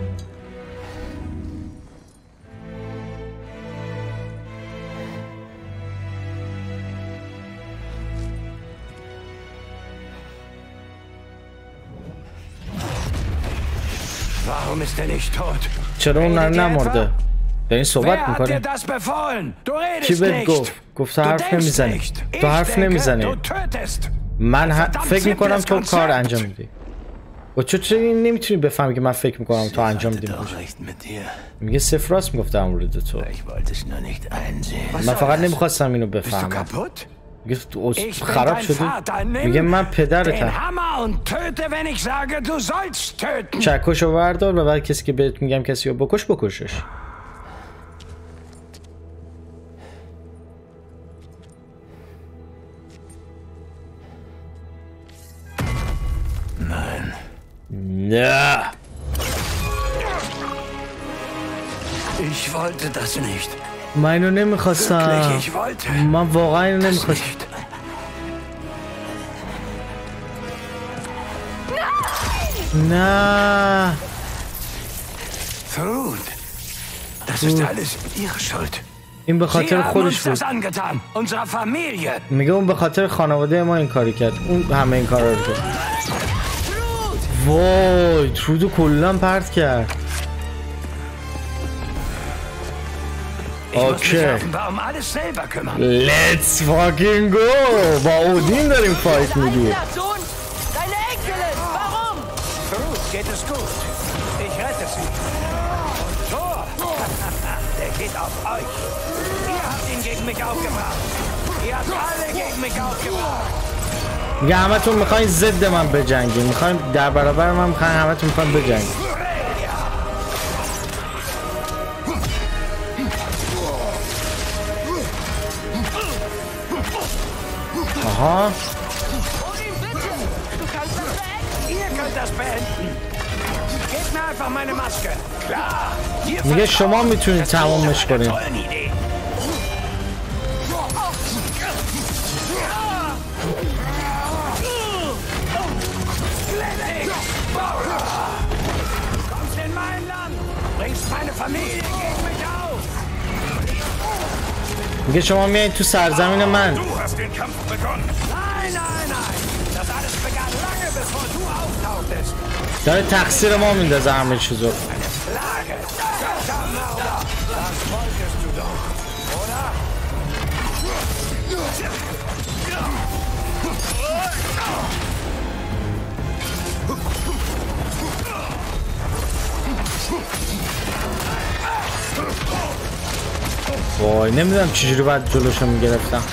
چرا اون نمرده؟ دارین صحبت? Du کی بهت. گفت گفت تو حرف نمی‌زنی تو حرف نمی‌زنی. من ه- فکر می‌کنم تو کار. انجام میدی و چون چرا نمی‌تونی بفهمی که من فکر می‌کنم تو انجام میدی. میگه صفر راست می‌گفت در مورد تو. من فقط نمی‌خواستم اینو بفهمم? میگه خراب. Nimm میگه من پدرتم. چکش رو بردار و بعد کسی که بهت میگم کسی رو بکش بکشش نه Ich wollte das nicht. من اینو نمی‌خواستم من واقعا اینو نمی‌خواستم nicht. نه Thrud, das ist alles ihre Schuld. این به خاطر خودش بود. میگه اون به خاطر خانواده ما این کاری کرد اون همه این کارا رو کرد وای ترودو کلا پرت کرد Ich muss mich Okay. offenbar um alles selber kümmern. Let's fucking go با اودین داریم فایت میدیم Sohn, deine Enkelin, warum? Thrud, geht es gut? Ich rette sie. Und Thor, der geht auf euch. Ihr habt ihn gegen mich aufgebracht. Ihr habt alle gegen mich aufgebracht. میگه همه تون می‌خواین ضد من بجنگین. می‌خواین در برابر من می‌خواین همه تون می‌خواین بجنگین. آها. میگه شما می‌تونید تمامش کنید. فامیل، شما میای تو سرزمین من؟ نه سر تقصیر ما میندازم این چیزو. لاگ، وای نمی‌دونم چجوری باید جلوشو می‌گرفتم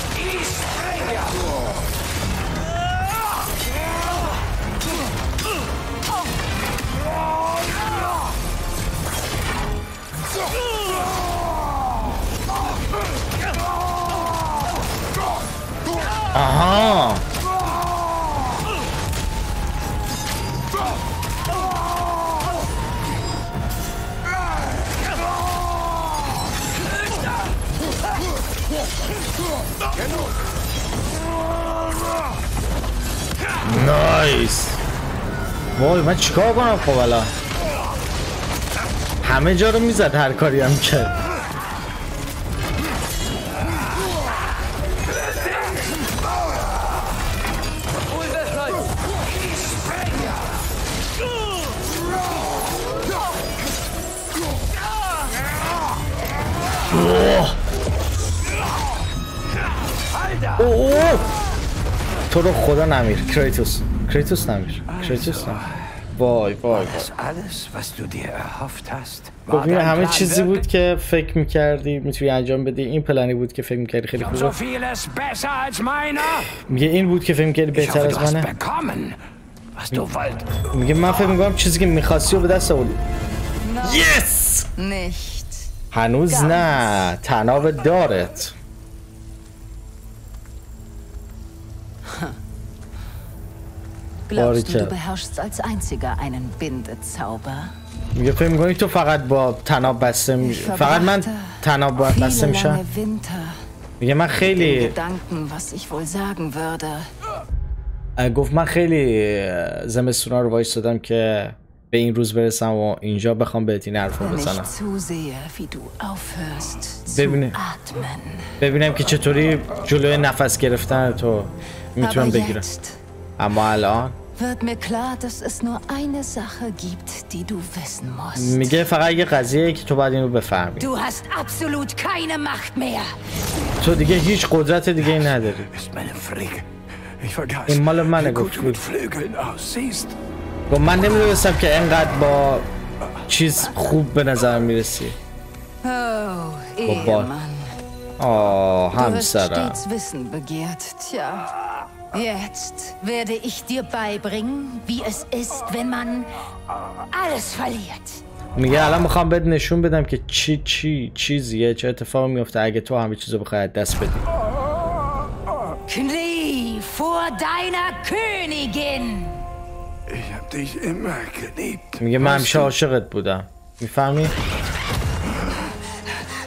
من چیکار کنم خب الان؟ همه جا رو می‌زد هر کاری هم کرد. تو رو خدا نمیر کریتوس. کریتوس نمیر. کریتوس نمیر. وای وای alles, was du dir erhofft hast, war این dein همه چیزی? بود که فکر می‌کردی می‌تونی انجام بدی این پلنی بود که فکر می‌کردی خیلی خوبه? میگه این بود که فکر می‌کردی بهتر از منه. میگه من فکر می‌کنم چیزی که می‌خواستی و به دست آوردی! Nicht. هنوز نه تناب دارت Glaubst du, du beherrschst als einziger einen Bindezauber? میگه فکر می‌کنی تو فقط با تناب بسته می... Ich فقط من verbrachte تناب با- viele بسته میشم Winter میگه من خیلی Gedanken, was ich wohl sagen würde. گفت من خیلی زمستونا رو وایستادم که به این روز برسم و اینجا بخوام بهت این حرف بزنم atmen. ببینم که چطوری جلوی نفس گرفتن تو می‌تونم بگیرم اما الان wird mir klar, dass es nur eine Sache gibt, die du wissen musst. میگه فقط یه قضیه که تو باید اینو بفهمی Du hast absolut keine Macht mehr. تو دیگه هیچ قدرت دیگه ای نداری Ist meine Fricke. Ich vergaß, این مال منه wie gut گفت du mit Flügeln aussiehst. گفت من نمیدونستم که انقدر با چیز خوب به نظر میرسی Oh, خب با Ehemann. آه Du hast همسرم stets Wissen begehrt. Tja, Jetzt werde ich dir beibringen, wie es ist, wenn man alles verliert. میگه الان می‌خوام بهت نشون بدم که چی چی چیزیه چه اتفاقی میفته اگه تو همه چیزو بخوای از دست بدی Knie vor deiner Königin. Ich hab dich immer geliebt. میگه من همیشه عاشقت بودم می‌فهمی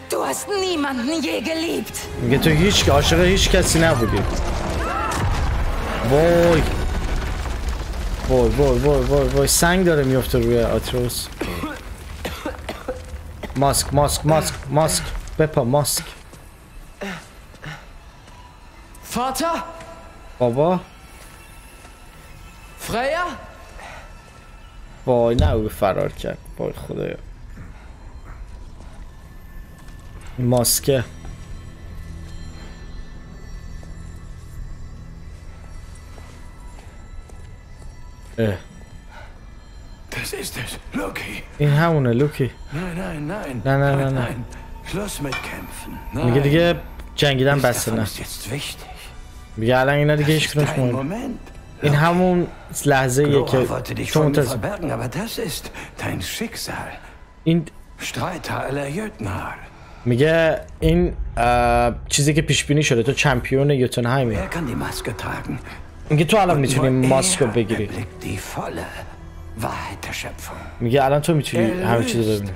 Du hast niemanden je geliebt. میگه تو هیچ عاشق هیچ کسی نبودی وای. وای وای وای وای وای. سنگ داره میفته روی آتروس. ماسک ماسک ماسک ماسک. بپا ماسک. Vater? بابا. Freya? وای نه او فرار کرد. وای خدایا. ماسکه. This is this, Loki. این همونه لوکی. نه نه نه نه. نه نه نه میگه دیگه جنگیدن بسته نه. میگه الان اینا دیگه ایش کنش این همون لحظه یه که تو متصد این میگه این چیزی که پیش بینی شده تو چمپیون یوتنهایمی میگه تو الان می‌تونی ماسک رو بگیری. میگه الان تو می‌تونی همه چیز رو ببینی.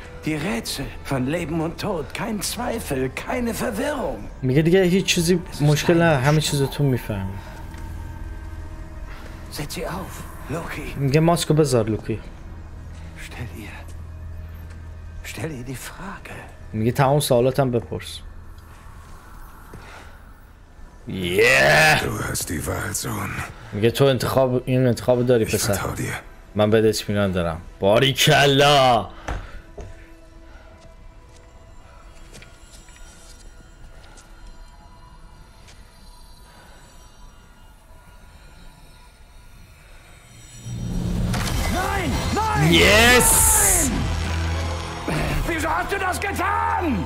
میگه دیگه هیچ چیزی مشکل نه همه چیز تو می‌فهمی. میگه ماسک رو بذار لوکی. میگه تمام سوالاتم بپرس. Yeah. Hast die Wahl, Sohn. میگه تو انتخاب این انتخاب داری پسر. من بهت اطمینان دارم باری کلا Nein! Nein! Yes!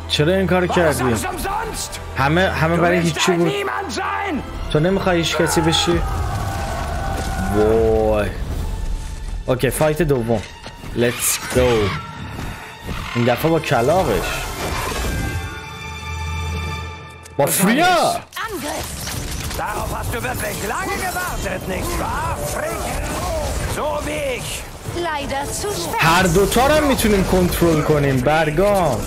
چرا این کار کردی؟ همه همه برای هیچی بود. تو نمی‌خوای هیچ کسی بشی؟ وای. Okay fight دوم. Let's go این دفعه با کلاقش. با فریا Darauf hast du wirklich lange gewartet, nicht wahr, Frigg? So wie ich. هر دوتا رو هم می‌تونیم کنترل کنیم برگام.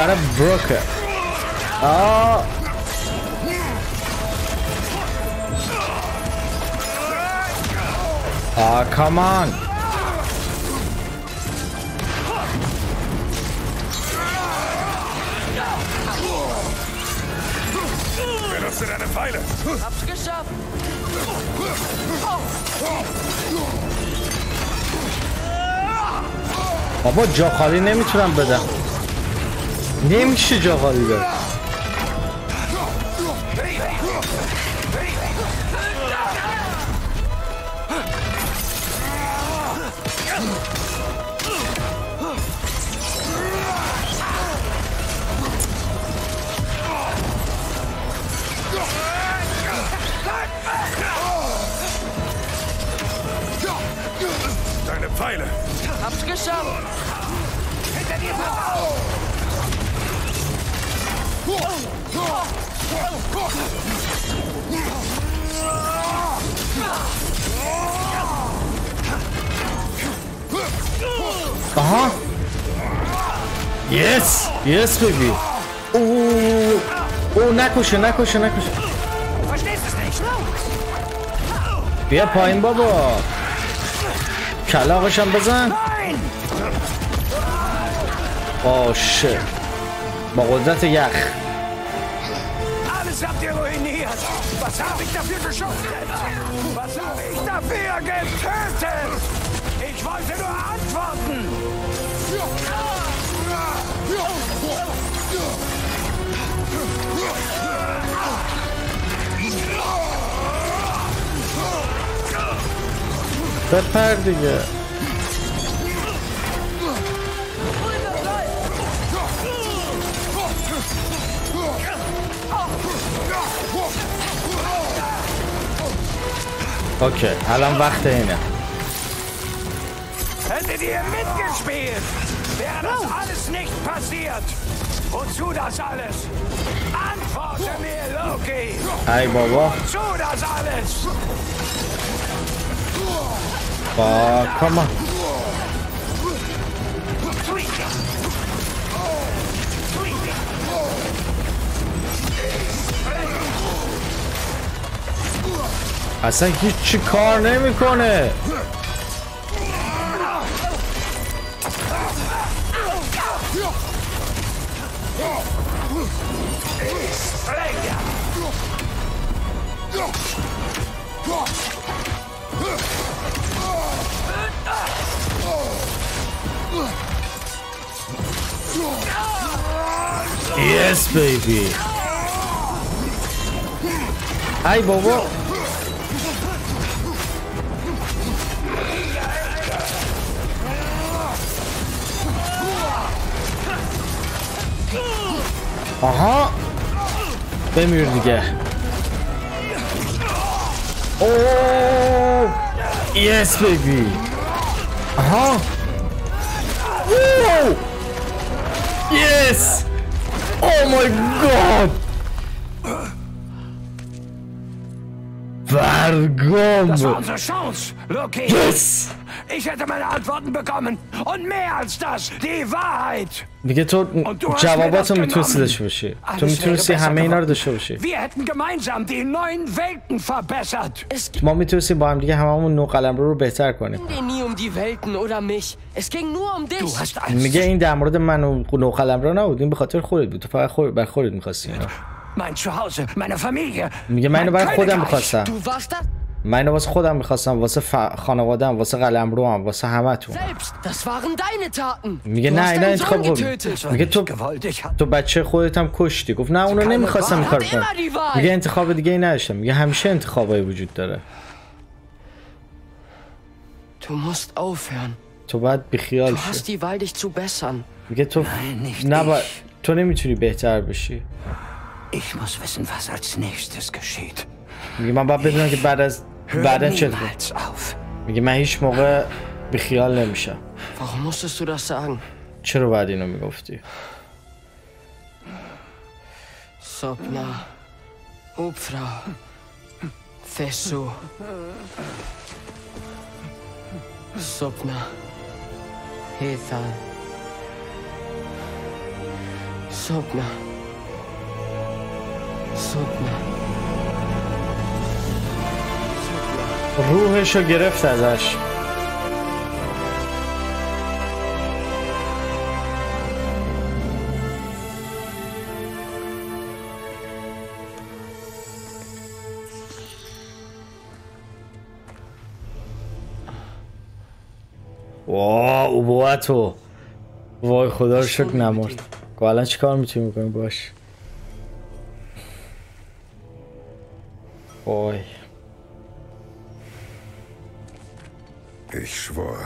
برای بروکه آه آه کامان geschafft. بابا جا خالی نمی‌تونم بدم. نمیشه جا خالی آها یس یس بیبی او او نکشه نکشه نکشه? بیا پایین بابا کلاقشم بزن Nein! آه شت با قدرت یخ Verteidige! Okay, Alarm wachte eh hin. Hättet ihr mitgespielt, wäre das alles nicht passiert. Wozu das alles? Antworte mir, Loki! Ei, Baba. Wozu das alles? با کاما اصلا هیچی کار نمی‌کنه Yes, baby. ای بابا آها بمیر دیگه اوه یس بیبی آها یس Oh my god! Wargombo! Das war unsere Chance! Loki! Yes! Ich hätte meine Antworten bekommen. Und mehr als das, die Wahrheit. میگه تو جوابات رو می‌تونستی داشته باشی. تو می‌تونستی همه اینا رو داشته باشی. ما می‌تونستی با هم دیگه همه همون نو قلم رو, رو بهتر کنیم. میگه این در مورد من و نو قلم رو نبود. این به خاطر خودت بود. تو فقط خود بر خودت می‌خواستی اینا. میگه من اینو برای خودم می‌خواستم. من اینو واسه خودم می‌خواستم واسه ف... خانوادم واسه قلم رو هم واسه همه تو. میگه نه اینا انتخاب getötet. میگه تو تو بچه خودت هم کشتی. گفت نه اونو نمی‌خواستم این کار کنم میگه انتخاب دیگه ای نداشتم. میگه همیشه انتخابایی وجود داره. Du musst aufhören. تو باید بیخیال شی. zu bessern. میگه تو نباید تو نمی‌تونی بهتر بشی. Ich muss wissen, was als nächstes geschieht. میگه من باید بدونم که بعد از بعدن چه میگه من هیچ موقع به خیال نمیشم. چرا بعد اینو می‌گفتی؟ سپنا اوپرا فسو سپنا هیتان سپنا سپنا روحشو گرفت ازش. بوا تو وای خدا رو شکر نمرد. گفت الان چیکار می‌تونی بکنی؟ باش. وای. Ich schwor,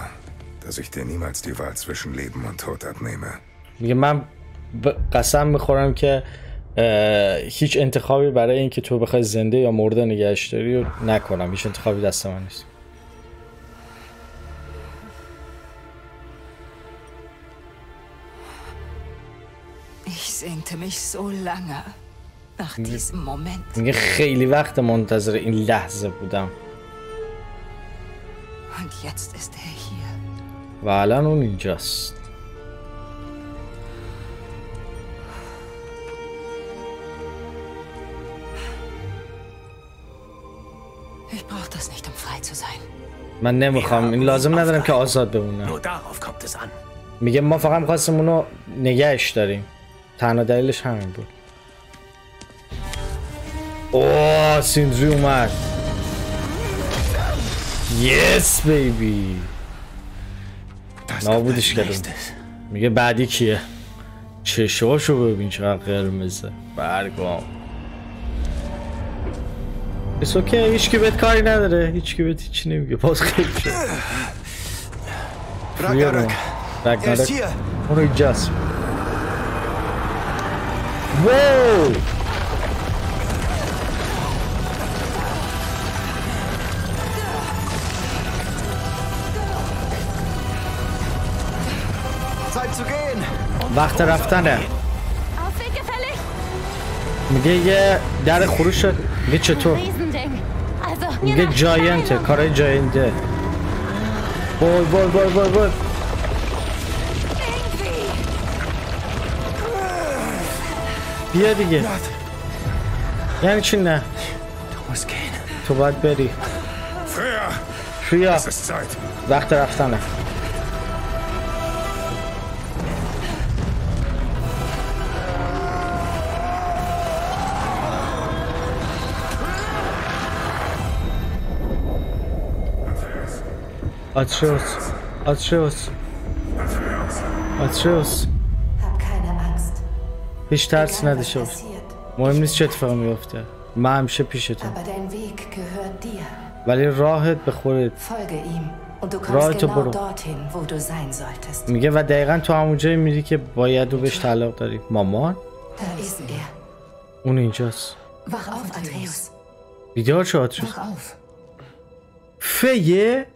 dass ich dir niemals die Wahl zwischen Leben und Tod abnehme. میگه من ب- قسم می‌خورم که هیچ انتخابی برای اینکه تو بخوای زنده یا مرده نگهش داری رو نکنم هیچ انتخابی دست من نیست Ich sehnte mich so lange nach diesem Moment. میگه خیلی وقت منتظر این لحظه بودم Und jetzt ist er hier. و الان اون اینجاست Ich brauche das nicht, um frei zu sein. من نمی‌خوام این لازم ندارم که آزاد بمونم Nur darauf kommt es an. میگه ما فقط می‌خواستیم اونو نگهش داریم تنها دلیلش همین بود اوه سیندری اومد yes baby نابودش کردم. میگه بعدی کیه؟ چشاشو ببین چقدر قرمزه. برگام. It's okay هیچ کی بهت کاری نداره. هیچ کی بهت هیچی نمیگه. باز خیلی شد. ist hier. اونو اینجاست واو وقت رفتنه? میگه یه در خروش میگه چطور؟ میگه جاینته کارای جاینته وای وای وای وای وای. بیا دیگه. یعنی چی نه؟ تو باید بری. Zeit. وقت رفتنه. آتریوس آتریوس آتریوس Hab keine Angst. هیچ ترسی نداشته باش. مهم نیست چه اتفاقی میفته. من همیشه پیشتم. ولی راهت به خودت. Genau برو. میگه و دقیقا تو همون جایی میری که باید رو بهش تعلق داری. مامان؟ Er. اون اینجاست. Atreus. بیدار Wach auf. فیه؟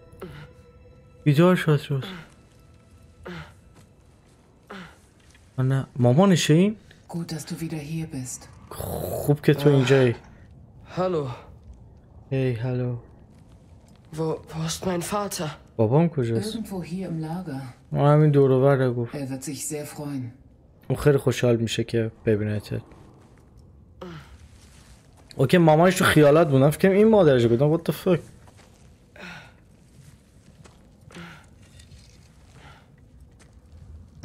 بیدار شد شد نه مامانشه این Gut, dass du wieder hier bist. خوب که تو اینجایی Hallo. هی هلو Wo, wo ist mein Vater? بابام کجاست Irgendwo hier im Lager. ما همین دور و بر گفت Er wird sich sehr freuen. اون خیلی خوشحال میشه که ببینتت اوکی مامانش تو خیالات بودم فکر کنم این مادرش بودم what the fuck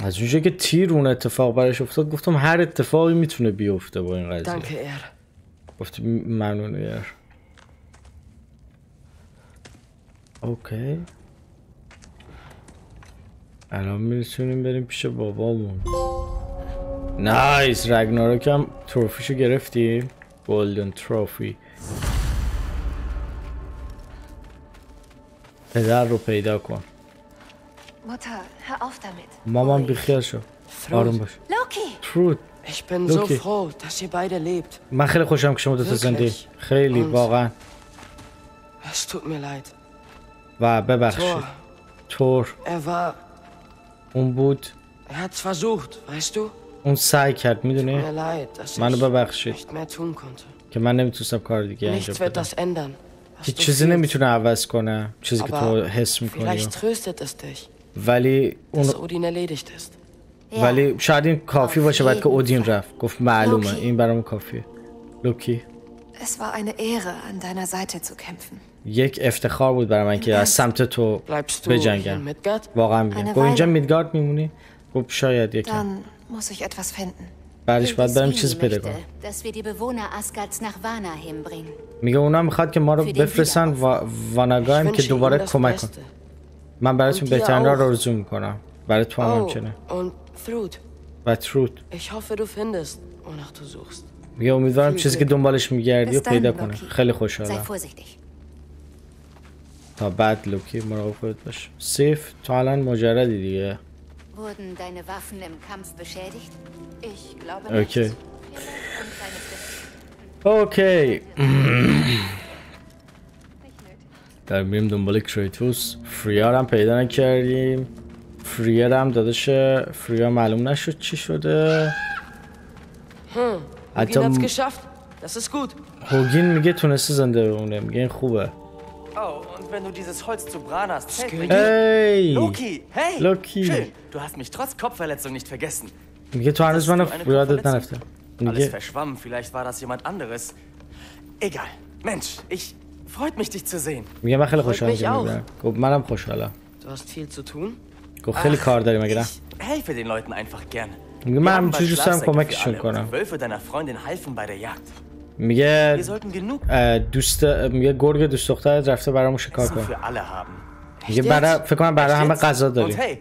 از اونجا که تیر اون اتفاق براش افتاد گفتم هر اتفاقی می‌تونه بیفته با این قضیه. Danke. گفت ممنون یار اوکی. الان می‌تونیم بریم پیش بابامون. نایس رگناروک هم تروفیشو گرفتیم. گلدن تروفی پدر رو پیدا کن. Mutter, hör auf damit. مامان بیخیال شو آروم باش Loki! ترود Ich bin so Loki. froh, dass ihr beide lebt. من خیلی خوشم که شما دوتا زنده خیلی واقعا Es tut mir leid. و ببخشید تور er war. اون بود Er hat's versucht, weißt du? اون سعی کرد Tut mir می‌دونی leid, dass منو ich ببخشید nicht mehr tun konnte. که من نمی‌تونستم کار دیگه انجام بدم du چیزی. نمی‌تونه عوض کنه چیزی که تو حس می‌کنی ولی اون اودین لیدیشت است ولی شاید این کافی باشه بعد که اودین رفت. گفت معلومه. این برام کافیه. لوکی. اس وار اینه ایره ان دینر سایته تو کمپفن یک افتخار بود برای من که از سمت تو بجنگم. واقعا میگم. گویا اینجا میدگارد میمونی؟ خب شاید یکم. موس اتواس فیندن بعدش باید برم چیز پیدا کنم. میگه اونا می‌خواد که ما رو بفرستن و... واناگایم که دوباره کمک کن من براتون بهترین را آرزو می‌کنم. برای تو هم همچنه. و ترود ich hoffe, du findest, wonach du suchst. میگه امیدوارم چیزی که. دنبالش میگردی و پیدا. کنه خیلی خوشحالم. تا بعد لوکی مراقب خودت باش. سیف تو الان مجردی دیگه. Wurden deine در میریم دنبال کریتوس فریا هم پیدا نکردیم فریا هم داداش فریا معلوم نشد چی شده Hm, حتی Odin hat's م- geschafft. Das ist gut. هوگین میگه تونسته زنده بمونه میگه این خوبه Oh, und wenn du dieses Holz zu Branas Zelt bringst. Hey! Loki, hey! Loki. Schön, du hast mich trotz Kopfverletzung nicht vergessen. میگه تو هنوز منو Hast یادت? نرفته Alles verschwommen, vielleicht war das jemand anderes. Egal. Mensch, ich freut mich dich zu sehen. میگه من خیلی خوشحالم که auch. می‌بینم گفت منم خوشحالم Du hast viel zu tun. گفت خیلی کار داری مگه نه Ich helfe den Leuten einfach gerne. میگه Wir من haben همینجوری دوست دارم کمکشون کنم Wölfe deiner Freundin halfen bei der Jagd. میگه Wir sollten genug اه، دوست میگه گرگ دوست دخترت رفته برامون شکار کن für alle haben. میگه برای فکر کنم برای همه غذا داریم hey,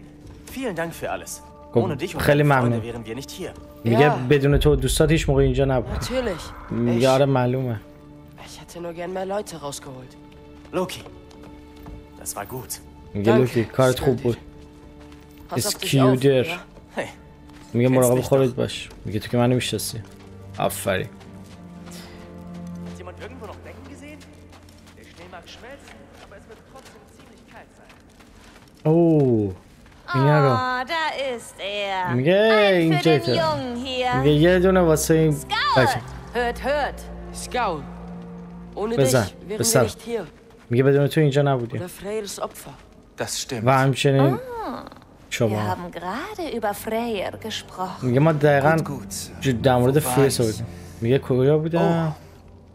vielen Dank für alles. Guck, Ohne dich und خیلی deine Freunde ممنون. wären wir nicht hier. میگه Ja. بدون تو دوستات هیچ موقع اینجا نبود Natürlich. میگه آره معلومه Ich hätte nur gern mehr Leute rausgeholt. Loki, das war gut. میگه Danke. لوکی کارت خوب بود Pass auf dich auf, اسکیودر ja? Hey, میگه Kennst مراقب mich خودت باش میگه تو که منو می‌شناسی آفرین Hat jemand irgendwo noch Decken gesehen? Der Schnee mag schmelzen, aber es wird trotzdem ziemlich kalt sein. اوه اینا رو Oh, da ist er. میگه Ein für اینجا den Jungen hier. میگه یه دونه واسه این بچه Hört, hört. Scout. Nicht hier. میگه بدون تو اینجا نبودیم. و همچنین Wir شما haben gerade über Freyr gesprochen. میگه ما دقیقا در مورد ich? بودیم میگه کجا بودم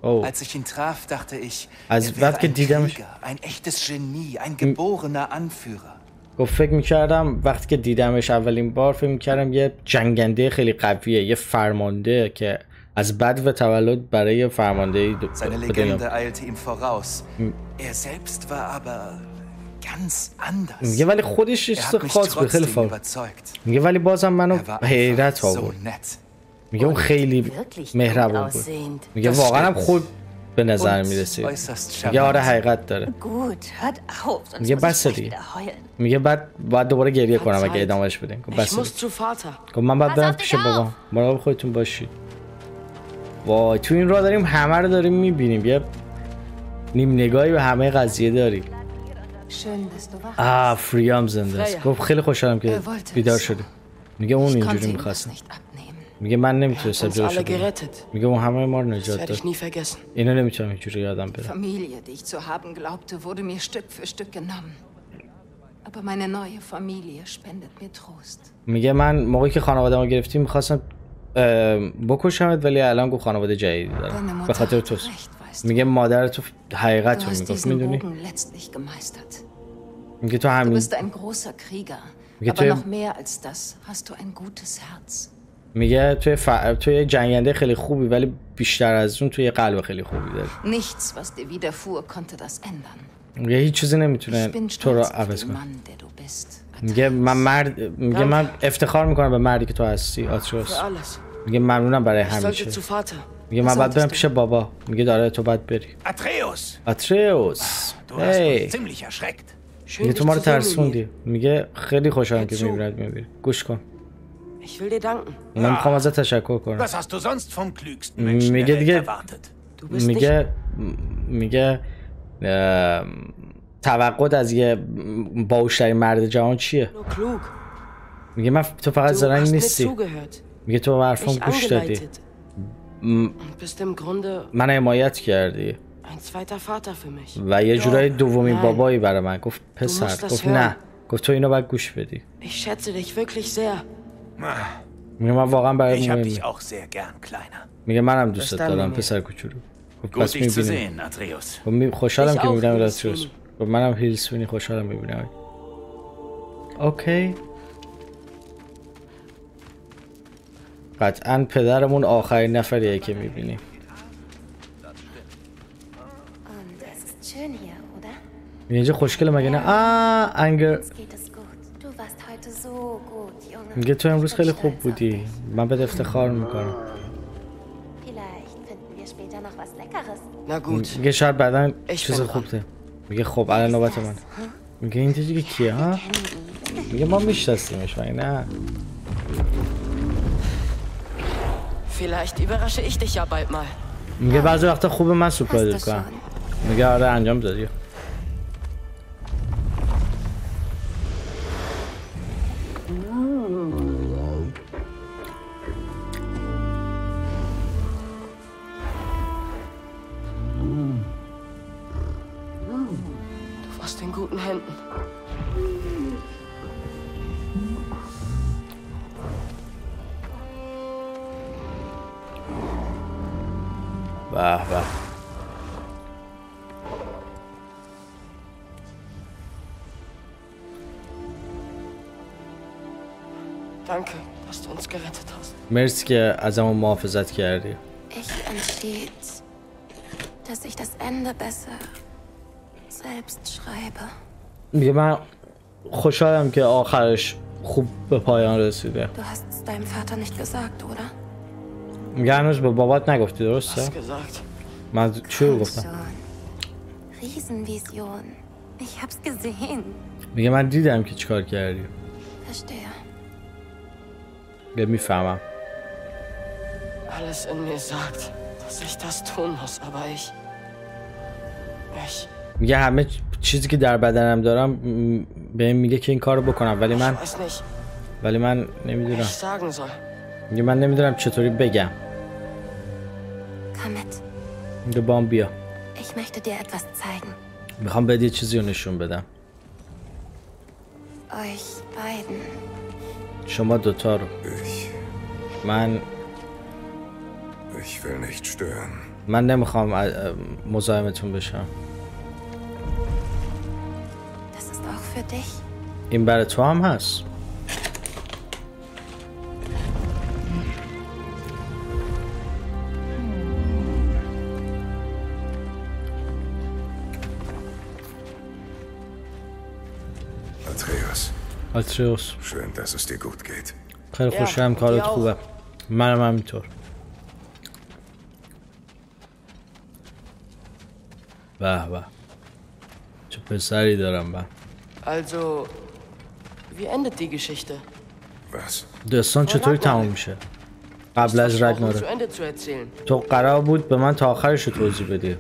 Als ich ihn traf, dachte ich, Also, er wäre ein Krieger, ein echtes Genie, ein geborener Anführer. گفت فکر می‌کردم وقتی که دیدمش اولین بار فکر می‌کردم یه جنگنده خیلی قویه یه فرمانده که از بد و تولد برای فرماندهی د- Seine Legende eilte ihm voraus. Er selbst war aber ganz anders. میگه ولی خودش Er چیز خاص به خیلی فاق. میگه ولی بازم منو Er حیرت آورد. میگه اون خیلی مهربون بود. میگه واقعا هم خوب به نظر می‌رسید. میگه آره حقیقت داره. میگه بس دیگه. میگه بعد باید دوباره گریه کنم اگه ادامهش بدین. Ich بس. گفت من باید برم پیش بابا. مراقب خودتون باشید. وای تو این راه داریم همه رو داریم می‌بینیم یه نیم نگاهی به همه قضیه داریم wach آه فریام زنده است. گفت خیلی خوشحالم که بیدار. شدی میگه اون اینجوری می‌خواست. میگه من نمی‌تونستم gerettet. میگه اون همه ما رو نجات داد. اینو نمی‌تونم اینجوری یادم بره Familie, die ich zu haben glaubte, wurde mir Stück für Stück genommen. Aber meine neue Familie spendet mir Trost. میگه من موقعی که خانواده ما گرفتیم می‌خواستم بکشمت ولی الان گفت خانواده جدیدی دارم. به خاطر تو. میگه مادر تو حقیقت رو می‌گفت. می‌دونی. میگه تو همین gutes Herz. میگه توی ف... توی یه جنگنده خیلی خوبی ولی بیشتر از اون توی یه قلب خیلی خوبی داری. Nichts, was dir widerfuhr, konnte das ändern. میگه هیچ چیزی نمی‌تونه تو رو عوض کنه. میگه من مرد میگه من افتخار می‌کنم به مردی که تو هستی Für alles. میگه ممنونم برای همیشه. میگه من باید برم پیش بابا. میگه داره تو باید بری. Ziemlich erschreckt. میگه تو ما رو ترسوندی. میگه خیلی خوشحالم که. می‌بینید می‌بینی گوش کن. Ich will dir danken. من می‌خوام ازت تشکر کنم. Was hast du sonst vom klügsten Menschen میگه دیگه. میگه میگه توقعت از یه باوشترین مرد جهان چیه. میگه من تو فقط زرنگ نیستی. میگه تو حرفم گوش دادی من حمایت کردی. و یه جورایی دومین Nein. بابایی برای من گفت پسر گفت. نه گفت تو اینو باید گوش بدی. میگه من واقعا برای Kleiner. میگه منم دوستت داشتم دارم. پسر کوچولو پس می‌بینیم. خب خوشحالم که می‌بینم Hillswini. و منم هیلسوینی خوشحالم می‌بینم اوکی قطعا پدرمون آخرین نفریه که می‌بینیم? اینجا خوشگله مگه نه آه انگر. میگه تو امروز خیلی خوب بودی. من بهت افتخار می‌کنم. میگه شاید بعدا چیز خوب ده میگه خب الان نوبت من. میگه این دیگه کیه ها؟ میگه ما میشناسیمش مگه نه. Vielleicht überrasche ich dich ja bald mal. میگه بعضی وقتا خوبه من du کنم میگه آره انجام دادی. Händen. به به Danke, dass du uns gerettet hast. مرسی که ازمون محافظت کردی Ich entschied, dass ich das Ende besser selbst schreibe. میگه من خوشحالم که آخرش خوب به پایان رسیده hast deinem Vater nicht gesagt, oder? میگه هنوز به بابات نگفتی درسته؟ من چی رو گفتم؟ Riesenvision. Ich hab's gesehen. میگه من دیدم که چیکار کردی Verstehe. میگه می‌فهمم Alles in mir sagt, dass ich das tun muss, aber ich... Ich... میگه همه چیزی که در بدنم دارم م، بهم میگه که این کارو بکنم ولی من ولی من نمی‌دونم. میگه من نمی‌دونم چطوری بگم. میگه بام بیا Ich möchte dir etwas zeigen. می‌خوام بهت یه چیزی رو نشون بدم. شما دوتا رو من ich will nicht stören. من نمی‌خوام مزاحمتون بشم für dich. این برای تو هم هست. Atreus, آتریوس schön, dass es dir gut geht. خیلی خوشحالم کارت خوبه. منم همینطور. به به. چه پسری دارم من Also, wie endet die Geschichte? Was? داستان چطوری تموم میشه قبل از Versprochen, zu رگناره Ende zu erzählen. تو قرار بود به من تا آخرش رو توضیح بدی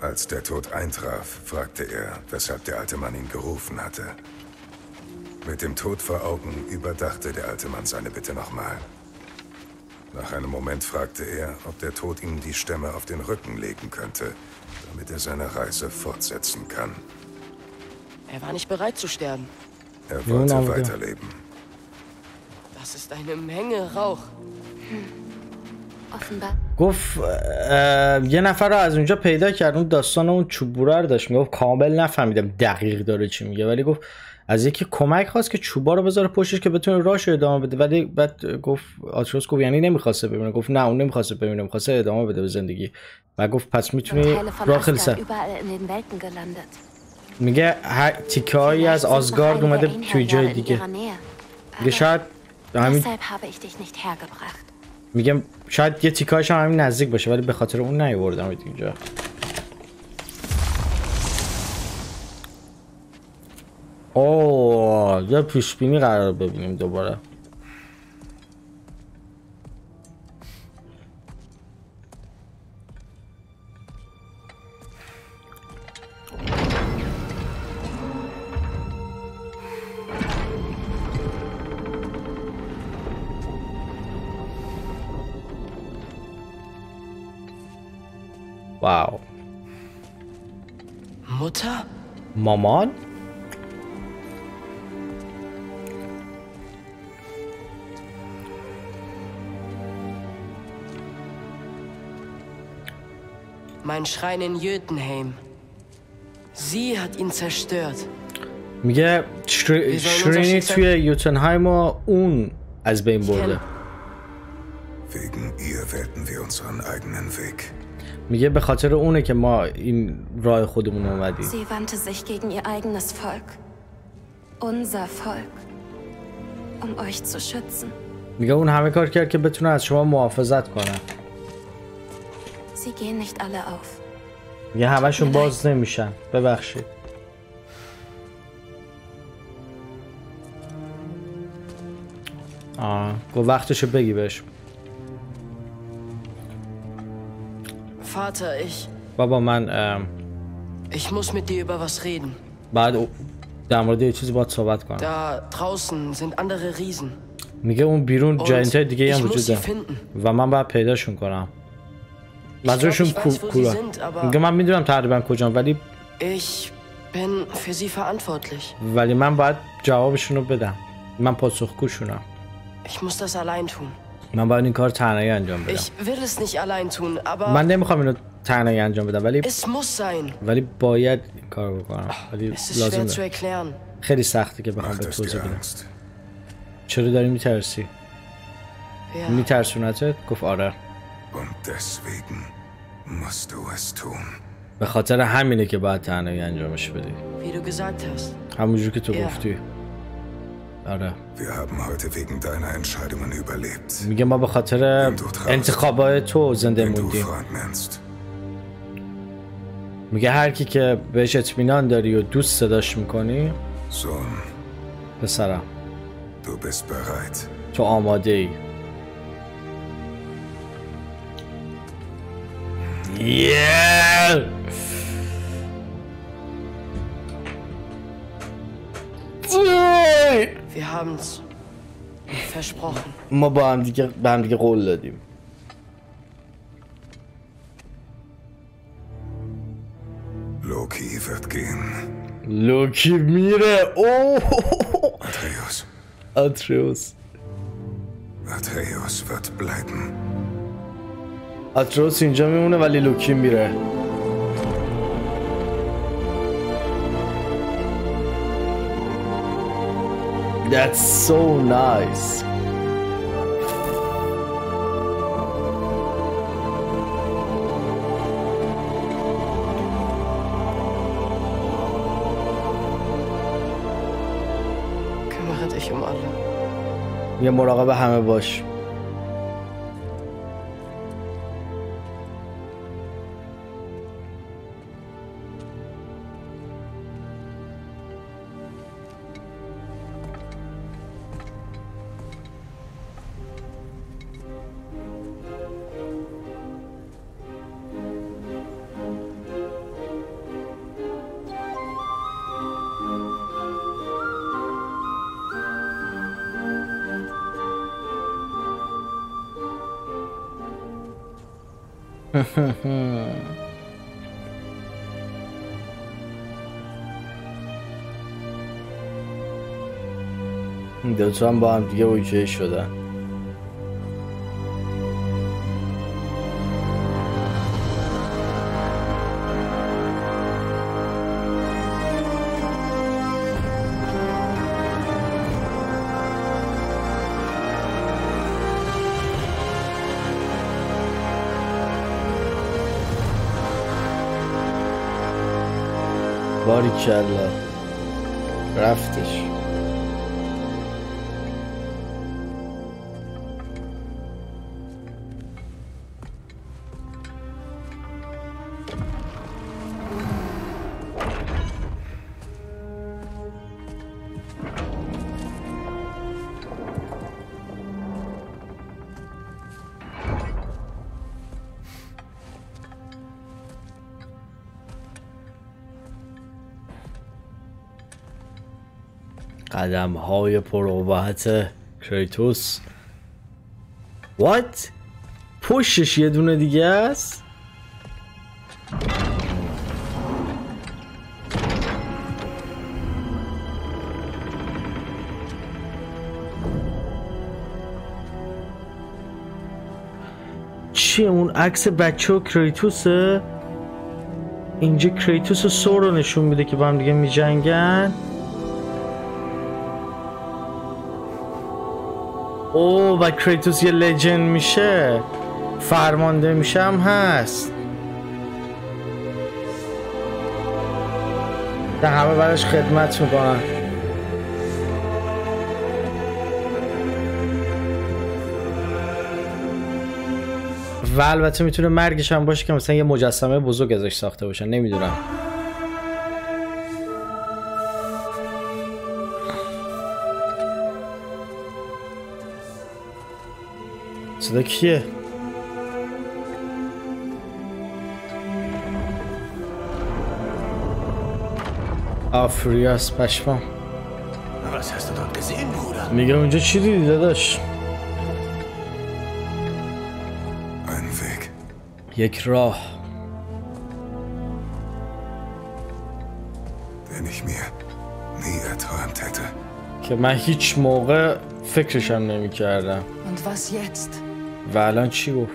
Als der Tod eintraf, fragte er, weshalb der alte Mann ihn gerufen hatte. Mit dem Tod vor Augen überdachte der alte Mann seine Bitte nochmal. Nach einem Moment fragte er, ob der Tod ihm die Stämme auf den Rücken legen könnte, damit er seine Reise fortsetzen kann. Er war nicht bereit zu sterben. Er wollte ja. weiterleben. Das ist eine Menge Rauch. Offenbar. گفت یه نفر رو از اونجا پیدا کرد اون داستان اون چوبوره رو داشت می‌گفت کامل نفهمیدم دقیق داره چی میگه ولی گفت از یکی کمک خواست که چوبا رو بذاره پشتش که بتونه راهش رو ادامه بده ولی بعد گفت آتروس گفت یعنی نمی‌خواسته ببینه گفت نه اون نمی‌خواسته ببینه می‌خواسته ادامه بده به زندگی و گفت پس می‌تونی راه خیلی سر میگه هر تیکه هایی از آزگارد اومده توی جای دیگه. میگه شاید همین. میگم شاید یه تیکاش هم همین نزدیک باشه ولی به خاطر اون نیوردم اینجا اوه یه پیش بینی قرار ببینیم دوباره واو Mutter? مامان Mein Schrein in Jötunheim. Sie hat ihn zerstört. میگه شر... شرینی توی یوتنهایم و اون از بین برده Wegen ihr wählten wir unseren eigenen Weg. میگه به خاطر اونه که ما این راه خودمون اومدیم Sie wandte sich gegen ihr eigenes Volk. Unser Volk. Um euch zu schützen. میگه اون همه کار کرد که بتونه از شما محافظت کنه Sie gehen nicht alle auf. میگه همشون باز نمیشن ببخشید آه گفت وقتشو بگی بهش Vater, ich. بابا من ام، Ich muss mit dir über was reden. بعد در مورد یه چیزی باید صحبت کنم Da draußen sind andere Riesen. میگه اون بیرون جاینت دیگه هم وجود داره. و من باید پیداشون کنم منظورشون ich weiß, کو- wo sie کورا sind, aber- میگه من می‌دونم تقریبا کجا ولی Ich bin für sie verantwortlich. ولی من باید جوابشون رو بدم من پاسخگوشونم Ich muss das allein tun. من باید این کار تنهایی انجام بدم Ich will es nicht allein tun, aber من نمی‌خوام اینو تنهایی انجام بدم ولی es muss sein. ولی باید این کار بکنم ولی ist schwer لازمه. خیلی سخته که بخوام به توضیح بدم? چرا داری میترسی Ja. میترسونتت گفت آره Und deswegen musst du es tun. به خاطر همینه که باید تنهایی انجامش بدی Wie du gesagt hast. همونجور که تو. گفتی آره Wir haben heute wegen deiner Entscheidungen überlebt. میگه ما به خاطر انتخابای تو زنده موندیم. میگه هر کی که بهش اطمینان داری و دوست صداش می‌کنی Sohn, پسرم du bist bereit. تو آماده ای Yeah! Wir haben's versprochen. ما با هم دیگه به هم دیگه قول دادیم Loki wird gehen. لوکی میره اوه Atreus. آتروس Atreus wird bleiben. آتروس اینجا میمونه ولی لوکی میره That's so nice. Kümmere dich um alle. یه مراقب همه باش دوتا هم با هم دیگه اوکی شدن. Inshallah. قدم های پروبت کریتوس. وات پشتش یه دونه دیگه است؟ چیه اون عکس بچه و کریتوسه؟ اینجا کریتوس و سور رو نشون میده که با هم دیگه میجنگن. او و کریتوس یه لجند میشه فرمانده میشه هم هست. ده همه براش خدمت می‌کنن و البته می‌تونه مرگش هم باشه که مثلا یه مجسمه بزرگ ازش ساخته باشن نمی‌دونم. صدا کیه آفریاس پشمام? میگه اونجا چی دیدی داداش. یک راه. که من هیچ موقع فکرشم نمی کردم? و الان چی گفت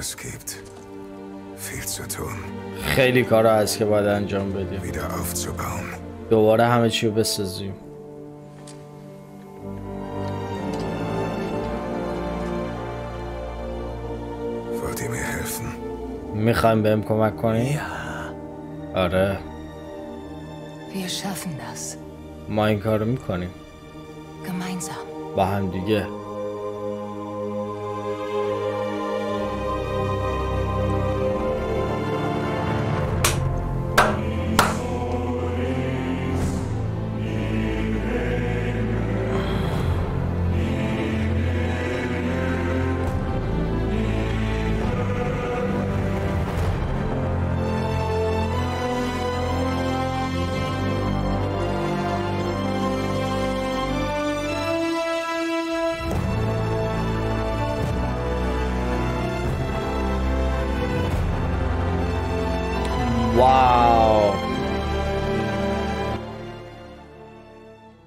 Es gibt viel zu tun, خیلی کارا هست که باید انجام بدیم. دوباره همه چی رو بسازیم? می‌خوایم بهم کمک کنی؟ آره. ما این کار رو می‌کنیم با هم دیگه.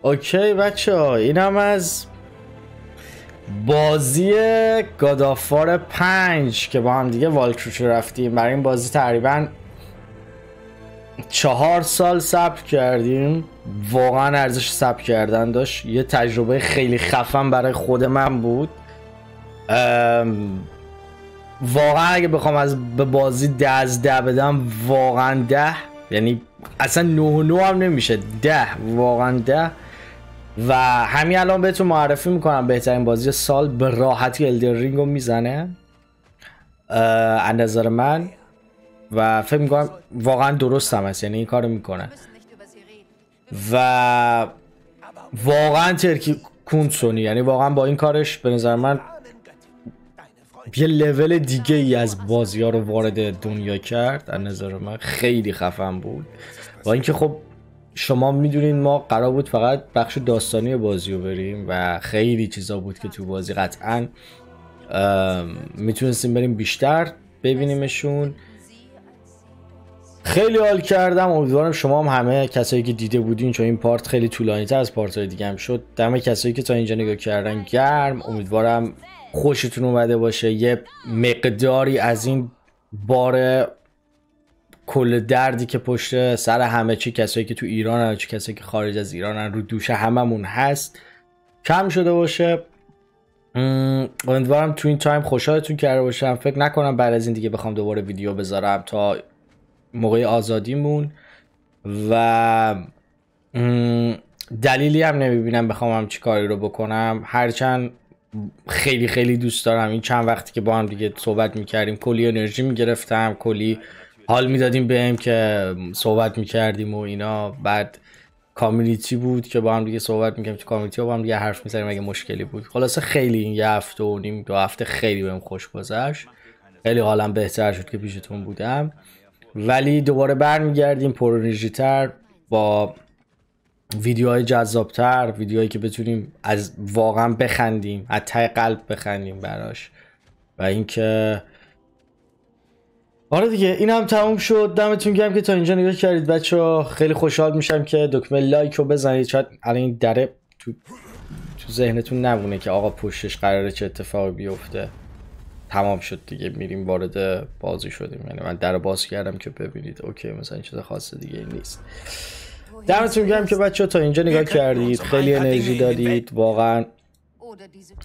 اوکی بچه ها اینم از بازی گادافار پنج که با هم دیگه والکروچ رفتیم. برای این بازی تقریبا چهار سال صبر کردیم. واقعا ارزش صبر کردن داشت. یه تجربه خیلی خفن برای خود من بود. ام، واقعا اگه بخوام از به بازی ده از ده بدم واقعا ده. یعنی اصلا نه نه هم نمیشه. ده واقعا ده. و همین الان بهتون معرفی می‌کنم بهترین بازی سال به راحتی الدر رینگ رو می‌زنه از نظر من. و فکر می‌کنم واقعا درست هم هست یعنی این کارو می‌کنه. و واقعا ترکی کونسونی یعنی واقعا با این کارش به نظر من یه لول دیگه ای از بازی ها رو وارد دنیا کرد از نظر من خیلی خفن بود. با اینکه خب شما می‌دونین ما قرار بود فقط بخش داستانی بازی رو بریم و خیلی چیزا بود که تو بازی قطعا می‌تونستیم بریم بیشتر ببینیمشون. خیلی حال کردم. امیدوارم شما هم همه کسایی که دیده بودین چون این پارت خیلی طولانی تر از پارت های دیگه هم شد دم کسایی که تا اینجا نگاه کردن گرم. امیدوارم خوشتون اومده باشه. یه مقداری از این بار کل دردی که پشت سر همه چی کسایی که تو ایران چی کسایی که خارج از ایران رو دوش هممون هست کم شده باشه. امیدوارم تو این تایم خوشحالتون کرده باشم. فکر نکنم بعد از این دیگه بخوام دوباره ویدیو بذارم تا موقع آزادیمون. و دلیلی هم نمی‌بینم بخوام هم چی کاری رو بکنم. هرچند خیلی خیلی دوست دارم. این چند وقتی که با هم دیگه صحبت می‌کردیم کلی انرژی می‌گرفتم کلی حال می‌دادیم بهم که صحبت می‌کردیم و اینا. بعد کامیونیتی بود که با هم دیگه صحبت می‌کنیم تو کامیونیتی با هم دیگه حرف می‌زنیم اگه مشکلی بود. خلاصه خیلی این یه هفته و نیم دو هفته خیلی بهم خوش گذشت. خیلی حالم بهتر شد که پیشتون بودم. ولی دوباره برمیگردیم تر با ویدیوهای جذابتر ویدیوهایی که بتونیم از واقعا بخندیم از ته قلب بخندیم براش. و اینکه آره دیگه این هم تموم شد. دمتون گرم که تا اینجا نگاه کردید. بچه ها خیلی خوشحال میشم که دکمه لایک رو بزنید. شاید الان این دره تو, تو ذهنتون نبونه که آقا پشتش قراره چه اتفاقی بیفته. تمام شد دیگه. میریم وارد بازی شدیم. یعنی من در باز کردم که ببینید. اوکی مثلا چیز خاص دیگه نیست. دمتون گرم که بچه تا اینجا نگاه کردید. خیلی انرژی دادید. واقعا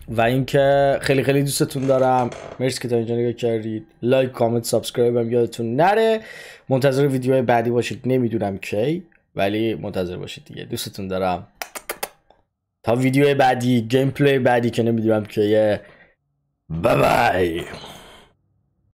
و اینکه خیلی خیلی دوستتون دارم. مرسی که تا اینجا نگاه کردید. لایک کامنت subscribe هم یادتون نره. منتظر ویدیوهای بعدی باشید. نمی‌دونم کی ولی منتظر باشید دیگه. دوستتون دارم. تا ویدیو بعدی gameplay بعدی که نمی‌دونم که bye bye